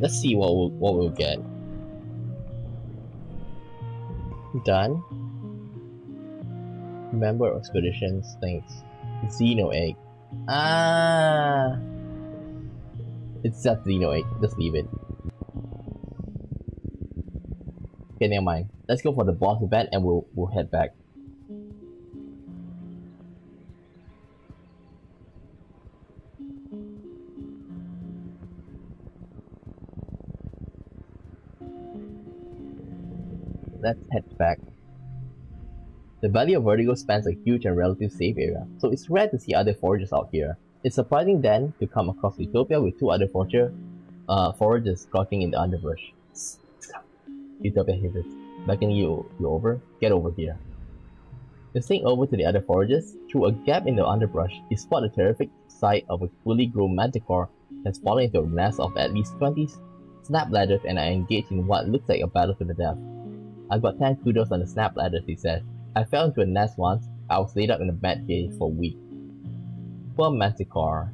Let's see what we'll, what we'll get. Done. Member expeditions, thanks. Xeno egg. Ah, it's just Xeno egg. Just leave it. Okay, never mind. Let's go for the boss event and we'll we'll head back. The Valley of Vertigo spans a huge and relatively safe area, so it's rare to see other foragers out here. It's surprising then to come across Utopia with two other forager, uh, foragers skulking in the underbrush. Utopia hears beckoning you, you over. Get over here. Listening over to the other foragers, through a gap in the underbrush, you spot the terrific sight of a fully grown manticore has fallen into a nest of at least 20 snap ladders and are engaged in what looks like a battle to the death. I've got 10 kudos on the snap ladders, he said. I fell into a nest once. I was laid up in a bed cage for a week. Poor Manticore.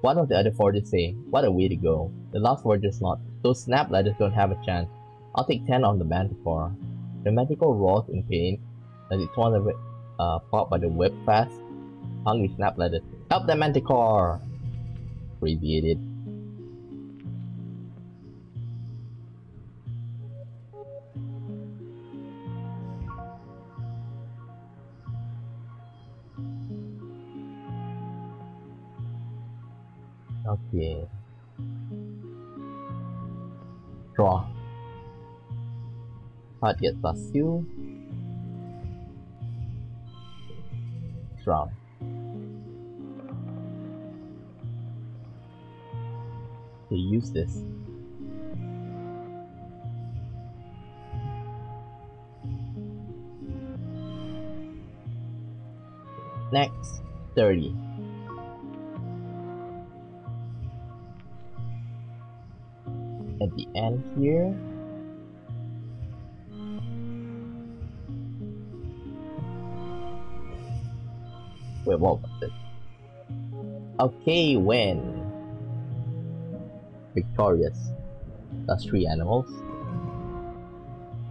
One of the other foragers say, what a way to go. The last forager's not. Those snap ladders don't have a chance. I'll take 10 on the Manticore. The Manticore roars in pain as it torn away, uh, caught by the whip fast, hungry snap ladders. Help the Manticore! Crazy idiot. Okay. Draw. Plus two. Draw. To use this. Next, 30. At the end here. Wait, what was it? Okay, win. Victorious. That's three animals.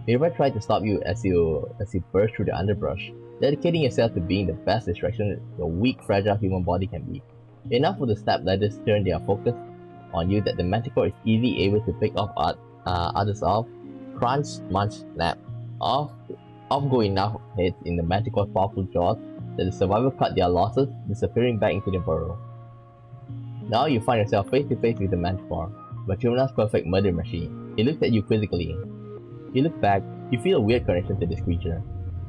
Mirva tried to stop you as you as you burst through the underbrush, dedicating yourself to being the best distraction your weak, fragile human body can be. Enough for the step ladders turn their focus on you that the Manticore is easily able to pick off uh, others off. Crunch, munch, snap. Off, off go enough hits in the Manticore's powerful jaws that the survivor cut their losses, disappearing back into the burrow. Now you find yourself face to face with the Manticore, Machuna's perfect murder machine. It looks at you quizzically. You look back, you feel a weird connection to this creature.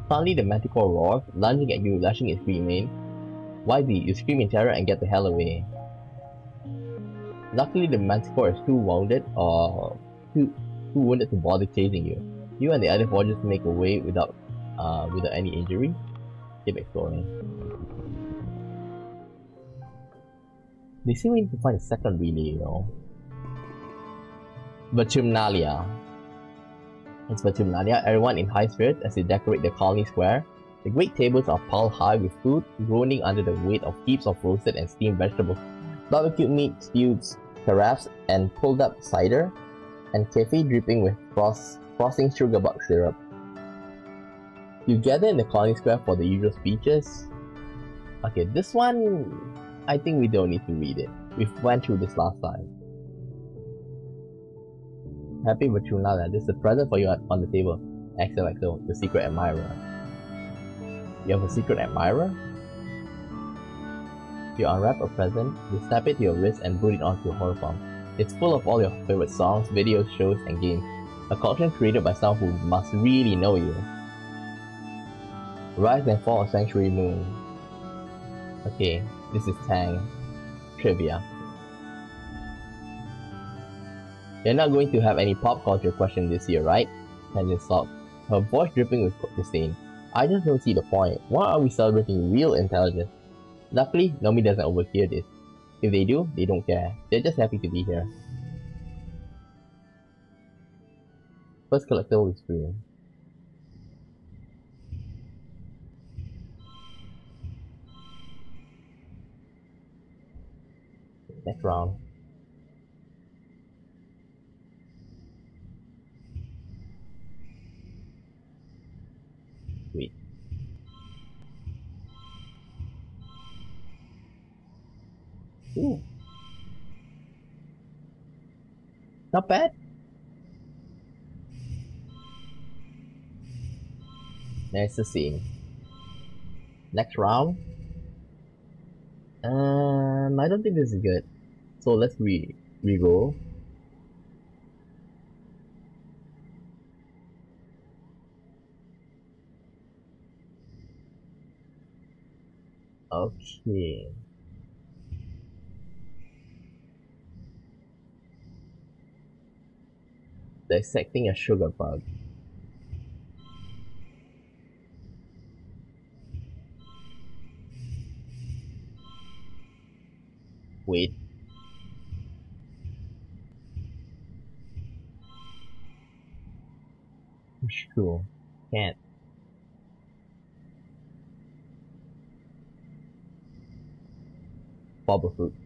Suddenly the Manticore roars, lunging at you, lashing its green mane. Wisely, you scream in terror and get the hell away. Luckily, the Manticore is too wounded or too too wounded to bother chasing you. You and the other foragers make a way without uh, without any injury. Keep exploring. They seem to find a second relay, you know. Vertumnalia. It's Vertumnalia, everyone in high spirits as they decorate the colony square. The great tables are piled high with food, groaning under the weight of heaps of roasted and steamed vegetables, barbecued meat, stews, carafes and pulled up cider, and coffee dripping with frost, frosting sugar bug syrup. You gather in the colony square for the usual speeches. Okay, this one, I think we don't need to read it. We've went through this last time. Happy Vertumnalia, this is a present for you on the table. XOXO, the secret admirer. You have a secret admirer? You unwrap a present, you snap it to your wrist and boot it onto your holopalm. It's full of all your favorite songs, videos, shows, and games. A collection created by someone who must really know you. Rise and Fall of Sanctuary Moon. Okay, this is Tang. Trivia. You're not going to have any pop culture question this year, right? Tangent stopped, her voice dripping with disdain. I just don't see the point. Why are we celebrating real intelligence? Luckily, Nomi doesn't overhear this. If they do, they don't care. They're just happy to be here. First collectible experience. Next round. Ooh. Not bad. Nice to see. Next round. Um, I don't think this is good. So let's re re-roll. Okay. Dissecting a sugar bug. Wait. Sure. Can't. Bubble fruit.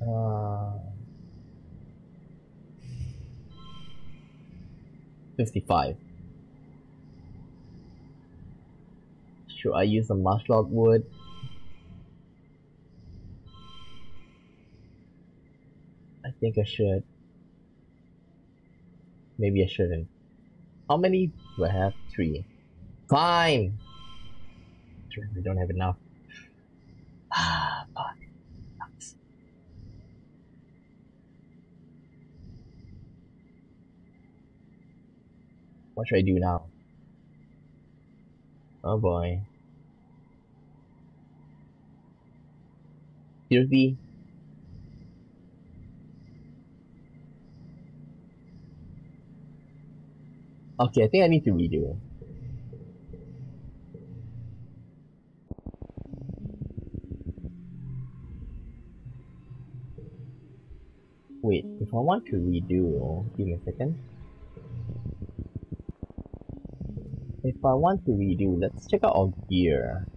Uh, 55. Should I use the mushlog wood? I think I should. Maybe I shouldn't. How many do I have? Three. Fine! We don't have enough. Ah, fuck. Sucks. What should I do now? Oh boy. Seriously? Okay, I think I need to redo. Wait, if I want to redo, give me a second. If I want to redo, let's check out our gear.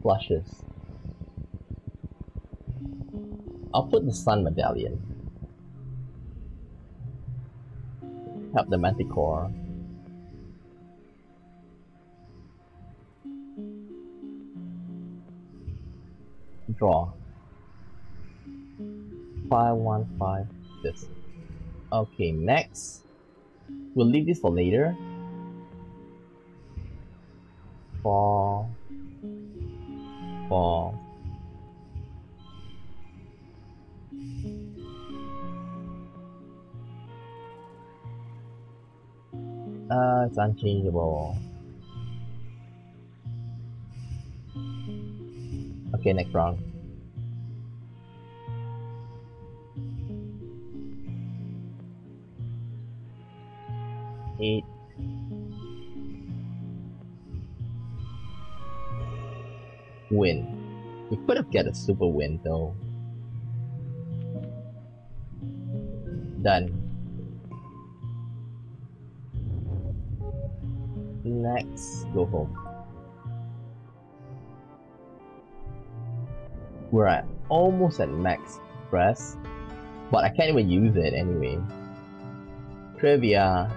Flushes. I'll put the sun medallion. Have the manticore. Draw. 515 this. Okay, next. We'll leave this for later. For... For... Uh, it's unchangeable. Okay, next round. Eight. Win. We could have get a super win though. Done. Next, go home. We're at almost at max press, but I can't even use it anyway. Trivia.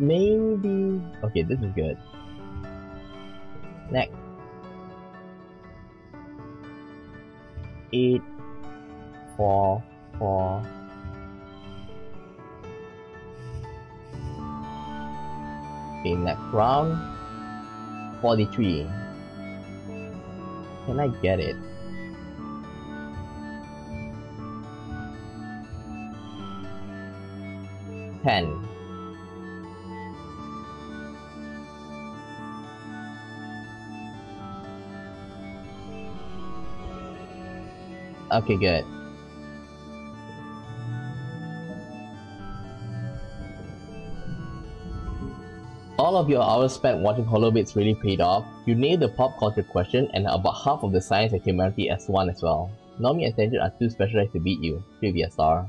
Maybe... Okay, this is good. Next. 8, 4, 4, Okay, next round. 43. Can I get it? Ten. Okay, good. All of your hours spent watching HoloBits really paid off. You nailed the pop culture question and about half of the science and humanity as one as well. Nomi and Tangent are too specialized to beat you. Trivia star.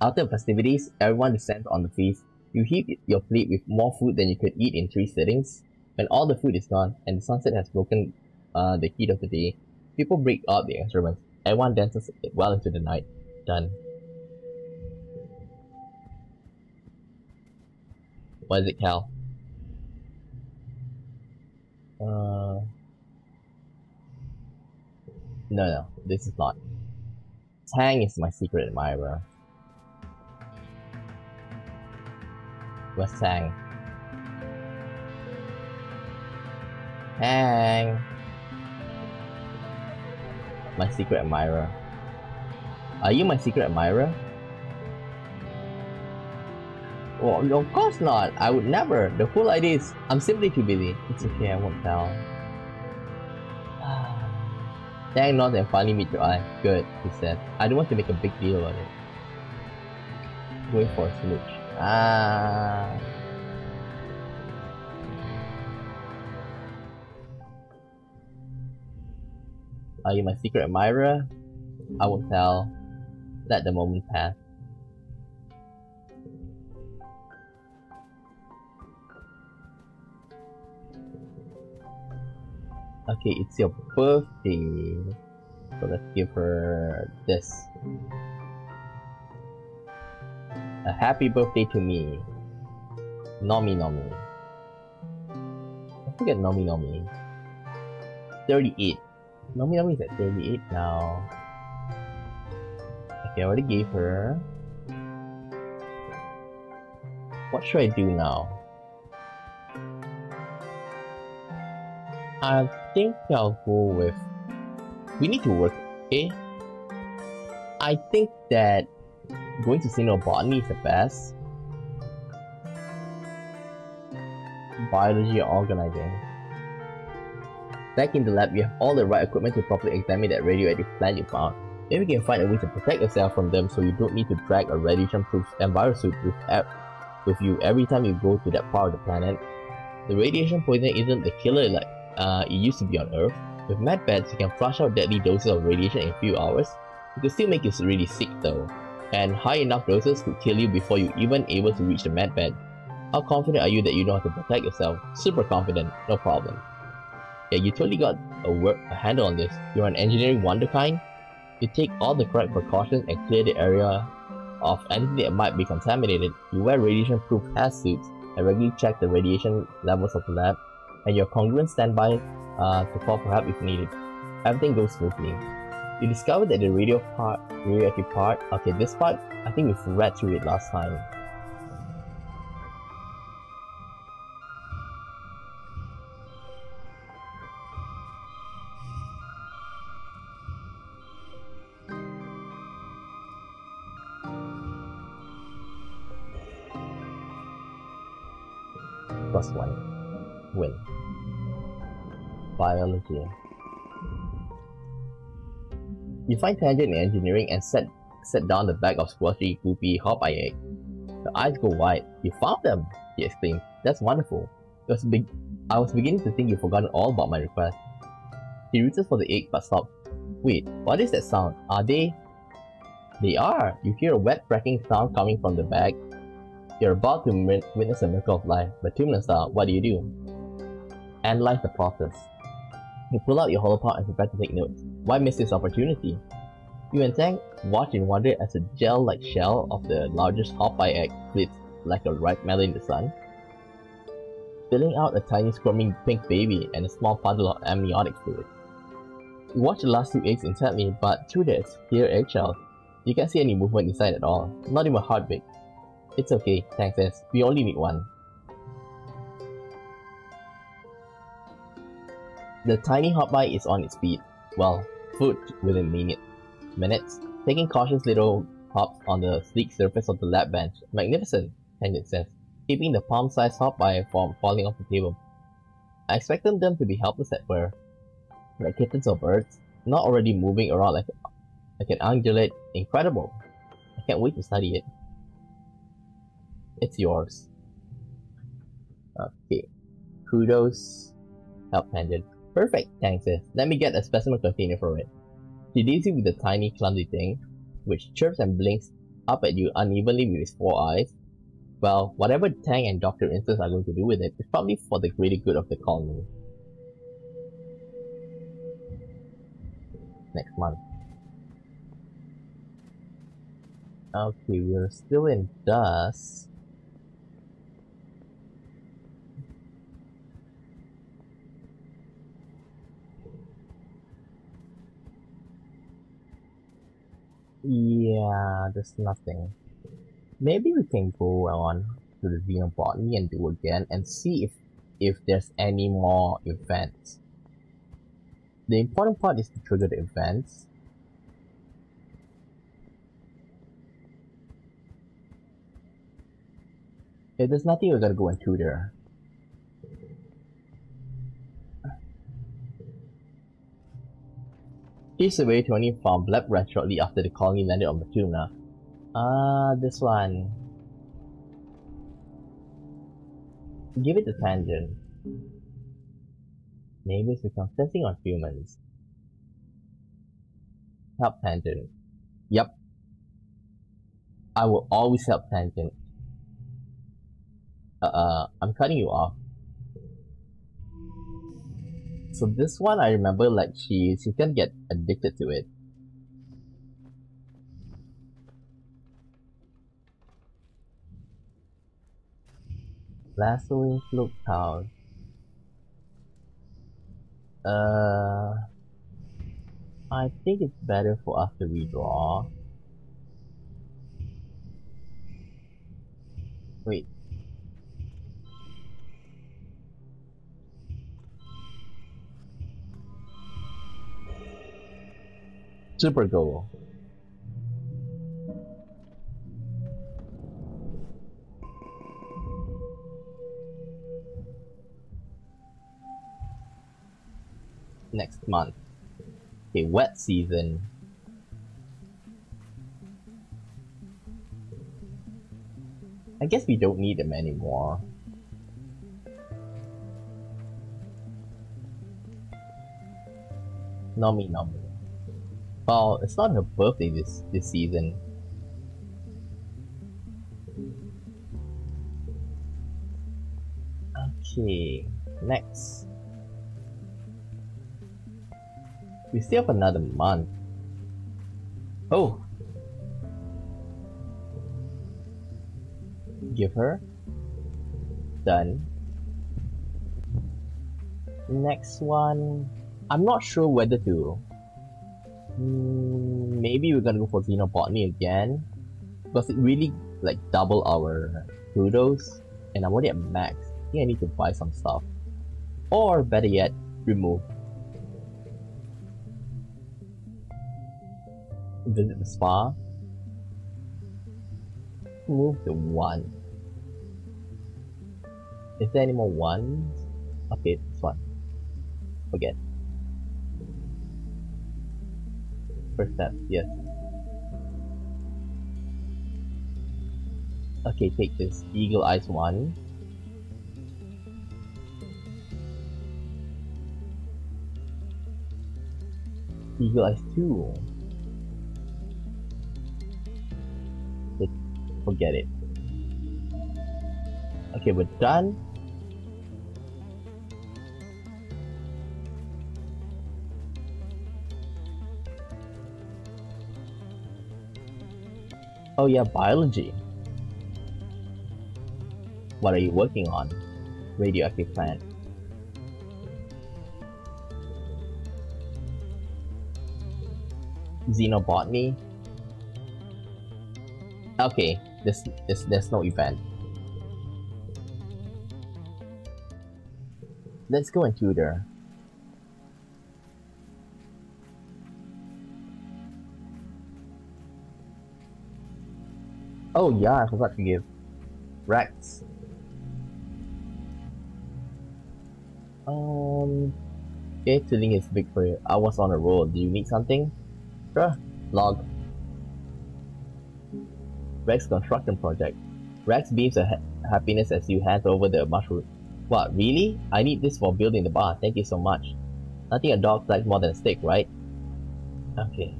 After festivities, everyone descends on the feast. You heap your plate with more food than you could eat in three sittings. When all the food is gone and the sunset has broken uh, the heat of the day, people break out the instruments. Everyone dances well into the night. Done. What is it, Cal? Uh, no, no, this is not. Tang is my secret admirer. Where's Tang? Tang! My secret admirer. Are you my secret admirer? Well, of course not. I would never. The whole idea is I'm simply too busy. It's okay, I won't tell. Thank not and finally meet your eye. Good, he said. I don't want to make a big deal about it. Going for a smooch. Ah. Are you my secret admirer? I won't tell. Let the moment pass. Okay, it's your birthday. So let's give her this. A happy birthday to me. Nomi Nomi. I forget Nomi Nomi. 38. Nomi Nomi is at 38 now. Okay, I already gave her. What should I do now? I think I'll go with we need to work, okay? I think that going to botany is the best. Biology organizing. Back in the lab, you have all the right equipment to properly examine that radioactive plant you found. Maybe we can find a way to protect yourself from them so you don't need to drag a radiation-proof virus suit with, with you every time you go to that part of the planet. The radiation poisoning isn't the killer like uh, it used to be on Earth. With medbeds, you can flush out deadly doses of radiation in a few hours. It could still make you really sick though, and high enough doses could kill you before you even able to reach the medbed. How confident are you that you know how to protect yourself? Super confident, no problem. Yeah, you totally got a, work, a handle on this. You're an engineering wonderkind. You take all the correct precautions and clear the area of anything that might be contaminated. You wear radiation-proof hazmat suits and regularly check the radiation levels of the lab and your congruent standby uh, to call for help if needed. Everything goes smoothly. You discover that the radio part, radioactive part, okay, this part, I think we've read through it last time. Win biology. You find tangent in engineering and set set down the back of squashy, goopy Hop-eye egg. The eyes go wide. You found them! he exclaimed. That's wonderful. It was big I was beginning to think you'd forgotten all about my request. He reaches for the egg but stops. Wait, what is that sound? Are they? They are! You hear a wet cracking sound coming from the bag. You're about to witness a miracle of life, but style, what do you do? Analyze the process. You pull out your holopalm and prepare to take notes. Why miss this opportunity? You and Tang watch in wonder as a gel-like shell of the largest Hop-eye egg flits like a ripe melon in the sun, spilling out a tiny squirming pink baby and a small puddle of amniotic fluid. You watch the last two eggs intently, but through their clear eggshells, you can't see any movement inside at all, not even a heartbeat. It's okay, Tang says, we only need one. The tiny Hop-eye is on its feet, well, foot within minute, minutes, taking cautious little hops on the sleek surface of the lab bench. Magnificent, Tangent says, keeping the palm-sized Hop-eye from falling off the table. I expected them to be helpless at first, like kittens or birds, not already moving around like, like an ungulate. Incredible! I can't wait to study it. It's yours. Okay. Kudos. Help Tangent. Perfect, thanks sis. Let me get a specimen container for it. She leaves you with the tiny clumsy thing, which chirps and blinks up at you unevenly with its four eyes. Well, whatever Tang and Dr. Instance are going to do with it is probably for the greater good of the colony. Next month. Okay, we're still in dust. Yeah, there's nothing. Maybe we can go on to the Xenobotany and do again and see if if there's any more events. The important part is to trigger the events. If there's nothing, we're gonna go into tutor. He's away to only found Black Rat shortly after the colony landed on Vertumna. Ah, uh, this one. Give it a tangent. Neighbors become sensing on humans. Help tangent. Yep. I will always help tangent. Uh, uh, I'm cutting you off. So this one I remember like she she's gonna get addicted to it. Lassoing Float Town. Uh, I think it's better for us to redraw. Wait, Super goal. Next month. A wet season. I guess we don't need them anymore. No me, no me. Well, it's not her birthday this this season. Okay, next. We still have another month. Oh! Give her. Done. Next one. I'm not sure whether to Mm, maybe we're gonna go for Xenobotany again. Because it really like double our kudos. And I'm already at max. I think I need to buy some stuff. Or better yet, remove. Visit the spa. Move the one. Is there any more ones? Okay, this one. Forget. First step, yes. Okay, take this. Eagle Eyes 1. Eagle Eyes 2. forget it. Okay, we're done. Oh yeah, biology. What are you working on? Radioactive plant. Xenobotany. Okay, this this there's no event. Let's go and tutor. Oh yeah, I forgot to give. Rex. Um, okay, Tilling is big for you. I was on a roll. Do you need something? Sure. Log. Rex construction project. Rex beams a ha happiness as you hand over the mushroom. What, really? I need this for building the bar. Thank you so much. Nothing a dog likes more than a steak, right? Okay.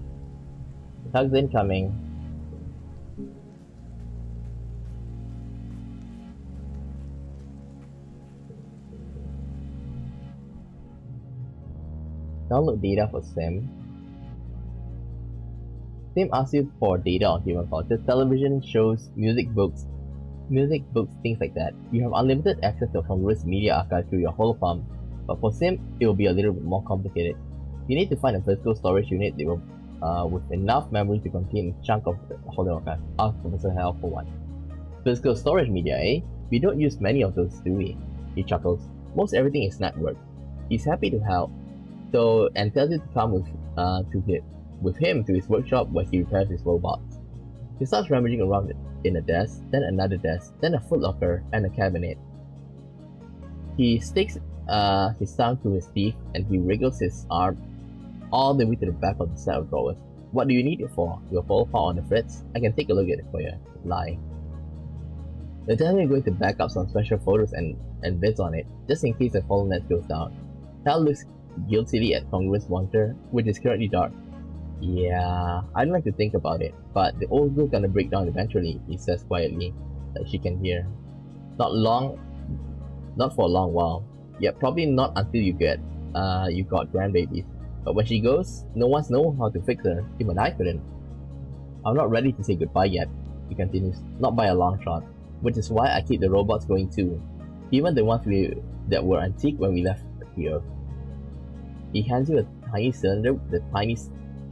Tugs incoming. Download data for Sym. Sym asks you for data on human culture, television, shows, music, books, music, books, things like that. You have unlimited access to a Congruence media archive through your holopalm, but for Sym, it will be a little bit more complicated. You need to find a physical storage unit that will, uh, with enough memory to contain a chunk of the holo archive. Ask Professor Hal for one. Physical storage media, eh? We don't use many of those, do we? He chuckles. Most everything is networked. He's happy to help, so and tells you to come with uh to him with him to his workshop where he repairs his robots. He starts rummaging around in a desk, then another desk, then a footlocker and a cabinet. He sticks uh, his tongue to his teeth and he wriggles his arm all the way to the back of the set of drawers. What do you need it for? Your full power on the fritz? I can take a look at it for you. Lie. They tell me you're going to back up some special photos and, and vids on it, just in case the HoloNet goes down. Hal looks guiltily at Congruence monitor, which is currently dark. Yeah, I'd like to think about it, but the old girl's gonna break down eventually, he says quietly, that she can hear. Not long, not for a long while. Yeah, probably not until you get, uh, you got grandbabies. But when she goes, no one's know how to fix her, even I couldn't. I'm not ready to say goodbye yet, he continues, not by a long shot, which is why I keep the robots going too, even the ones we, that were antique when we left here. He hands you a tiny cylinder the tiny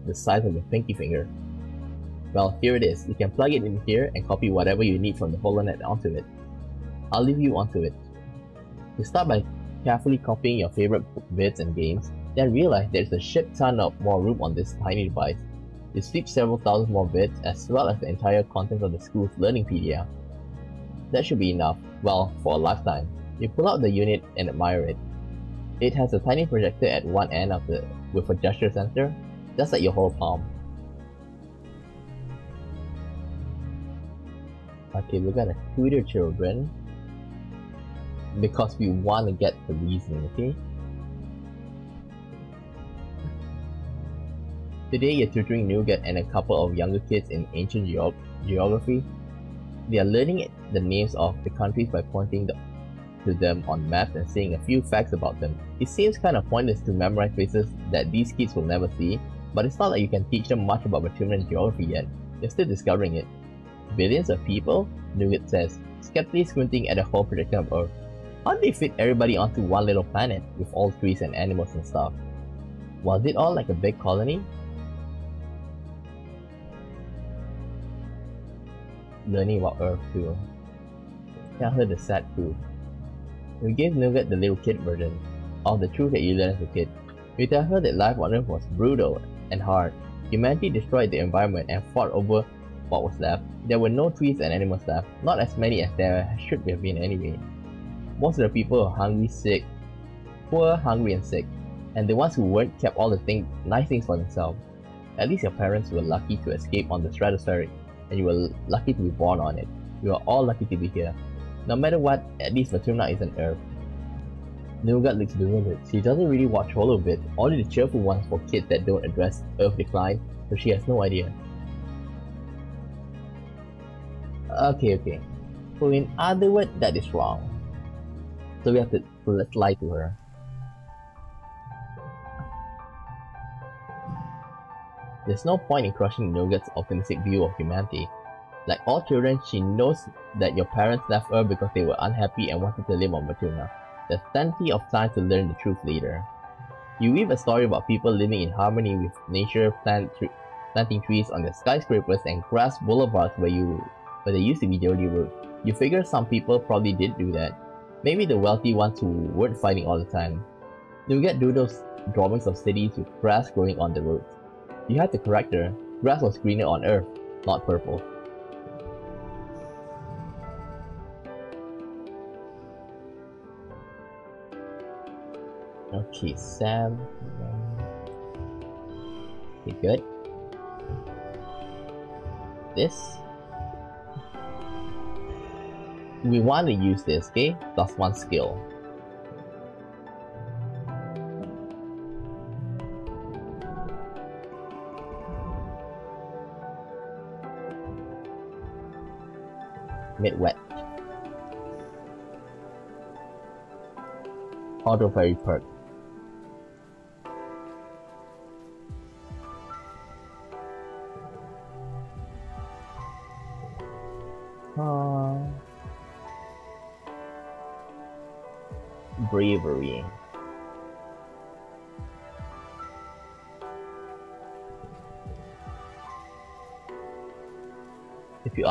the size of your pinky finger. Well, here it is. You can plug it in here and copy whatever you need from the HoloNet onto it. I'll leave you onto it. You start by carefully copying your favorite bits and games, then realize there's a shit ton of more room on this tiny device. You sweep several thousand more bits as well as the entire contents of the school's learning Learningpedia. That should be enough, well, for a lifetime. You pull out the unit and admire it. It has a tiny projector at one end of the with a gesture sensor just like your holopalm. Okay, we're gonna tutor children because we want to get the reason, okay? Today you're tutoring Nougat and a couple of younger kids in ancient geog geography. They are learning the names of the countries by pointing the, to them on maps and saying a few facts about them. It seems kind of pointless to memorize places that these kids will never see, but it's not like you can teach them much about Vertumnan geography yet. They're still discovering it. Billions of people? Nougat says, skeptically squinting at the whole projection of Earth. How do they fit everybody onto one little planet, with all trees and animals and stuff? Was it all like a big colony? Learning about Earth too. Tell her the sad truth. We gave Nougat the little kid version, of the truth that you learned as a kid. We tell her that life on Earth was brutal and hard. Humanity destroyed the environment and fought over what was left. There were no trees and animals left, not as many as there should have been anyway. Most of the people were hungry, sick, poor, hungry, and sick, and the ones who weren't kept all the thing, nice things for themselves. At least your parents were lucky to escape on the stratospheric, and you were lucky to be born on it. You are all lucky to be here. No matter what, at least Vertumna is an Earth. Nougat looks bewildered. She doesn't really watch Holobit, only the cheerful ones for kids that don't address Earth decline, so she has no idea. Okay, okay. So in other words, that is wrong. So we have to let's lie to her. There's no point in crushing Nougat's optimistic view of humanity. Like all children, she knows that your parents left Earth because they were unhappy and wanted to live on Vertumna. There's plenty of time to learn the truth later. You weave a story about people living in harmony with nature, plant planting trees on the skyscrapers and grass boulevards where you where they used to be dirty roads. You figure some people probably did do that. Maybe the wealthy ones who weren't fighting all the time. You get doodles drawings of cities with grass growing on the roads. You had to correct her. Grass was greener on Earth, not purple. Okay, Sam. Okay, good. This. We want to use this, okay? Plus one skill. Mid wet. Auto fairy perk.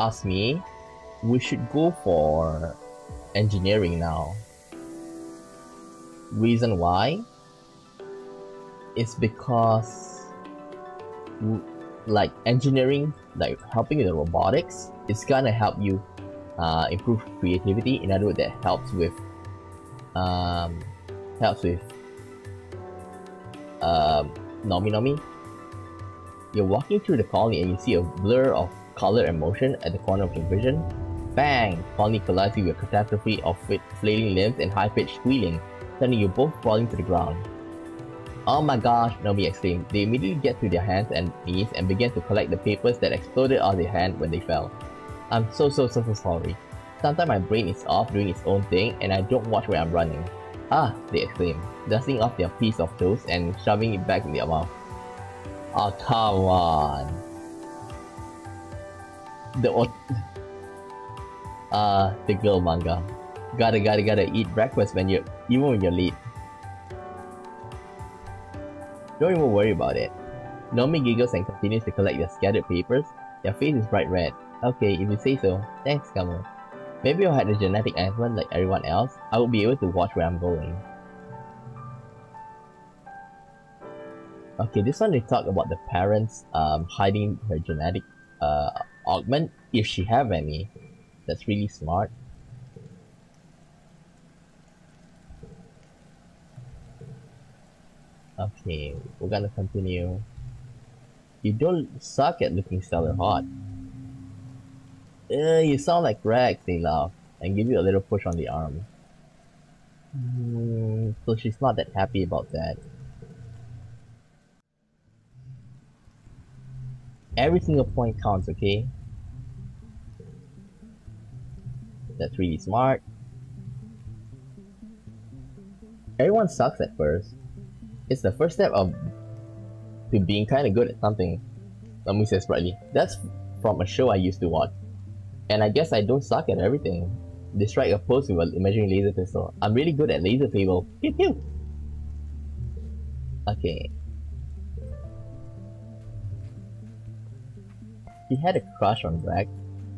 Ask me, we should go for engineering now. Reason why? Is because like engineering, like helping with the robotics, it's gonna help you uh, improve creativity. In other words, that helps with um, helps with um, Nomi Nomi. You're walking through the colony and you see a blur of color and motion at the corner of your vision. Bang! Finally colliding with a catastrophe of flailing limbs and high-pitched squealing, sending you both falling to the ground. Oh my gosh, Nomi exclaimed. They immediately get to their hands and knees and began to collect the papers that exploded out of their hand when they fell. I'm so so so so sorry. Sometimes my brain is off doing its own thing and I don't watch where I'm running. Ah, they exclaim, dusting off their piece of toast and shoving it back in their mouth. Oh, come on. The uh, the girl manga. Gotta gotta gotta eat breakfast when you're even when you're late. Don't even worry about it. Nomi giggles and continues to collect their scattered papers. Their face is bright red. Okay, if you say so. Thanks, Kamo. Maybe I had a genetic enhancement like everyone else, I would be able to watch where I'm going. Okay, this one they talk about the parents um, hiding her genetic uh, augment, if she have any. That's really smart. Okay, we're gonna continue. You don't suck at looking stellar hot. Uh, you sound like Rex, they laugh, and give you a little push on the arm. Mm, so she's not that happy about that. Every single point counts, okay? That's really smart. Everyone sucks at first it's the first step of to being kind of good at something. Nomi says brightly. That's from a show I used to watch. And I guess I don't suck at everything. They strike a pose with an imaginary laser pistol. I'm really good at laser fable. Pew pew! Okay. She had a crush on Rex,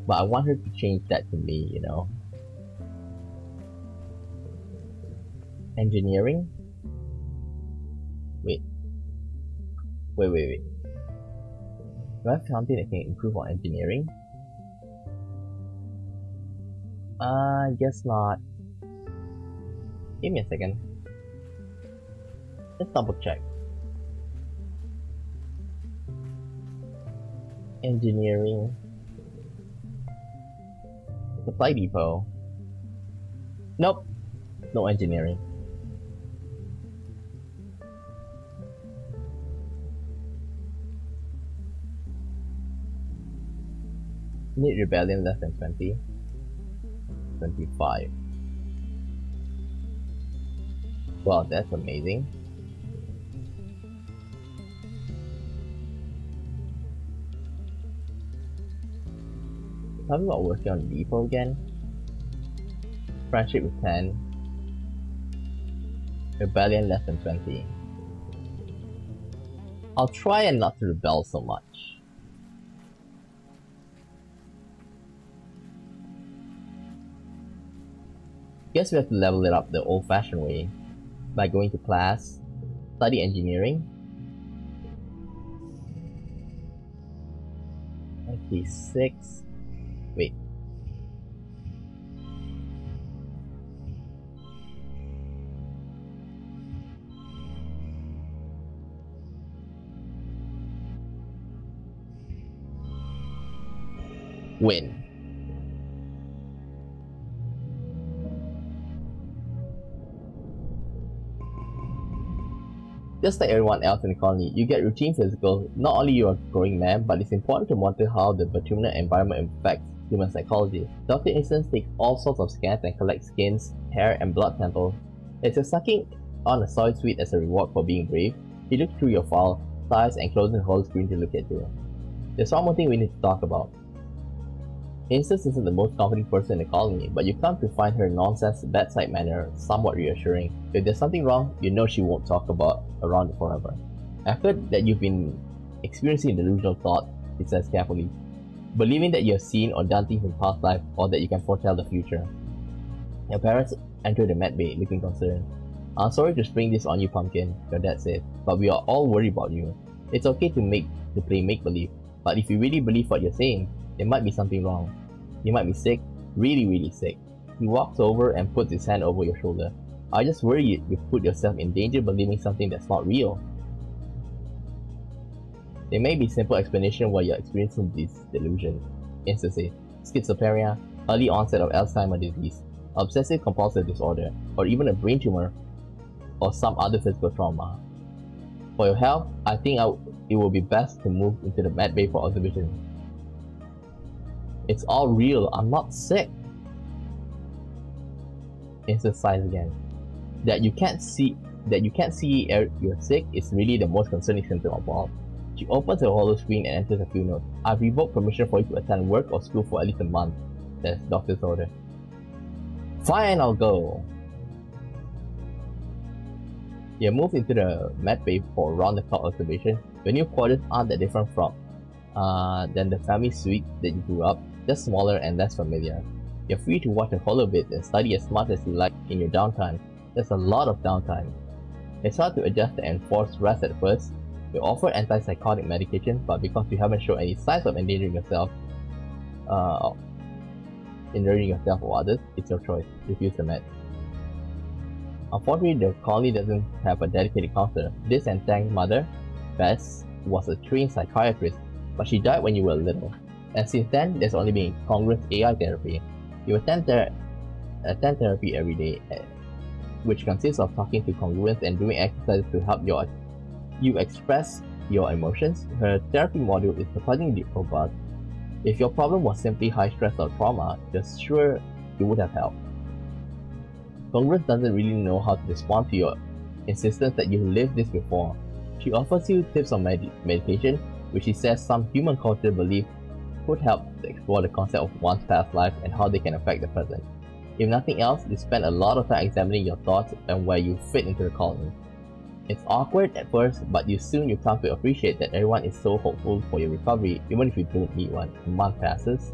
but I want her to change that to me, you know. Engineering? Wait. Wait, wait, wait. Do I have something that can improve on engineering? Uh, guess not. Give me a second. Let's double check. Engineering. Supply depot. Nope. No engineering. Need rebellion less than 20. 25. Wow, that's amazing. Me about working on depot again. Friendship with 10. Rebellion less than 20. I'll try and not to rebel so much. Guess we have to level it up the old-fashioned way by going to class, study engineering. Okay, six. Win. Just like everyone else in the colony, you get routine physicals. Not only you are growing man, but it's important to monitor how the Vertumnan environment affects human psychology. Dr. Instance takes all sorts of scans and collects skins, hair, and blood samples. As you're sucking on a soy sweet as a reward for being brave, he looks through your file, sighs, and closes the whole screen to look at you. There's one more thing we need to talk about. Instance isn't the most confident person in the colony, but you come to find her nonsense bedside manner somewhat reassuring. If there's something wrong, you know she won't talk about around forever. I've heard that you've been experiencing delusional thought, he says carefully, believing that you have seen or done things in past life or that you can foretell the future. Your parents enter the med bay looking concerned. I'm sorry to spring this on you, Pumpkin, your dad said, but we are all worried about you. It's okay to make to play make-believe, but if you really believe what you're saying, there might be something wrong. You might be sick, really really sick. He walks over and puts his hand over your shoulder. I just worry you put yourself in danger believing something that's not real. There may be simple explanation why you're experiencing this delusion. Instances: schizophrenia, early onset of Alzheimer's disease, obsessive compulsive disorder, or even a brain tumor or some other physical trauma. For your health, I think I it will be best to move into the med bay for observation. It's all real, I'm not sick. Exercise again. That you can't see that you can't see you're sick is really the most concerning symptom of all. She opens her hollow screen and enters a few notes. I've revoked permission for you to attend work or school for at least a month, says doctor's order. Fine, I'll go. You move into the med bay for round-the-clock observation. The new quarters aren't that different from uh, than the family suite that you grew up, just smaller and less familiar. You're free to watch a holobit and study as much as you like in your downtime. There's a lot of downtime. It's hard to adjust the enforced rest at first. We offer antipsychotic medication, but because you haven't shown any signs of endangering yourself, uh, endangering yourself or others, it's your choice. Refuse the med. Unfortunately, the colony doesn't have a dedicated counselor. This and Tang's mother, Bess, was a trained psychiatrist, but she died when you were little. And since then, there's only been Congruence AI therapy. You attend, ther attend therapy every day, eh, which consists of talking to congruence and doing exercises to help your you express your emotions. Her therapy module is surprisingly robust. If your problem was simply high stress or trauma, just sure it would have helped. Congruence doesn't really know how to respond to your insistence that you've lived this before. She offers you tips on med meditation, which she says some human culture believe could help to explore the concept of one's past life and how they can affect the present. If nothing else, you spend a lot of time examining your thoughts and where you fit into the colony. It's awkward at first, but you soon you come to appreciate that everyone is so hopeful for your recovery, even if you don't need one. A month passes,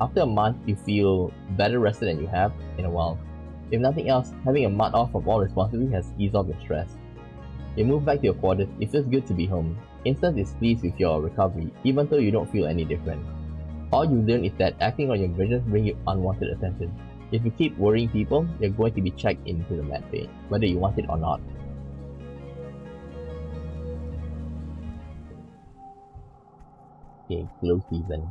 After a month, you feel better rested than you have in a while. If nothing else, having a month off from all responsibility has eased off your stress. You move back to your quarters, it feels good to be home. Instance is pleased with your recovery, even though you don't feel any different. All you learn is that acting on your visions bring you unwanted attention. If you keep worrying people, you're going to be checked into the med bay, whether you want it or not. Okay, close season.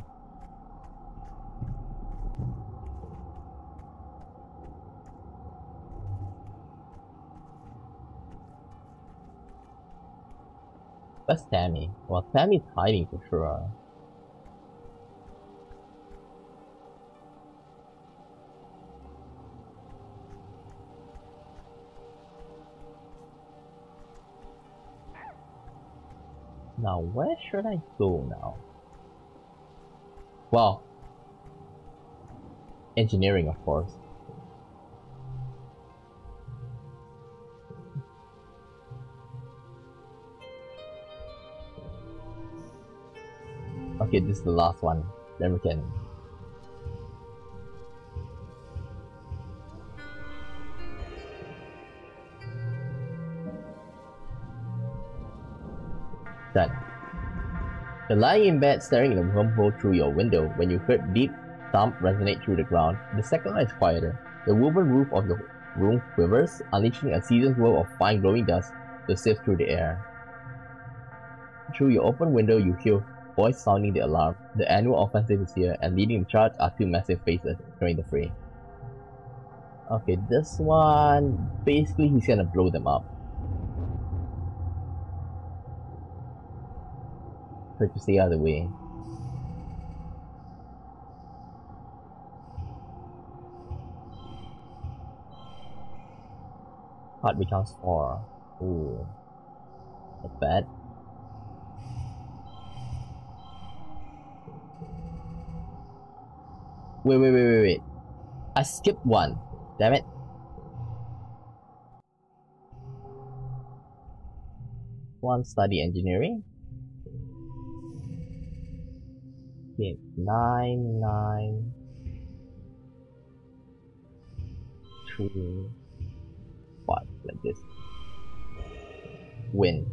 Where's Tammy? Well, Tammy's hiding for sure. Now, where should I go now? Well, engineering, of course. Okay, this is the last one. Then we can... Done. You're lying in bed staring at the wormhole through your window when you heard deep thump resonate through the ground. The second one is quieter. The woven roof of your room quivers, unleashing a season's worth of fine glowing dust to sift through the air. Through your open window, you hear voice sounding the alarm. The annual offensive is here, and leading the charge are two massive faces during the fray. Okay, this one, basically he's gonna blow them up. Try to stay out of the way. Heart becomes 4. Ooh. Not bad. Wait, wait, wait, wait, wait. I skipped one. Damn it. One study engineering. Okay, nine, nine, two, five, like this. Win.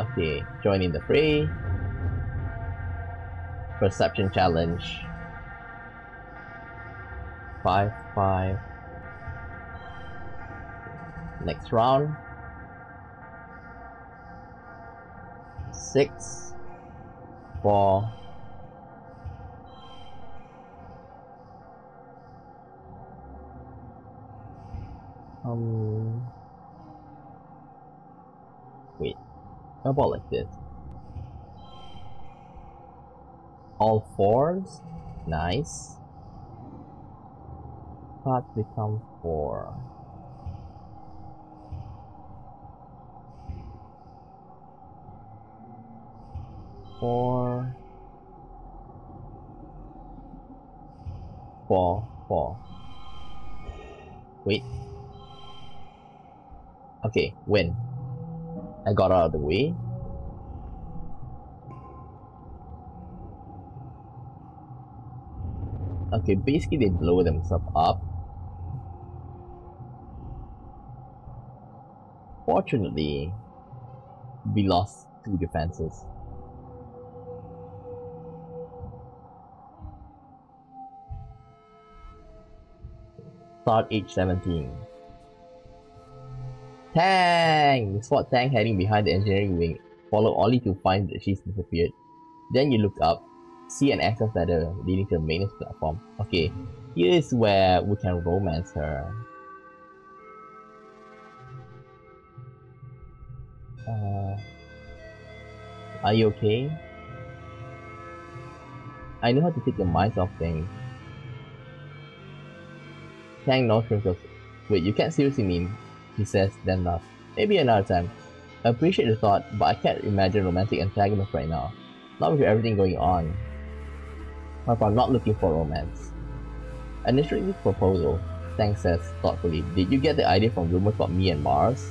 Okay, join in the fray. Perception challenge. Five, five. Next round. Six, four, um, wait, how about like this? All fours, nice. But become four. Four. Four, four. Wait. Okay, win. I got out of the way. Okay, basically they blow themselves up. Fortunately, we lost two defenses. Start H17. Tang! Spot Tang heading behind the engineering wing, follow only to find that she's disappeared. Then you look up, see an access ladder leading to the maintenance platform. Okay, here is where we can romance her. Uh, are you okay? I know how to take the minds off things. Tang no wrinkles. Wait, you can't seriously mean, he says, then laughs. Maybe another time. I appreciate the thought, but I can't imagine romantic antagonist right now. Not with everything going on. But I'm not looking for romance. Initially this proposal, Tang says thoughtfully, did you get the idea from rumors about me and Marz?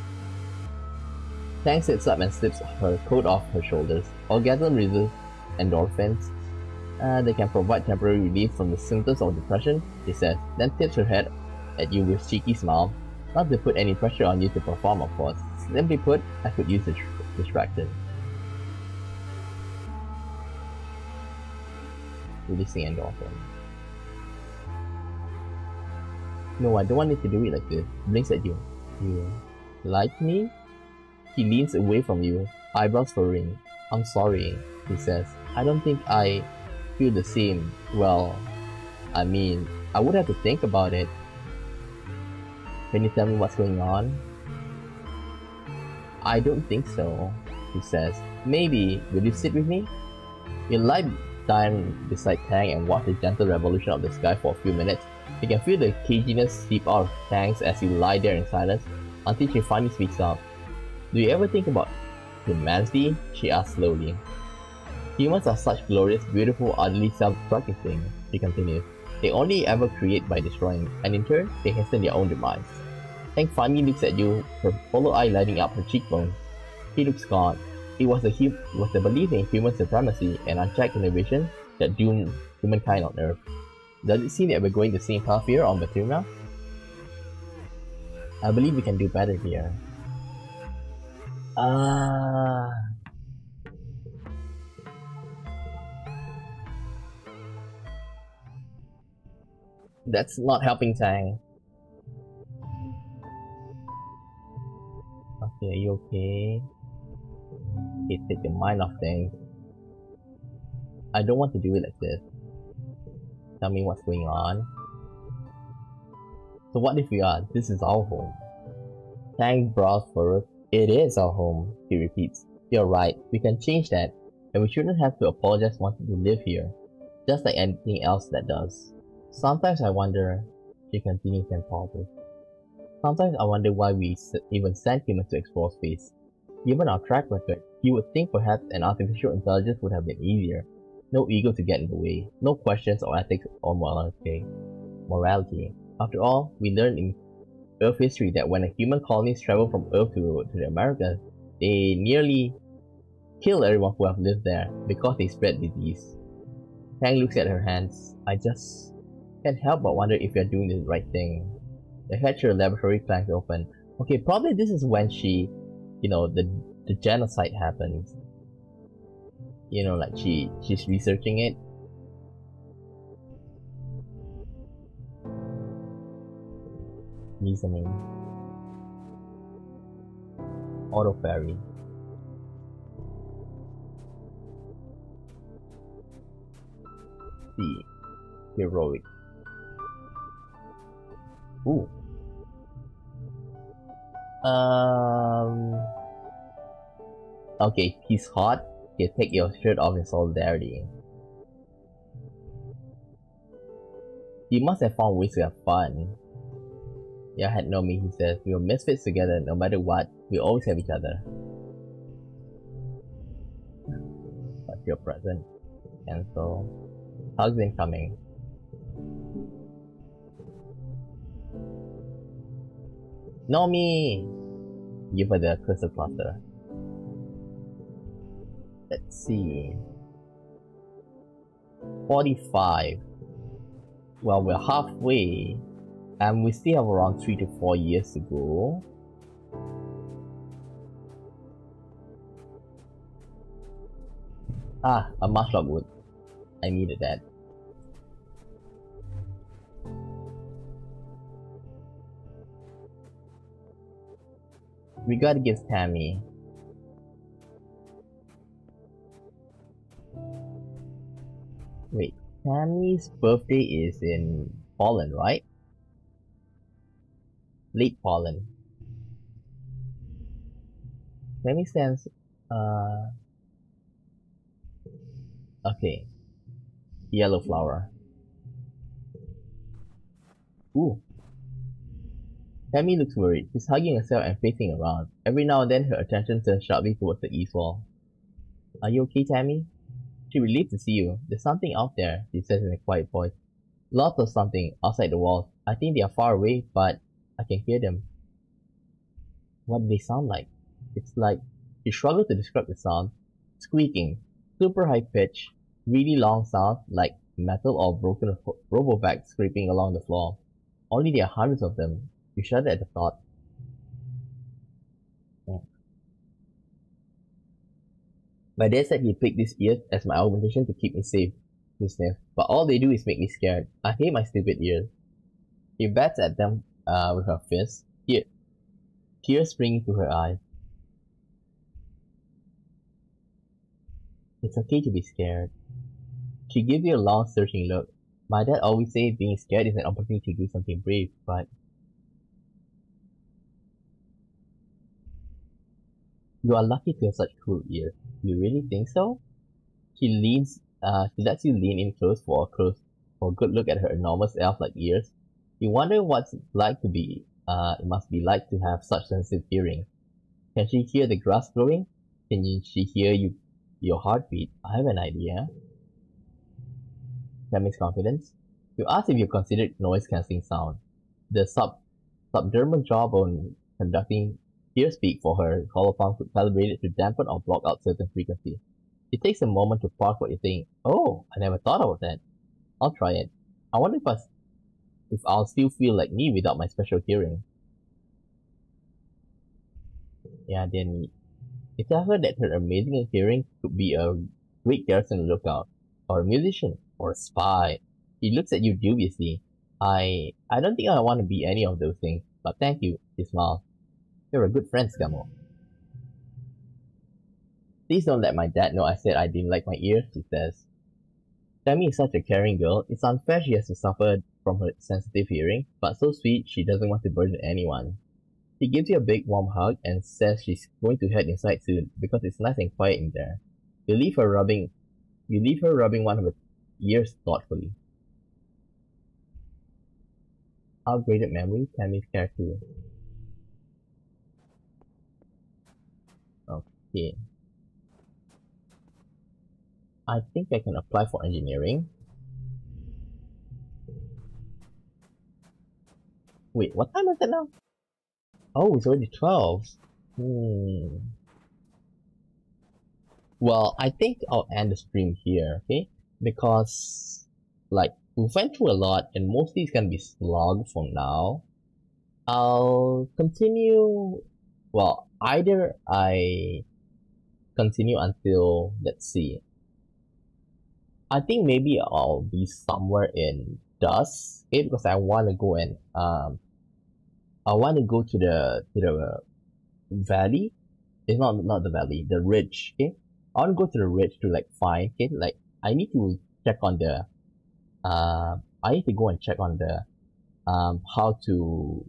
Tang sits up and slips her coat off her shoulders. Orgasm releases endorphins. Uh, they can provide temporary relief from the symptoms of depression, she says, then tips her head at you with cheeky smile. Not to put any pressure on you to perform, of course. Simply put, I could use a distraction. Releasing endorphin. No, I don't want it to do it like this. Blinks at you. You like me? He leans away from you, eyebrows furrowing. I'm sorry, he says. I don't think I feel the same. Well, I mean, I would have to think about it. Can you tell me what's going on? I don't think so, he says. Maybe, will you sit with me? You lie down beside Tang and watch the gentle revolution of the sky for a few minutes. You can feel the caginess seep out of Tang's as you lie there in silence until she finally speaks up. Do you ever think about humanity? She asks slowly. Humans are such glorious, beautiful, utterly self-destructive things, she continues. They only ever create by destroying, and in turn, they hasten their own demise. Tang finally looks at you, her hollow eye lighting up her cheekbone. He looks gone. It was the, was the belief in human supremacy and unchecked innovation that doomed humankind on Earth. Does it seem that we're going the same path here on Vertumna? I believe we can do better here. Ah. That's not helping Tang. Okay, are you okay? It take the mind of things. I don't want to do it like this. Tell me what's going on. So what if we are? This is our home. Tang brows furrowed. It is our home, he repeats. You're right, we can change that, and we shouldn't have to apologize wanting to live here, just like anything else that does. Sometimes I wonder, she continues and pauses. Sometimes I wonder why we even sent humans to explore space. Given our track record, you would think perhaps an artificial intelligence would have been easier. No ego to get in the way. No questions or ethics or morality. Morality. After all, we learned in Earth history that when a human colonies travel from Earth to, to the Americas, they nearly kill everyone who have lived there because they spread disease. Tang looks at her hands. I just can't help but wonder if you're doing the right thing. The hatchery laboratory clanks open. Okay, probably this is when she, you know, the the genocide happens. You know, like she she's researching it. Listening. Auto ferry. The heroic. Ooh. Um. Okay, he's hot. You take your shirt off in solidarity. You must have found ways to have fun. Yeah, had known me, he says. We were misfits together, no matter what. We always have each other. But your present. Cancel. Hugs incoming. Nomi! Give her the crystal cluster. Let's see. 45. Well, we're halfway. And we still have around 3 to 4 years to go. Ah, a mushrock wood. I needed that. We gotta give Tammy Wait, Tammy's birthday is in Pollen, right? Late Pollen. Tammy stands, uh... Okay. Yellow flower. Ooh. Tammy looks worried. She's hugging herself and facing around. Every now and then her attention turns sharply towards the east wall. Are you okay, Tammy? She relieved to see you. There's something out there, she says in a quiet voice. Lots of something outside the walls. I think they are far away, but I can hear them. What do they sound like? It's like she struggled to describe the sound. Squeaking, super high pitch, really long sound like metal or broken roboback scraping along the floor. Only there are hundreds of them. You shudder at the thought. My dad said he picked these ears as my augmentation to keep me safe, he sniffed. But all they do is make me scared. I hate my stupid ears. He bats at them uh, with her fist. Here. Tears spring to her eyes. It's okay to be scared. She gives you a long searching look. My dad always said being scared is an opportunity to do something brave, but You are lucky to have such cool ears. You really think so? She leans, uh, she lets you lean in close for a close, for a good look at her enormous elf-like ears. You wonder what's like to be, uh, it must be like to have such sensitive hearing. Can she hear the grass growing? Can she hear you, your heartbeat? I have an idea. That makes confidence. You ask if you considered noise cancelling sound. The sub subdermal jawbone conducting Ear speak for her holopalm could calibrate it to dampen or block out certain frequencies. It takes a moment to park what you think, oh, I never thought about that. I'll try it. I wonder if, I, if I'll still feel like me without my special hearing. Yeah, they're neat. It's I heard that her amazing hearing could be a great garrison lookout, or a musician, or a spy. He looks at you dubiously. I I don't think I want to be any of those things, but thank you, he smiles. You're a good friend, Scammo. Please don't let my dad know I said I didn't like my ears, she says. Tammy is such a caring girl, it's unfair she has to suffer from her sensitive hearing, but so sweet she doesn't want to burden anyone. She gives you a big warm hug and says she's going to head inside soon because it's nice and quiet in there. You leave her rubbing you leave her rubbing one of her ears thoughtfully. Upgraded memory, Tammy's character. Okay. I think I can apply for engineering. Wait, what time is it now? Oh, it's already 12. Hmm. Well, I think I'll end the stream here, okay? Because, like, we went through a lot and mostly it's gonna be slog for now. I'll continue, well, either I continue until, let's see, I think maybe I'll be somewhere in Dust, okay, because I want to go and, um, I want to go to the, to the valley. It's not, not the valley, the ridge, okay? I want to go to the ridge to like find, okay, like, I need to check on the uh, I need to go and check on the um, how to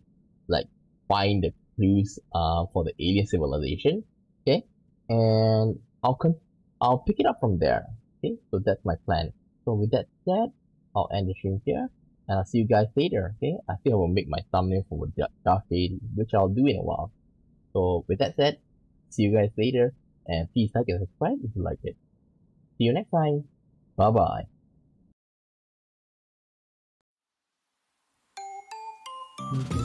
like find the clues uh, for the alien civilization. Okay, and I'll con- I'll pick it up from there. Okay, so that's my plan. So with that said, I'll end the stream here, and I'll see you guys later. Okay, I think I will make my thumbnail for the Darth Vader, which I'll do in a while. So with that said, see you guys later, and please like and subscribe if you like it. See you next time. Bye bye. Mm-hmm.